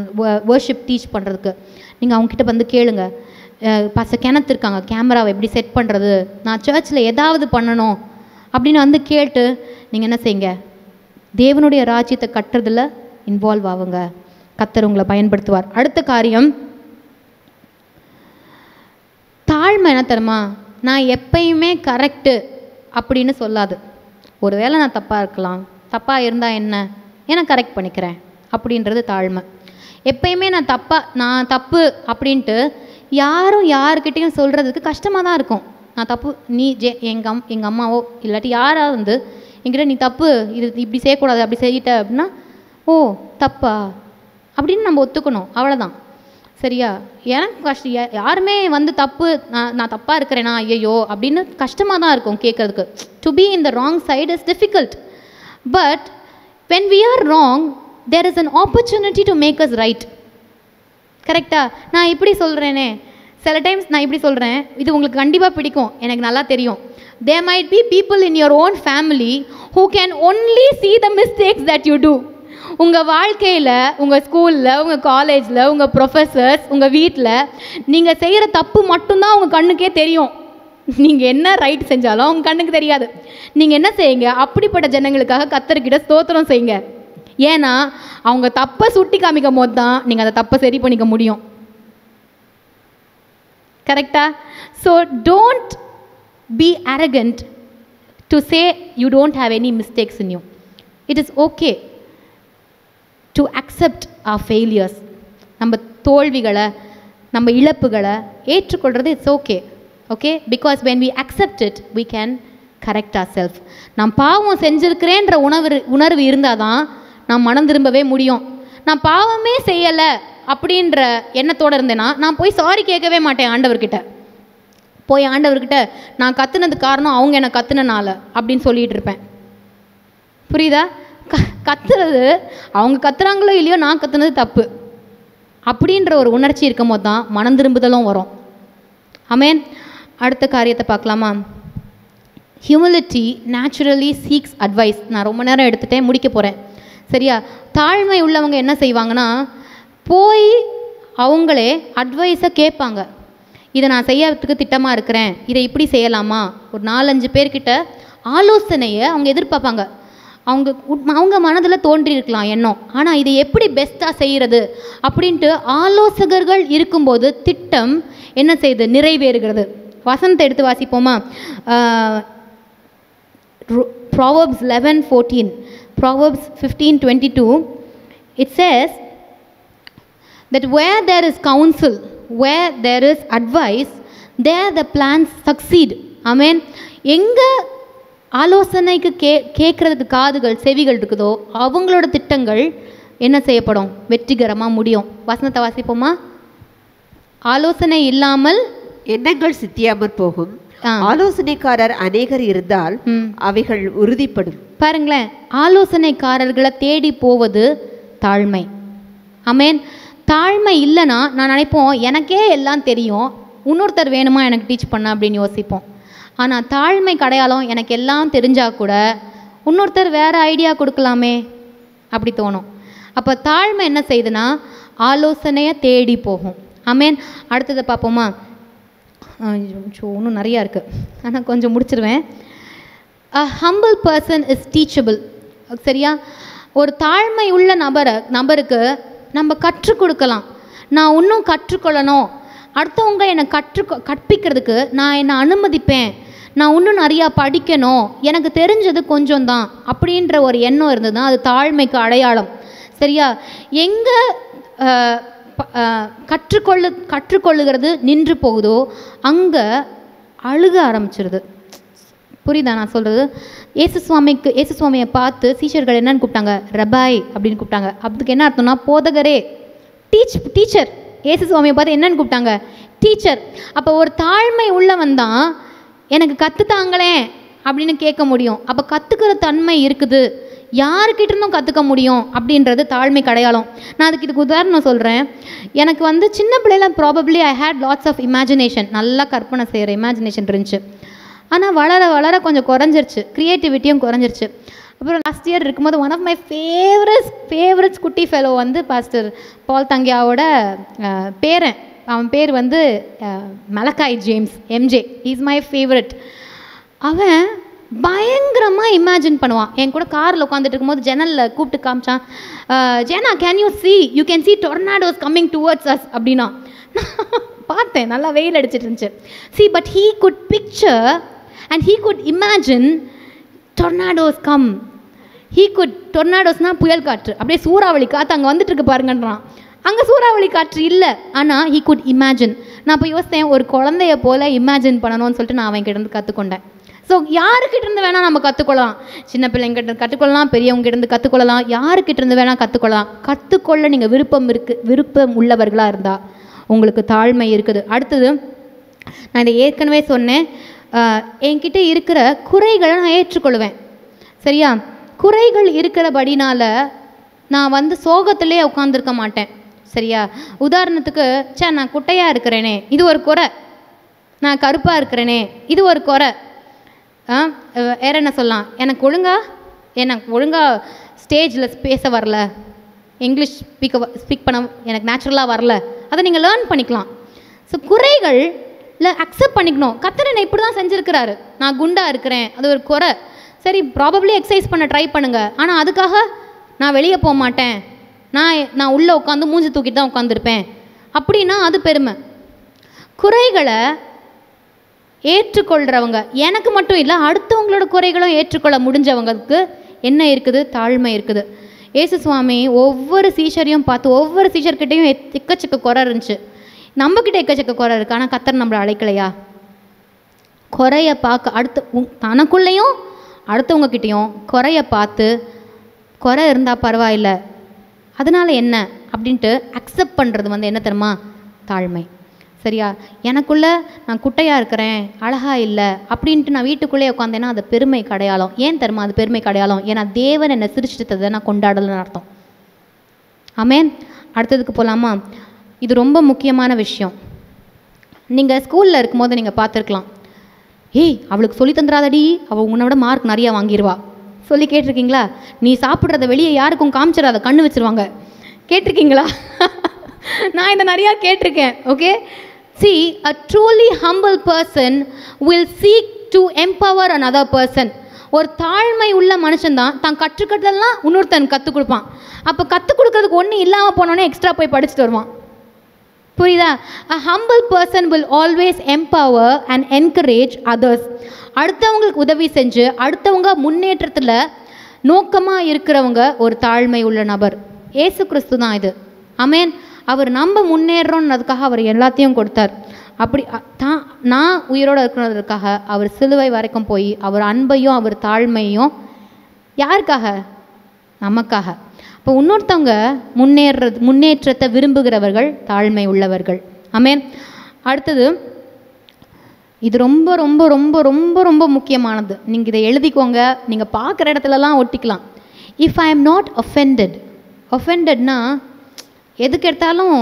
ஒர்ஷிப் டீச் பண்ணுறதுக்கு நீங்கள் அவங்கக்கிட்ட வந்து கேளுங்க. பாஸ்டர் கிணத்து இருக்காங்க. கேமராவை எப்படி செட் பண்ணுறது நான் சர்ச்சில் ஏதாவது பண்ணணும். அப்படின்னு வந்து கேட்டு நீங்கள் என்ன செய்யுங்க? தேவனுடைய ராஜ்யத்தை கட்டுறதுல இன்வால்வ் ஆகுங்க கத்தர் உங்களை பயன்படுத்துவார். அடுத்த காரியம் தாழ்மை என்ன தருமா நான் எப்பயுமே கரெக்டு அப்படின்னு சொல்லாது. ஒருவேளை நான் தப்பாக இருக்கலாம். தப்பாக இருந்தால் என்ன? ஏன்னா கரெக்ட் பண்ணிக்கிறேன் அப்படின்றது தாழ்மை. எப்பயுமே நான் தப்பாக நான் தப்பு அப்படின்ட்டு யாரும் யாருக்கிட்டேயும் சொல்கிறதுக்கு கஷ்டமாக தான் இருக்கும். நான் தப்பு நீ ஜே எங்கள் அம் எங்கள் அம்மாவோ இல்லாட்டி யாராவது வந்து என்கிட்ட நீ தப்பு இது இப்படி செய்யக்கூடாது அப்படி செய்யிட்ட அப்படின்னா ஓ தப்பா? அப்படின்னு நம்ம ஒத்துக்கணும். அவ்வளோதான் சரியா? எனக்கு கஷ்டம் யாருமே வந்து தப்பு நான் நான் தப்பாக இருக்கிறேனா? ஐயோ அப்படின்னு கஷ்டமாக தான் இருக்கும் கேட்கறதுக்கு. To be in the wrong side is difficult but when we are wrong there is an opportunity to make us right கரெக்டாக நான் இப்படி சொல்கிறேனே சில டைம்ஸ் நான் இப்படி சொல்கிறேன் இது உங்களுக்கு கண்டிப்பாக பிடிக்கும் எனக்கு நல்லா தெரியும். They might be people in your own family who can only see the mistakes that you do உங்கள் வாழ்க்கையில் உங்கள் ஸ்கூலில் உங்கள் காலேஜில் உங்கள் ப்ரொஃபஸர்ஸ் உங்கள் வீட்டில் நீங்கள் செய்கிற தப்பு மட்டும்தான் உங்கள் கண்ணுக்கே தெரியும். நீங்கள் என்ன ரைட் செஞ்சாலும் உங்கள் கண்ணுக்கு தெரியாது. நீங்கள் என்ன செய்யுங்க? அப்படிப்பட்ட ஜனங்களுக்காக கத்தர்கிட்ட ஸ்தோத்திரம் செய்யுங்க. ஏன்னா அவங்க தப்பை சுட்டி காமிக்கும் போது தான் நீங்கள் அந்த தப்பை சரி பண்ணிக்க முடியும். கரெக்டா so don't be arrogant to say you don't have any mistakes in you it is okay to accept our failures நம்ம தோல்விகளை நம்ம இழப்புகளை ஏற்றுக்கொள்கிறது it's okay okay because when we accept it we can correct our self நான் பாவம் செஞ்சிருக்கிறேன்ற உணர்வு உணர்வு இருந்தால் தான் நான் மனம் திரும்பவே முடியும். நான் பாவமே செய்யலை அப்படின்ற எண்ணத்தோடு இருந்தேன்னா நான் போய் சாரி கேட்கவே மாட்டேன் ஆண்டவர்கிட்ட. போய் ஆண்டவர்கிட்ட நான் கத்துனது காரணம் அவங்க என்னை கத்துனனால அப்படின்னு சொல்லிட்டு இருப்பேன். புரியுதா? க கத்துறது அவங்க கத்துறாங்களோ இல்லையோ நான் கத்துனது தப்பு. அப்படின்ற ஒரு உணர்ச்சி இருக்கும் போது தான் மனம் திரும்புதலும் வரும். அமேன் அடுத்த காரியத்தை பார்க்கலாமா? ஹியூமிலிட்டி நேச்சுரலி சீக்ஸ் அட்வைஸ் நான் ரொம்ப நேரம் எடுத்துகிட்டே முடிக்க போகிறேன் சரியா? தாழ்மை உள்ளவங்க என்ன செய்வாங்கன்னா போய் அவங்களே அட்வைஸை கேட்பாங்க. இதை நான் செய்யறதுக்கு திட்டமாக இருக்கிறேன். இதை இப்படி செய்யலாமா? ஒரு நாலஞ்சு பேர்கிட்ட ஆலோசனையை அவங்க எதிர்பார்ப்பாங்க. அவங்க உட்- அவங்க மனதில் தோன்றியிருக்கலாம் எண்ணம். ஆனால் இதை எப்படி பெஸ்ட்டாக செய்கிறது அப்படின்ட்டு ஆலோசகர்கள் இருக்கும்போது திட்டம் என்ன செய்யுது? நிறைவேறுகிறது. வசனத்தை எடுத்து வாசிப்போமா? ஆஹ், Ro- Proverbs 11 14. Proverbs 15 22. It that where there is counsel, where there is advice, there the plans succeed. Amen. எங்க ஆலோசனைக்கு கே கேட்கறதுக்கு காதுகள் செவிகள் இருக்குதோ அவங்களோட திட்டங்கள் என்ன செய்யப்படும் வெற்றிகரமாக முடியும் வசனத்தை வாசிப்போமா ஆலோசனை இல்லாமல் எண்ணங்கள் சித்தியாமற் போகும். ஆலோசனைக்காரர் அநேகர் இருந்தால். அவைகள் உறுதிப்படும் பாருங்களேன் ஆலோசனைக்காரர்களை தேடி போவது தாழ்மை அமேன் தாழ்மை இல்லைன்னா நான் நினைப்போம் எனக்கே எல்லாம் தெரியும். இன்னொருத்தர் வேணுமா எனக்கு டீச் பண்ண அப்படின்னு யோசிப்போம். ஆனால் தாழ்மை கடையாளம் எனக்கு எல்லாம் தெரிஞ்சால் கூட இன்னொருத்தர் வேறு ஐடியா கொடுக்கலாமே அப்படி தோணும். அப்போ தாழ்மை என்ன செய்யுதுன்னா ஆலோசனையை தேடி போகும். அமேன் அடுத்ததை பார்ப்போமா? இன்னும் நிறையா இருக்குது ஆனால் கொஞ்சம் முடிச்சிருவேன். A humble person is teachable சரியா? ஒரு தாழ்மை உள்ள நபரை நபருக்கு நம்ம கற்றுக் கொடுக்கலாம். நான் இன்னும் கற்றுக்கொள்ளணும். அடுத்தவங்க என்னை கற்று கற்பிக்கிறதுக்கு நான் என்னை அனுமதிப்பேன். நான் இன்னும் நிறையா படிக்கணும். எனக்கு தெரிஞ்சது கொஞ்சம் தான் அப்படின்ற ஒரு எண்ணம் இருந்ததுன்னா அது தாழ்மைக்கு அடையாளம். சரியா? எங்கே கற்றுக்கொள்ளு கற்றுக்கொள்ளுகிறது நின்று போகுதோ அங்கே அழுக ஆரம்பிச்சிருது. புரியுதா நான் சொல்கிறது ஏசு சுவாமிக்கு ஏசு சுவாமியை பார்த்து சீஷர்கள் என்னன்னு கூப்பிட்டாங்க? ரபாய் அப்படின்னு கூப்பிட்டாங்க. அதுக்கு என்ன அர்த்தம்னா போதகரே. டீச் டீச்சர் ஏசு சுவாமியை பார்த்து என்னன்னு கூப்பிட்டாங்க? டீச்சர் அப்போ ஒரு தாழ்மை உள்ளவன் தான் எனக்கு கற்றுத்தாங்களேன் அப்படின்னு கேட்க முடியும். அப்போ கற்றுக்கிற தன்மை இருக்குது. யாருக்கிட்ட இருந்தும் கற்றுக்க முடியும் அப்படின்றது தாழ்மை கடையாளம். நான் அதுக்கு இதுக்கு உதாரணம் சொல்கிறேன் எனக்கு வந்து சின்ன பிள்ளைல probably I had lots of imagination நல்லா கற்பனை செய்கிற இமேஜினேஷன் இருந்துச்சு. ஆனால் வளர வளர கொஞ்சம் குறைஞ்சிருச்சு. க்ரியேட்டிவிட்டியும் குறைஞ்சிருச்சு. அப்புறம் லாஸ்ட் இயர் இருக்கும்போது one of my favourites favourites குட்டி ஃபெலோ வந்து பாஸ்டர் பால் தங்கியாவோட பேரன். அவன் பேர் வந்து Malachi James MJ is my favourite அவன் பயங்கரமாக இமேஜின் பண்ணுவான். என் கூட காரில் உட்காந்துட்டு இருக்கும்போது ஜன்னலில் கூப்பிட்டு காமிச்சான். ஜேனா can you see you can see tornadoes coming towards us அப்படின்னா பார்த்தேன். நல்லா வெயில் அடிச்சிட்டு இருந்துச்சு. See but he could picture and he could imagine tornadoes come he could டொர்னாடோஸ்னால் புயல் காற்று. அப்படியே சூறாவளி காற்று அங்கே வந்துட்டு இருக்கு பாருங்கன்றான். அங்கே சூறாவளி காற்று இல்லை. ஆனால் ஹீ குட் இமேஜின் நான் இப்போ யோசித்தேன் ஒரு குழந்தைய போல் இமேஜின் பண்ணணும்னு சொல்லிட்டு நான் அவன் கிட்டேருந்து கற்றுக்கொண்டேன் ஸோ யாருக்கிட்டேருந்து வேணால் நம்ம கற்றுக்கொள்ளலாம் சின்ன பிள்ளைங்கிட்ட இருந்து கற்றுக்கொள்ளலாம் பெரியவங்க இருந்து கற்றுக்கொள்ளலாம் யாருக்கிட்டேருந்து வேணால் கற்றுக்கொள்ளலாம் கற்றுக்கொள்ள நீங்கள் விருப்பம் இருக்கு விருப்பம் உள்ளவர்களாக இருந்தால் உங்களுக்கு தாழ்மை இருக்குது. அடுத்தது நான் இதை ஏற்கனவே சொன்னேன். என்கிட்ட இருக்கிற குறைகளை நான் ஏற்றுக்கொள்வேன். சரியா? குறைகள் இருக்கிறபடினால நான் வந்து சோகத்திலே உட்காந்துருக்க மாட்டேன். சரியா? உதாரணத்துக்கு ச்சே நான் குட்டையாக இருக்கிறேனே இது ஒரு குறை. நான் கருப்பாக இருக்கிறேனே இது ஒரு குறை. ஆ வேற என்ன சொல்லலாம்? எனக்கு ஒழுங்கா எனக்கு ஒழுங்கா ஸ்டேஜில் பேச வரல. இங்கிலீஷ் ஸ்பீக்க ஸ்பீக் பண்ண எனக்கு நேச்சுரலாக வரல. அதை நீங்கள் லேர்ன் பண்ணிக்கலாம். ஸோ குறைகள் இல்லை அக்செப்ட் பண்ணிக்கணும். கத்தர் என்னை இப்படி தான் செஞ்சுருக்கிறாரு. நான் குண்டாக இருக்கிறேன். அது ஒரு குறை. சரி ப்ராபப்ளி எக்ஸசைஸ் பண்ண ட்ரை பண்ணுங்கள் ஆனால் அதுக்காக நான் வெளியே போக மாட்டேன். நான் நான் உள்ளே உட்காந்து மூஞ்சி தூக்கிட்டு தான் உட்காந்துருப்பேன் அப்படின்னா அது பெருமை. குறைகளை ஏற்றுக்கொள்கிறவங்க எனக்கு மட்டும் இல்லை அடுத்தவங்களோட குறைகளும் ஏற்றுக்கொள்ள முடிஞ்சவங்களுக்கு என்ன இருக்குது? தாழ்மை இருக்குது. ஏசு சுவாமி ஒவ்வொரு சீஷரையும் பார்த்து ஒவ்வொரு சீஷர்கிட்டையும் எத்- எக்கச்சக்க குறை இருந்துச்சு. நம்மக்கிட்ட எக்கச்சக்க குறை இருக்கு. ஆனால் கத்தர் நம்மளை அழைக்கலையா? குறைய பார்க்க அடுத்த உங் தனக்குள்ளேயும் அடுத்தவங்க கிட்டேயும் குறைய பார்த்து குறை இருந்தால் பரவாயில்ல. அதனால என்ன? அப்படின்ட்டு அக்செப்ட் பண்ணுறது வந்து என்ன தெரியுமா? தாழ்மை. சரியா? எனக்குள்ள நான் குட்டையாக இருக்கிறேன் அழகா இல்லை அப்படின்ட்டு நான் வீட்டுக்குள்ளேயே உட்காந்தேன்னா அது பெருமை கடையாளம். ஏன் தெரியுமா அது பெருமை கடையாளம்? ஏன்னா தேவன் என்னை சிரிச்சிட்டதை நான் கொண்டாடலன்னு அர்த்தம். ஆமேன். அடுத்ததுக்கு போகலாமா இது ரொம்ப முக்கியமான விஷயம். நீங்கள் ஸ்கூலில் இருக்கும்போது நீங்கள் பார்த்துருக்கலாம். ஏய் அவளுக்கு சொல்லி தந்துடாதடி அவள் உன்னோட மார்க் நிறையா வாங்கிடுவா சொல்லி கேட்டிருக்கீங்களா? நீ சாப்பிட்றத வெளியே யாருக்கும் காமிச்சிடாத. கண்ணு வச்சிருவாங்க. கேட்டிருக்கீங்களா? நான் இதை நிறையா கேட்டிருக்கேன் okay see a truly humble person will seek to empower other person ஒரு தாழ்மை உள்ள மனுஷன்தான் தான் கற்றுக்கிறதெல்லாம் இன்னொருத்தன் கற்றுக் கொடுப்பான். அப்போ கற்றுக் கொடுக்கறதுக்கு ஒன்றும் இல்லாமல் போனோடனே எக்ஸ்ட்ரா போய் படிச்சுட்டு வருவான். புரியுதா? A humble person will always empower and encourage others அடுத்தவங்களுக்கு உதவி செஞ்சு அடுத்தவங்க முன்னேற்றத்தில் நோக்கமாக இருக்கிறவங்க ஒரு தாழ்மை உள்ள நபர். ஏசு கிறிஸ்து தான் இது. அமேன் அவர் நம்ம முன்னேறோன்னதுக்காக அவர் எல்லாத்தையும் கொடுத்தார். அப்படி தான் நான் உயிரோடு இருக்கிறதுக்காக அவர் சிலுவை வரைக்கும் போய் அவர் அன்பையும் அவர் தாழ்மையும் யாருக்காக? நமக்காக. இப்போ இன்னொருத்தவங்க முன்னேறது முன்னேற்றத்தை விரும்புகிறவர்கள் தாழ்மை உள்ளவர்கள். ஆமென். அடுத்தது இது ரொம்ப ரொம்ப ரொம்ப ரொம்ப ரொம்ப முக்கியமானது. நீங்கள் இதை எழுதிக்கோங்க. நீங்கள் பார்க்குற இடத்துலலாம் ஒட்டிக்கலாம். If I am not offended ஒஃபெண்டட்னா எதுக்கு எடுத்தாலும்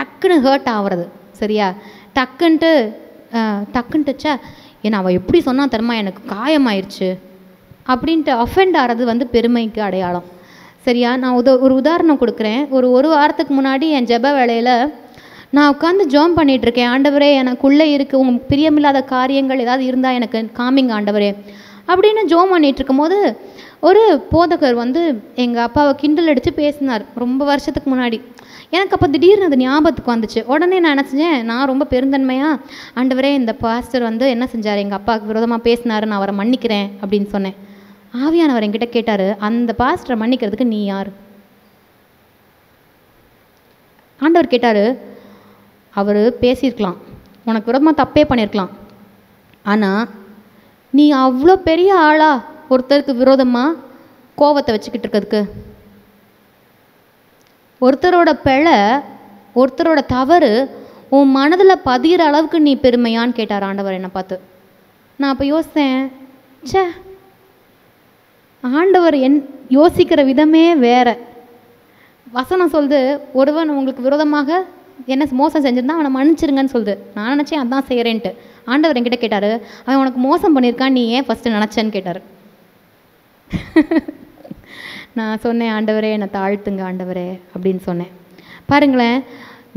டக்குன்னு ஹர்ட் ஆகுறது சரியா? டக்குன்ட்டு டக்குன்ட்டுச்சா டக்குன்ட்டு ஏன்னா அவள் எப்படி சொன்னால் தெரியுமா? எனக்கு காயமாயிருச்சு. அப்படின்ட்டு அஃபெண்ட் ஆகிறது வந்து பெருமைக்கு அடையாளம். சரியா நான் உத ஒரு உதாரணம் கொடுக்குறேன். ஒரு ஒரு வாரத்துக்கு முன்னாடி என் ஜெப வேலையில் நான் உட்காந்து ஜோம் பண்ணிட்டு இருக்கேன் ஆண்டவரே எனக்குள்ளே இருக்குது உங்கள் பிரியமில்லாத காரியங்கள் ஏதாவது இருந்தால் எனக்கு காமிங்க ஆண்டவரே. அப்படின்னு ஜோம் பண்ணிகிட்ருக்கும் போது ஒரு போதகர் வந்து எங்கள் அப்பாவை கிண்டல் அடித்து பேசினார் ரொம்ப வருஷத்துக்கு முன்னாடி. எனக்கு அப்போ திடீர்னு அது ஞாபகத்துக்கு வந்துச்சு. உடனே நான் என்ன செஞ்சேன் நான் ரொம்ப பெருந்தன்மையாக ஆண்டவரே இந்த பாஸ்டர் வந்து என்ன செஞ்சார்? எங்கள் அப்பாவுக்கு விரோதமாக பேசினாரு நான் அவரை மன்னிக்கிறேன் அப்படின்னு சொன்னேன். ஆவியானவர் என்கிட்ட கேட்டார் அந்த பாஸ்டரை மன்னிக்கிறதுக்கு நீ யார்? ஆண்டவர் கேட்டார் அவர் பேசியிருக்கலாம் உனக்கு விரோதமாக தப்பே பண்ணியிருக்கலாம் ஆனால் நீ அவ்வளோ பெரிய ஆளா ஒருத்தருக்கு விரோதமாக கோவத்தை வச்சுக்கிட்டு இருக்கிறதுக்கு? ஒருத்தரோட பிழை ஒருத்தரோட தவறு உன் மனதில் பதிகிற அளவுக்கு நீ பெருமையான்னு கேட்டார் ஆண்டவர் என்னை பார்த்து. நான் அப்போ யோசித்தேன் ச்சே ஆண்டவர் என் யோசிக்கிற விதமே வேற. வசனம் சொல்லுது ஒருவன் உங்களுக்கு விரோதமாக என்ன மோசம் செஞ்சிருந்தா அவனை மன்னிச்சிருங்கன்னு சொல்லுது நான் நினச்சேன் அதான் செய்கிறேன்ட்டு ஆண்டவர் என்கிட்ட கேட்டார் அவன் உனக்கு மோசம் பண்ணியிருக்கான் நீ ஏன் ஃபஸ்ட்டு நினச்சேன்னு கேட்டார். நான் சொன்னேன் ஆண்டவரே என்னை தாழ்த்துங்க ஆண்டவரே அப்படின்னு சொன்னேன். பாருங்களேன்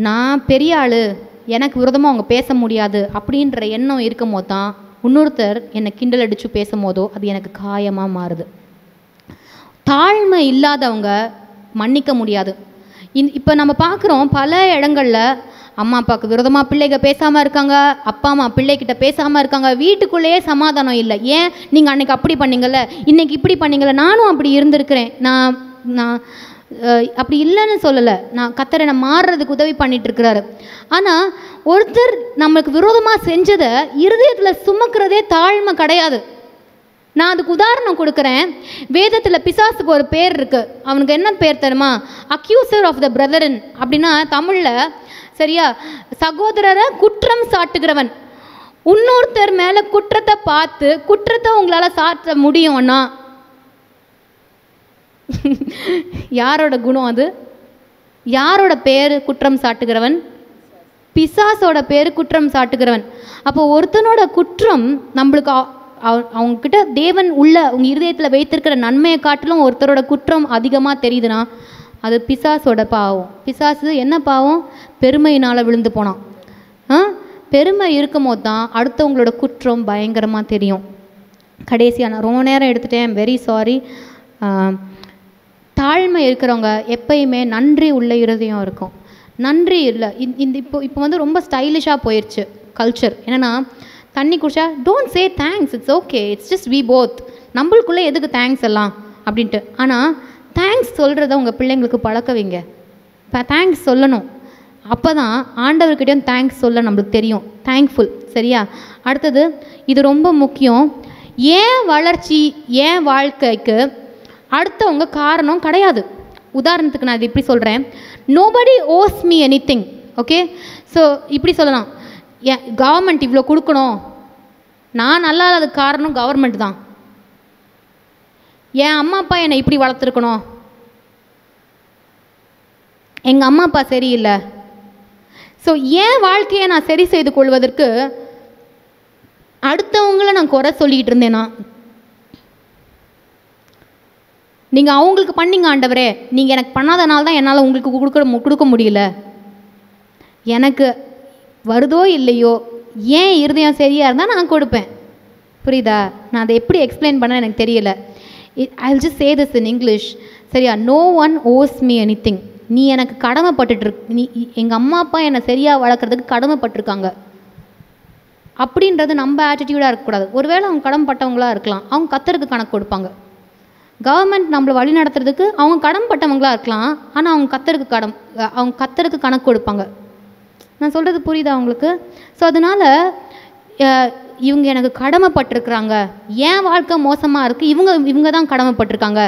நான் பெரிய ஆள் எனக்கு விரோதமாக அவங்க பேச முடியாது அப்படின்ற எண்ணம் இருக்கும் போது தான் இன்னொருத்தர் என்னை கிண்டல் அடித்து பேசும் போதோ அது எனக்கு காயமாக மாறுது. தாழ்மை இல்லாதவங்க மன்னிக்க முடியாது. இந் இப்போ நம்ம பார்க்குறோம் பல இடங்களில் அம்மா அப்பாவுக்கு விரோதமாக பிள்ளைங்க பேசாமல் இருக்காங்க அப்பா அம்மா பிள்ளைகிட்ட பேசாமல் இருக்காங்க வீட்டுக்குள்ளேயே சமாதானம் இல்லை. ஏன்? நீங்கள் அன்னைக்கு அப்படி பண்ணீங்கல்ல? இன்னைக்கு இப்படி பண்ணீங்கல்ல? நானும் அப்படி இருந்திருக்கிறேன். நான் நான் அப்படி இல்லைன்னு சொல்லலை. நான் கத்தரை நான் மாறுறதுக்கு உதவி பண்ணிட்டுருக்கிறாரு. ஆனால் ஒருத்தர் நம்மளுக்கு விரோதமாக செஞ்சதை இருதயத்தில் சுமக்கிறதே தாழ்மை கிடையாது. நான் அதுக்கு உதாரணம் கொடுக்குறேன். வேதத்தில் பிசாசுக்கு ஒரு பேர் இருக்குது அவனுக்கு என்ன பேர் தெரியுமா? அக்யூசர் ஆஃப் த பிரதரன் அப்படின்னா தமிழில் சரியா? சகோதரரை குற்றம் சாட்டுகிறவன். இன்னொருத்தர் மேலே குற்றத்தை பார்த்து குற்றத்தை உங்களால் சாட்ட முடியும்னா? யாரோட குணம் அது? யாரோட பேர் குற்றம் சாட்டுகிறவன்? பிசாசோட பேர் குற்றம் சாட்டுகிறவன். அப்போ ஒருத்தனோட குற்றம் நம்மளுக்கு அவங்கக்கிட்ட தேவன் உள்ள உங்கள் இருதயத்தில் வைத்திருக்கிற நன்மையை காட்டிலும் ஒருத்தரோட குற்றம் அதிகமாக தெரியுதுன்னா அது பிசாசோட பாவம். பிசாசு என்ன பாவம்? பெருமையினால் விழுந்து போனான். ஆ? பெருமை இருக்கும் போது தான் அடுத்தவங்களோட குற்றம் பயங்கரமாக தெரியும். கடைசியாக நான் ரொம்ப நேரம் எடுத்துட்டேன். வெரி சாரி தாழ்மை இருக்கிறவங்க எப்பயுமே நன்றி உள்ள இருதயம் இருக்கும். நன்றி இல்லை. இந்த இப்போ இப்போ வந்து ரொம்ப ஸ்டைலிஷாக போயிடுச்சு கல்ச்சர் என்னென்னா தண்ணி குடிச்சா don't say thanks it's okay it's just we both நம்மளுக்குள்ளே எதுக்கு தேங்க்ஸ் எல்லாம்? அப்படின்ட்டு. ஆனால் தேங்க்ஸ் சொல்கிறத உங்கள் பிள்ளைங்களுக்கு பழக்க வைங்க. இப்போ தேங்க்ஸ் சொல்லணும். அப்போ தான் ஆண்டவர்கிட்டயும் தேங்க்ஸ் சொல்ல நம்மளுக்கு தெரியும். தேங்க்ஃபுல் சரியா? அடுத்தது இது ரொம்ப முக்கியம். ஏன் வளர்ச்சி ஏன் வாழ்க்கைக்கு அடுத்தவங்க காரணம் கிடையாது. உதாரணத்துக்கு நான் இது இப்படி சொல்கிறேன் nobody owes me anything okay so இப்படி சொல்லலாம். ஏன் கவர்மெண்ட் இவ்வளோ கொடுக்கணும். நான் நல்லா இல்லாததுக்கு காரணம் கவர்மெண்ட் தான். என் அம்மா அப்பா என்னை இப்படி வளர்த்துருக்கணும். எங்கள் அம்மா அப்பா சரியில்லை. ஸோ என் வாழ்க்கையை நான் சரி செய்து கொள்வதற்கு அடுத்தவங்கள நான் குறை சொல்லிக்கிட்டு இருந்தேனா? நீங்கள் அவங்களுக்கு பண்ணீங்க ஆண்டவரே. நீங்கள் எனக்கு பண்ணாதனால தான் என்னால் உங்களுக்கு கொடுக்க கொடுக்க முடியல. எனக்கு வருதோ இல்லையோ ஏன் இருதயம் சரியாக இருந்தால் நான் கொடுப்பேன். புரியுதா? நான் அதை எப்படி எக்ஸ்பிளைன் பண்ண எனக்கு தெரியல. I just say this in English சரியா? No one owes me anything நீ எனக்கு கடமைப்பட்டுட்டு நீ எங்கள் அம்மா அப்பா என்னை சரியாக வளர்க்குறதுக்கு கடமைப்பட்டிருக்காங்க. அப்படின்றது நம்ம ஆட்டிடியூடாக இருக்கக்கூடாது. ஒருவேளை அவங்க கடன்பட்டவங்களாக இருக்கலாம். அவங்க கத்தருக்கு கணக்கு கொடுப்பாங்க. கவர்மெண்ட் நம்மளை வழி நடத்துறதுக்கு அவங்க கடன்பட்டவங்களாக இருக்கலாம். ஆனால் அவங்க கத்தருக்கு கடன் அவங்க கத்தருக்கு கணக்கு கொடுப்பாங்க. நான் சொல்கிறது புரியுதா உங்களுக்கு? ஸோ அதனால் இவங்க எனக்கு கடமைப்பட்டிருக்கிறாங்க. ஏன் வாழ்க்கை மோசமாக இருக்குது இவங்க இவங்க தான் கடமைப்பட்டிருக்காங்க.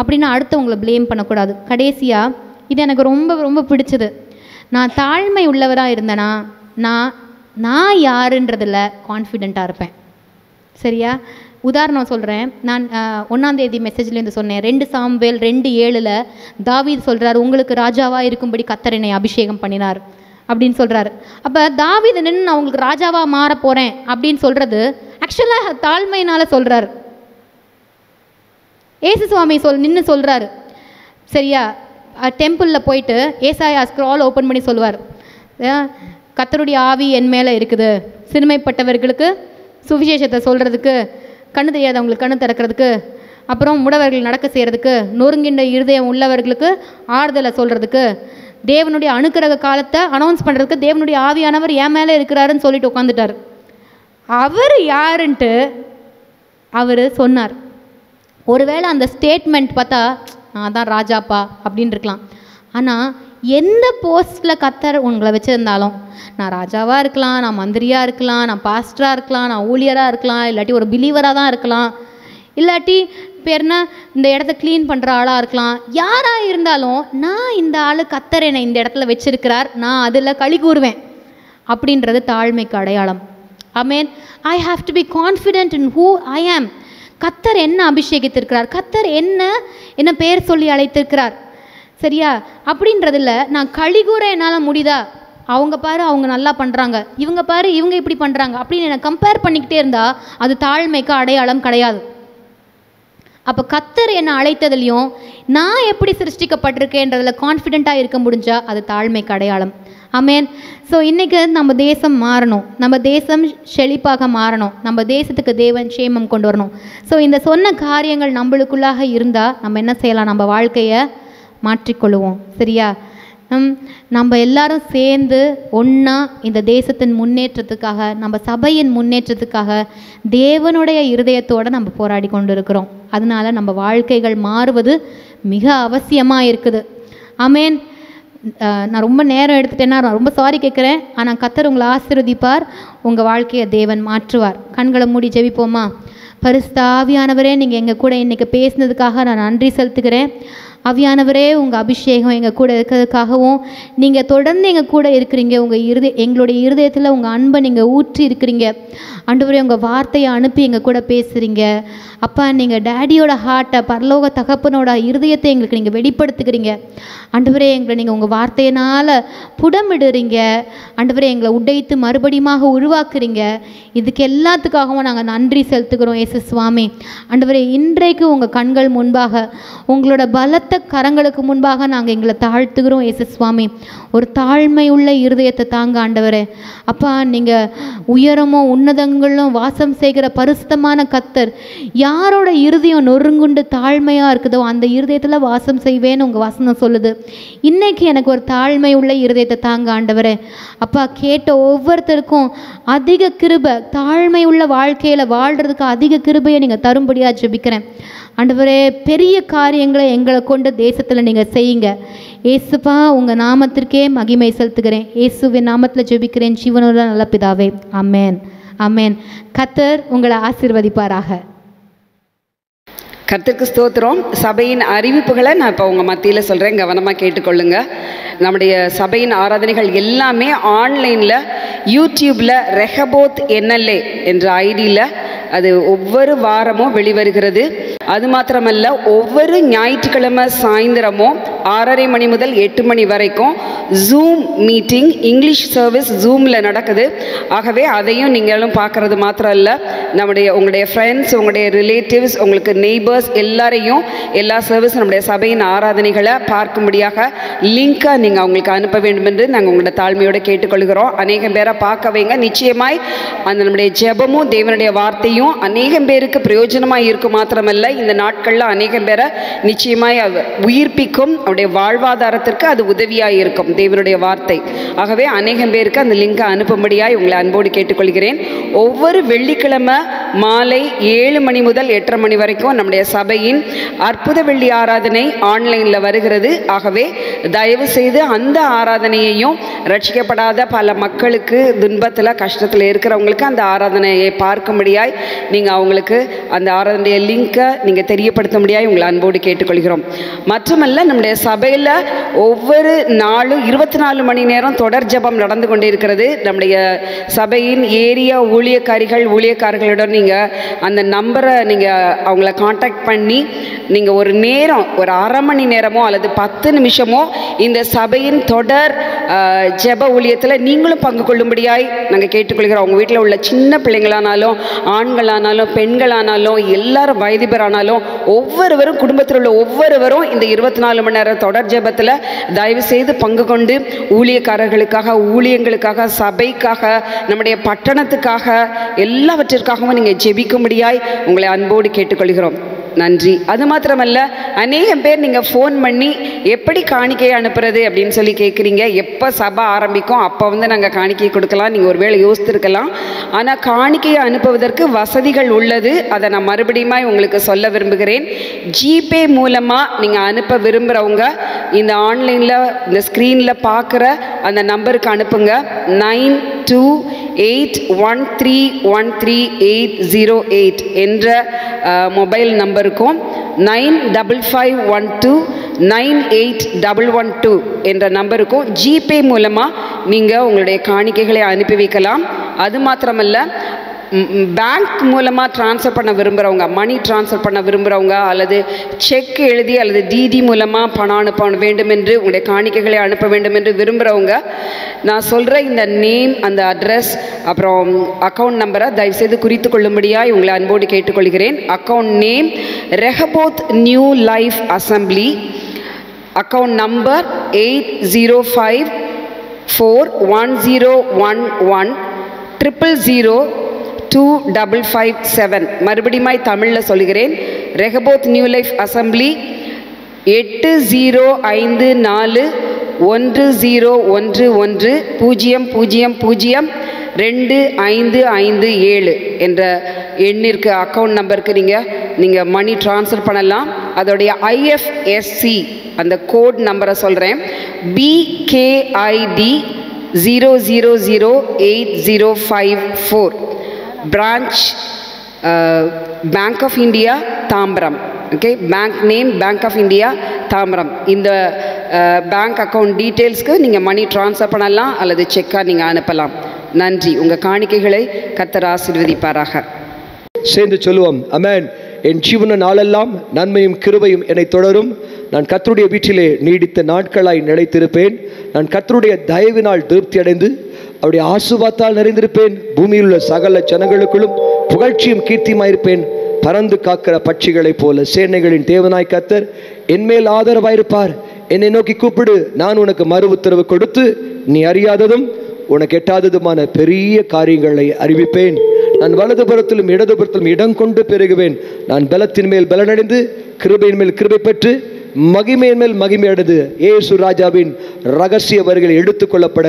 அப்படின்னு அடுத்தவங்களை ப்ளேம் பண்ணக்கூடாது. கடைசியாக இது எனக்கு ரொம்ப ரொம்ப பிடிச்சது. நான் தாழ்மை உள்ளவராக இருந்தேன்னா நான் நான் யாருன்றதில் கான்ஃபிடெண்ட்டாக இருப்பேன். சரியா? உதாரணம் சொல்கிறேன் நான் ஒன்றாந்தேதி மெசேஜ்லேருந்து சொன்னேன். ரெண்டு சாம்வேல் ரெண்டு ஏழில் தாவீது சொல்கிறார் உங்களுக்கு ராஜாவாக இருக்கும்படி கத்தரனை அபிஷேகம் பண்ணினார். அப்படின்னு சொல்கிறாரு அப்போ தாவிது நின்று நான் உங்களுக்கு ராஜாவாக மாற போகிறேன் அப்படின்னு சொல்கிறது ஆக்சுவலாக தாழ்மையினால் சொல்கிறாரு ஏசு சுவாமி சொல் நின்று சொல்கிறாரு சரியா? டெம்பிளில் போயிட்டு ஏசாயா ஸ்க்ரால் ஓப்பன் பண்ணி சொல்லுவார். கத்தருடைய ஆவி என் மேலே இருக்குது. சிறுமைப்பட்டவர்களுக்கு சுவிசேஷத்தை சொல்கிறதுக்கு கண்ணு தெரியாதவங்களுக்கு கண்ணு திறக்கிறதுக்கு அப்புறம் முடவர்கள் நடக்க செய்கிறதுக்கு நொறுங்கின்ற இருதயம் உள்ளவர்களுக்கு ஆறுதலை சொல்கிறதுக்கு தேவனுடைய அணுக்கிரக காலத்தை அனௌன்ஸ் பண்ணுறதுக்கு தேவனுடைய ஆவியானவர் என் மேலே இருக்கிறாருன்னு சொல்லிட்டு உட்காந்துட்டார் அவர் யாருன்ட்டு அவர் சொன்னார். ஒருவேளை அந்த ஸ்டேட்மெண்ட் பார்த்தா நான் தான் ராஜாப்பா அப்படின்னு இருக்கலாம் ஆனால் எந்த போஸ்ட்டில் கத்தர் உங்களை வச்சுருந்தாலும் நான் ராஜாவாக இருக்கலாம் நான் மந்திரியாக இருக்கலாம் நான் பாஸ்டராக இருக்கலாம் நான் ஊழியராக இருக்கலாம் இல்லாட்டி ஒரு பிலீவராக தான் இருக்கலாம். இல்லாட்டி பேர்னா இந்த இடத்த க்ளீன் பண்ணுற ஆளாக இருக்கலாம். யாராக இருந்தாலும் நான் இந்த ஆள் கத்தர் என்னை இந்த இடத்துல வச்சிருக்கிறார். நான் அதில் களி கூறுவேன். அப்படின்றது தாழ்மைக்கு அடையாளம். I mean I have to be confident in who I am கத்தர் என்ன அபிஷேகித்திருக்கிறார்? கத்தர் என்ன என்ன பெயர் சொல்லி அழைத்திருக்கிறார்? சரியா? அப்படின்றதில் நான் கழிகூற என்னால் முடியுதா? அவங்க பாரு அவங்க நல்லா பண்ணுறாங்க இவங்க பாரு இவங்க இப்படி பண்ணுறாங்க அப்படின்னு என்னை கம்பேர் பண்ணிக்கிட்டே இருந்தால் அது தாழ்மைக்கு அடையாளம் கிடையாது. அப்போ கத்தர் என்னை அழைத்ததுலையும் நான் எப்படி சிருஷ்டிக்கப்பட்டிருக்கேன்றதில் கான்ஃபிடெண்ட்டாக இருக்க முடிஞ்சால் அது தாழ்மைக்கு அடையாளம் அமேன் ஸோ இன்றைக்கி நம்ம தேசம் மாறணும். நம்ம தேசம் செழிப்பாக மாறணும். நம்ம தேசத்துக்கு தேவன் சேமம் கொண்டு வரணும். ஸோ இந்த சொன்ன காரியங்கள் நம்மளுக்குள்ளாக இருந்தால் நம்ம என்ன செய்யலாம்? நம்ம வாழ்க்கையை மாற்றிக்கொள்ளுவோம். சரியா? நம்ம எல்லாரும் சேர்ந்து ஒன்றா இந்த தேசத்தின் முன்னேற்றத்துக்காக நம்ம சபையின் முன்னேற்றத்துக்காக தேவனுடைய இருதயத்தோடு நம்ம போராடி கொண்டு இருக்கிறோம் அதனால நம்ம வாழ்க்கைகள் மாறுவது மிக அவசியமாக இருக்குது. அமேன் நான் ரொம்ப நேரம் எடுத்துட்டேன்னா நான் ரொம்ப சாரி கேட்குறேன் ஆனால் கத்தர் உங்களை ஆசிர்வதிப்பார். உங்கள் வாழ்க்கையை தேவன் மாற்றுவார். கண்களை மூடி ஜெபிப்போமா? பரிசு ஆவியானவரே நீங்கள் எங்கள் கூட இன்றைக்கி பேசினதுக்காக நான் நன்றி செலுத்துகிறேன். அவியானவரே உங்கள் அபிஷேகம் எங்கள் கூட இருக்கிறதுக்காகவும் நீங்கள் தொடர்ந்து எங்கள் கூட இருக்கிறீங்க உங்கள் இருதய எங்களுடைய இருதயத்தில் உங்கள் அன்பை நீங்கள் ஊற்றி இருக்கிறீங்க. அன்றுவரே உங்கள் வார்த்தையை அனுப்பி எங்கள் கூட பேசுகிறீங்க அப்பா நீங்கள் டேடியோட ஹார்ட்டை பரலோக தகப்பனோட இருதயத்தை எங்களுக்கு நீங்கள் வெளிப்படுத்துகிறீங்க. அன்றுவரே எங்களை நீங்கள் உங்கள் வார்த்தையினால் புடமிடுறீங்க. அன்றுவரே எங்களை உடைத்து மறுபடியுமாக உருவாக்குறீங்க. இதுக்கு எல்லாத்துக்காகவும் நாங்கள் நன்றி செலுத்துகிறோம் ஏசு சுவாமி. அன்றுவரே இன்றைக்கு உங்கள் கண்கள் முன்பாக உங்களோட பலத்த கரங்களுக்கு முன்பாக நாங்கள் எங்களை தாழ்த்துகிறோம் ஏசு சுவாமி. ஒரு தாழ்மை உள்ள இருதயத்தை தாங்க ஆண்டவரே. அப்பா நீங்கள் உயரமும் உன்னதங்களும் வாசம் செய்கிற பரிசுத்தமான கத்தர் யாரோட இருதயம் நொறுங்குண்டு தாழ்மையாக இருக்குதோ அந்த இருதயத்தில் வாசம் செய்வேன்னு உங்கள் வசனம் சொல்லுது. இன்னைக்கு எனக்கு ஒரு தாழ்மை உள்ள இருதயத்தை தாங்க ஆண்டவரே. அப்பா கேட்ட ஒவ்வொருத்தருக்கும் அதிக கிருபை தாழ்மை உள்ள வாழ்க்கையில் வாழ்கிறதுக்கு அதிக கிருபையை நீங்கள் தரும்படியாக ஜெபிக்கிறேன். ஆண்டவரே பெரிய காரியங்களை எங்களை கொண்டு தேசத்தில் நீங்கள் செய்யுங்க. ஏசுப்பா உங்கள் நாமத்திற்கே மகிமை செலுத்துகிறேன். ஏசுவின் நாமத்தில் ஜெபிக்கிறேன். ஜீவனோட நல்ல பிதாவே. அமேன் அமேன் கத்தர் உங்களை ஆசீர்வதிப்பாராக. கத்திற்கு ஸ்தோத்திரம். சபையின் அறிவிப்புகளை நான் இப்போ உங்கள் மத்தியில் சொல்கிறேன் கவனமாக கேட்டுக்கொள்ளுங்க. நம்முடைய சபையின் ஆராதனைகள் எல்லாமே ஆன்லைனில் யூடியூப்பில் ரெஹபோத் என்எல்ஏ என்ற ஐடியில் அது ஒவ்வொரு வாரமும் வெளிவருகிறது. அது மாத்திரமல்ல ஒவ்வொரு ஞாயிற்றுக்கிழமை சாயந்தரமும் ஆறரை மணி முதல் எட்டு மணி வரைக்கும் ஜூம் மீட்டிங் இங்கிலீஷ் சர்வீஸ் ஜூமில் நடக்குது. ஆகவே அதையும் நீங்களும் பார்க்குறது மாத்திரம் இல்லை நம்முடைய உங்களுடைய ஃப்ரெண்ட்ஸ் உங்களுடைய ரிலேட்டிவ்ஸ் உங்களுக்கு நெய்பர்ஸ் எல்லாரையும் எல்லா சர்வீஸ் நம்முடைய சபையின் ஆராதனைகளை பார்க்கும்படியாக லிங்க்கை நீங்கள் அவங்களுக்கு அனுப்ப வேண்டும் என்று நாங்கள் உங்களோட தாழ்மையோடு கேட்டுக்கொள்கிறோம். அநேகம் பேரை பார்க்க வைங்க. நிச்சயமாய் அந்த நம்முடைய ஜெபமும் தேவனுடைய வார்த்தையும் அநேகம் பேருக்கு பிரயோஜனமாக இருக்கும் மாத்திரமல்ல. இந்த நாட்களில் அநேகம் பேரை நிச்சயமாய் உயிர்ப்பிக்கும் அவருடைய வாழ்வாதாரத்திற்கு அது உதவியாக இருக்கும். தேவனுடைய வார்த்தை. ஆகவே அநேகம் பேருக்கு அந்த லிங்கை அனுப்பும்படியாய் உங்களை அன்போடு கேட்டுக்கொள்கிறேன். ஒவ்வொரு வெள்ளிக்கிழமை மாலை ஏழு மணி முதல் எட்டரை மணி வரைக்கும் நம்முடைய சபையின் அற்புத வெள்ளி ஆராதனை ஆன்லைனில் வருகிறது. ஆகவே தயவு செய்து அந்த ஆராதனையையும் ரட்சிக்கப்படாத பல மக்களுக்கு துன்பத்தில் கஷ்டத்தில் இருக்கிறவங்களுக்கு அந்த ஆராதனையை பார்க்கும்படியாய் நீங்கள் அவங்களுக்கு அந்த ஆராதனைய லிங்கை நீங்கள் தெரியப்படுத்த முடியாது உங்களை அன்போடு கேட்டுக்கொள்கிறோம். மற்றமல்ல நம்முடைய சபையில் ஒவ்வொரு நாளும் இருபத்தி நாலு மணி நேரம் தொடர் ஜெபம் நடந்து கொண்டிருக்கிறது நம்முடைய சபையின் ஏரியா ஊழியக்காரிகள் ஊழியக்காரர்களுடன் நீங்கள் அந்த நம்பரை நீங்கள் அவங்கள காண்டாக்ட் பண்ணி நீங்கள் ஒரு நேரம் ஒரு அரை மணி நேரமோ அல்லது பத்து நிமிஷமோ இந்த சபையின் தொடர் ஜெப ஊழியத்தில் நீங்களும் பங்கு கொள்ளும்படியாய் நாங்கள் கேட்டுக்கொள்கிறோம். உங்கள் வீட்டில் உள்ள சின்ன பிள்ளைங்களானாலும் ஆண்களானாலும் பெண்களானாலும் எல்லாரும் வயதிபரானாலும் ஒவ்வொருவரும் குடும்பத்தில் உள்ள ஒவ்வொருவரும் இந்த இருபத்தி நாலு மணி நேரம் தொடர் ஜெபத்தில் தயவு செய்து பங்கு கொண்டு ஊழியக்காரர்களுக்காக ஊழியங்களுக்காக சபைக்காக நம்முடைய பட்டணத்துக்காக எல்லாவற்றிற்காகவும் நீங்கள் ஜெபிக்கும்படியாய் உங்களை அன்போடு கேட்டுக்கொள்கிறோம். நன்றி. அது மாத்திரமல்ல அநேகம் பேர் நீங்கள் ஃபோன் பண்ணி எப்படி காணிக்கையை அனுப்புறது அப்படின்னு சொல்லி கேட்குறீங்க எப்போ சபை ஆரம்பிக்கும் அப்போ வந்து நாங்கள் காணிக்கை கொடுக்கலாம் நீங்கள் ஒருவேளை யோசித்திருக்கலாம். ஆனால் காணிக்கையை அனுப்புவதற்கு வசதிகள் உள்ளது. அதை நான் மறுபடியும் உங்களுக்கு சொல்ல விரும்புகிறேன். ஜிபே மூலமாக நீங்கள் அனுப்ப விரும்புகிறவங்க இந்த ஆன்லைனில் இந்த ஸ்க்ரீனில் பார்க்குற அந்த நம்பருக்கு அனுப்புங்க. Nine two eight one three one three eight zero eight என்ற மொபைல் நம்பருக்கும் nine double five one two nine eight double one two என்ற நம்பருக்கும் ஜிபே மூலமாக நீங்கள் உங்களுடைய காணிக்கைகளை அனுப்பி வைக்கலாம். அது மாத்திரமல்ல பேங்க் மூலமாக ட்ரான்ஸ்ஃபர் பண்ண விரும்புகிறவங்க மணி ட்ரான்ஸ்ஃபர் பண்ண விரும்புகிறவங்க அல்லது செக் எழுதி அல்லது டிடி மூலமாக பணம் அனுப்ப வேண்டும் என்று உங்களுடைய காணிக்கைகளை அனுப்ப வேண்டும் என்று விரும்புகிறவங்க நான் சொல்கிற இந்த நேம் அந்த அட்ரஸ் அப்புறம் அக்கௌண்ட் நம்பரை தயவுசெய்து குறித்து கொள்ளும்படியாக உங்களை அன்போடு கேட்டுக்கொள்கிறேன். Account name Rehoboth New Life Assembly account number eight zero five four one zero one one triple zero two double five seven மறுபடியுமாய் தமிழில் சொல்கிறேன் ரெஹபோத் நியூ லைஃப் அசம்பிளி எட்டு ஜீரோ ஐந்து நாலு ஒன்று ஜீரோ ஒன்று ஒன்று பூஜ்ஜியம் பூஜ்ஜியம் பூஜ்ஜியம் ரெண்டு ஐந்து ஐந்து ஏழு என்ற எண்ணிற்கு அக்கௌண்ட் நம்பருக்கு நீங்கள் நீங்கள் மணி ட்ரான்ஸ்ஃபர் பண்ணலாம். அதோடைய ஐஎஃப்எஸ்சி அந்த கோட் நம்பரை சொல்கிறேன் BKID zero zero zero eight zero five four branch Bank of India Tambaram okay bank name Bank of India Tambaram இந்த பேங்க் அக்கௌண்ட் டீட்டெயில்ஸ்க்கு நீங்கள் மணி ட்ரான்ஸ்ஃபர் பண்ணலாம் அல்லது செக்காக நீங்கள் அனுப்பலாம். நன்றி. உங்கள் காணிக்கைகளை கத்தர் ஆசீர்வதிப்பாராக. சேர்ந்து சொல்லுவோம். அமேன் என் ஜீவன நாளெல்லாம் நன்மையும் கிருபையும் என்னை தொடரும். நான் கர்த்தருடைய வீட்டிலே நீடித்த நாட்களாய் நிலைத்திருப்பேன். நான் கர்த்தருடைய தயவினால் திருப்தி அடைந்து அவருடைய ஆசுவாத்தால் நிறைந்திருப்பேன். பூமியில் உள்ள சகல ஜனங்களுக்குள்ளும் புகழ்ச்சியும் கீர்த்தியுமாயிருப்பேன். பறந்து காக்கிற பட்சிகளைப் போல சேனைகளின் தேவனாய் கத்தர் என்மேல் ஆதரவாயிருப்பார். என்னை நோக்கி கூப்பிடு நான் உனக்கு மறு உத்தரவு கொடுத்து நீ அறியாததும் உனக்கு எட்டாததுமான பெரிய காரியங்களை அறிவிப்பேன். நான் வலதுபுறத்திலும் இடதுபுறத்திலும் இடம் கொண்டு பெருகுவேன். நான் பலத்தின் மேல் பலனடைந்து கிருபையின் மேல் கிருபை பெற்று மகிமையின் மேல் மகிமை அடைந்து ஏசு ராஜாவின் ரகசிய வரிகளை எடுத்துக்கொள்ளப்பட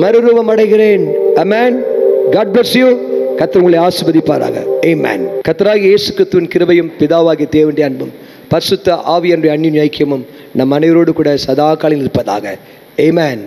மறுரூபம் அடைகிறேன் அமேன் காட் பிளஸ் யூ கத்தர் உங்களை ஆசிர்வதிப்பாராக. ஏ மேன் கத்தராக இயேசு கிறிஸ்துவின் கிருபையும் பிதாவாகிய தேவனுடைய அன்பும் பரிசுத்த ஆவியனுடைய அந்நின் ஐக்கியமும் நம் அனைவரோடு கூட சதா காலம் இருப்பதாக. ஏமேன்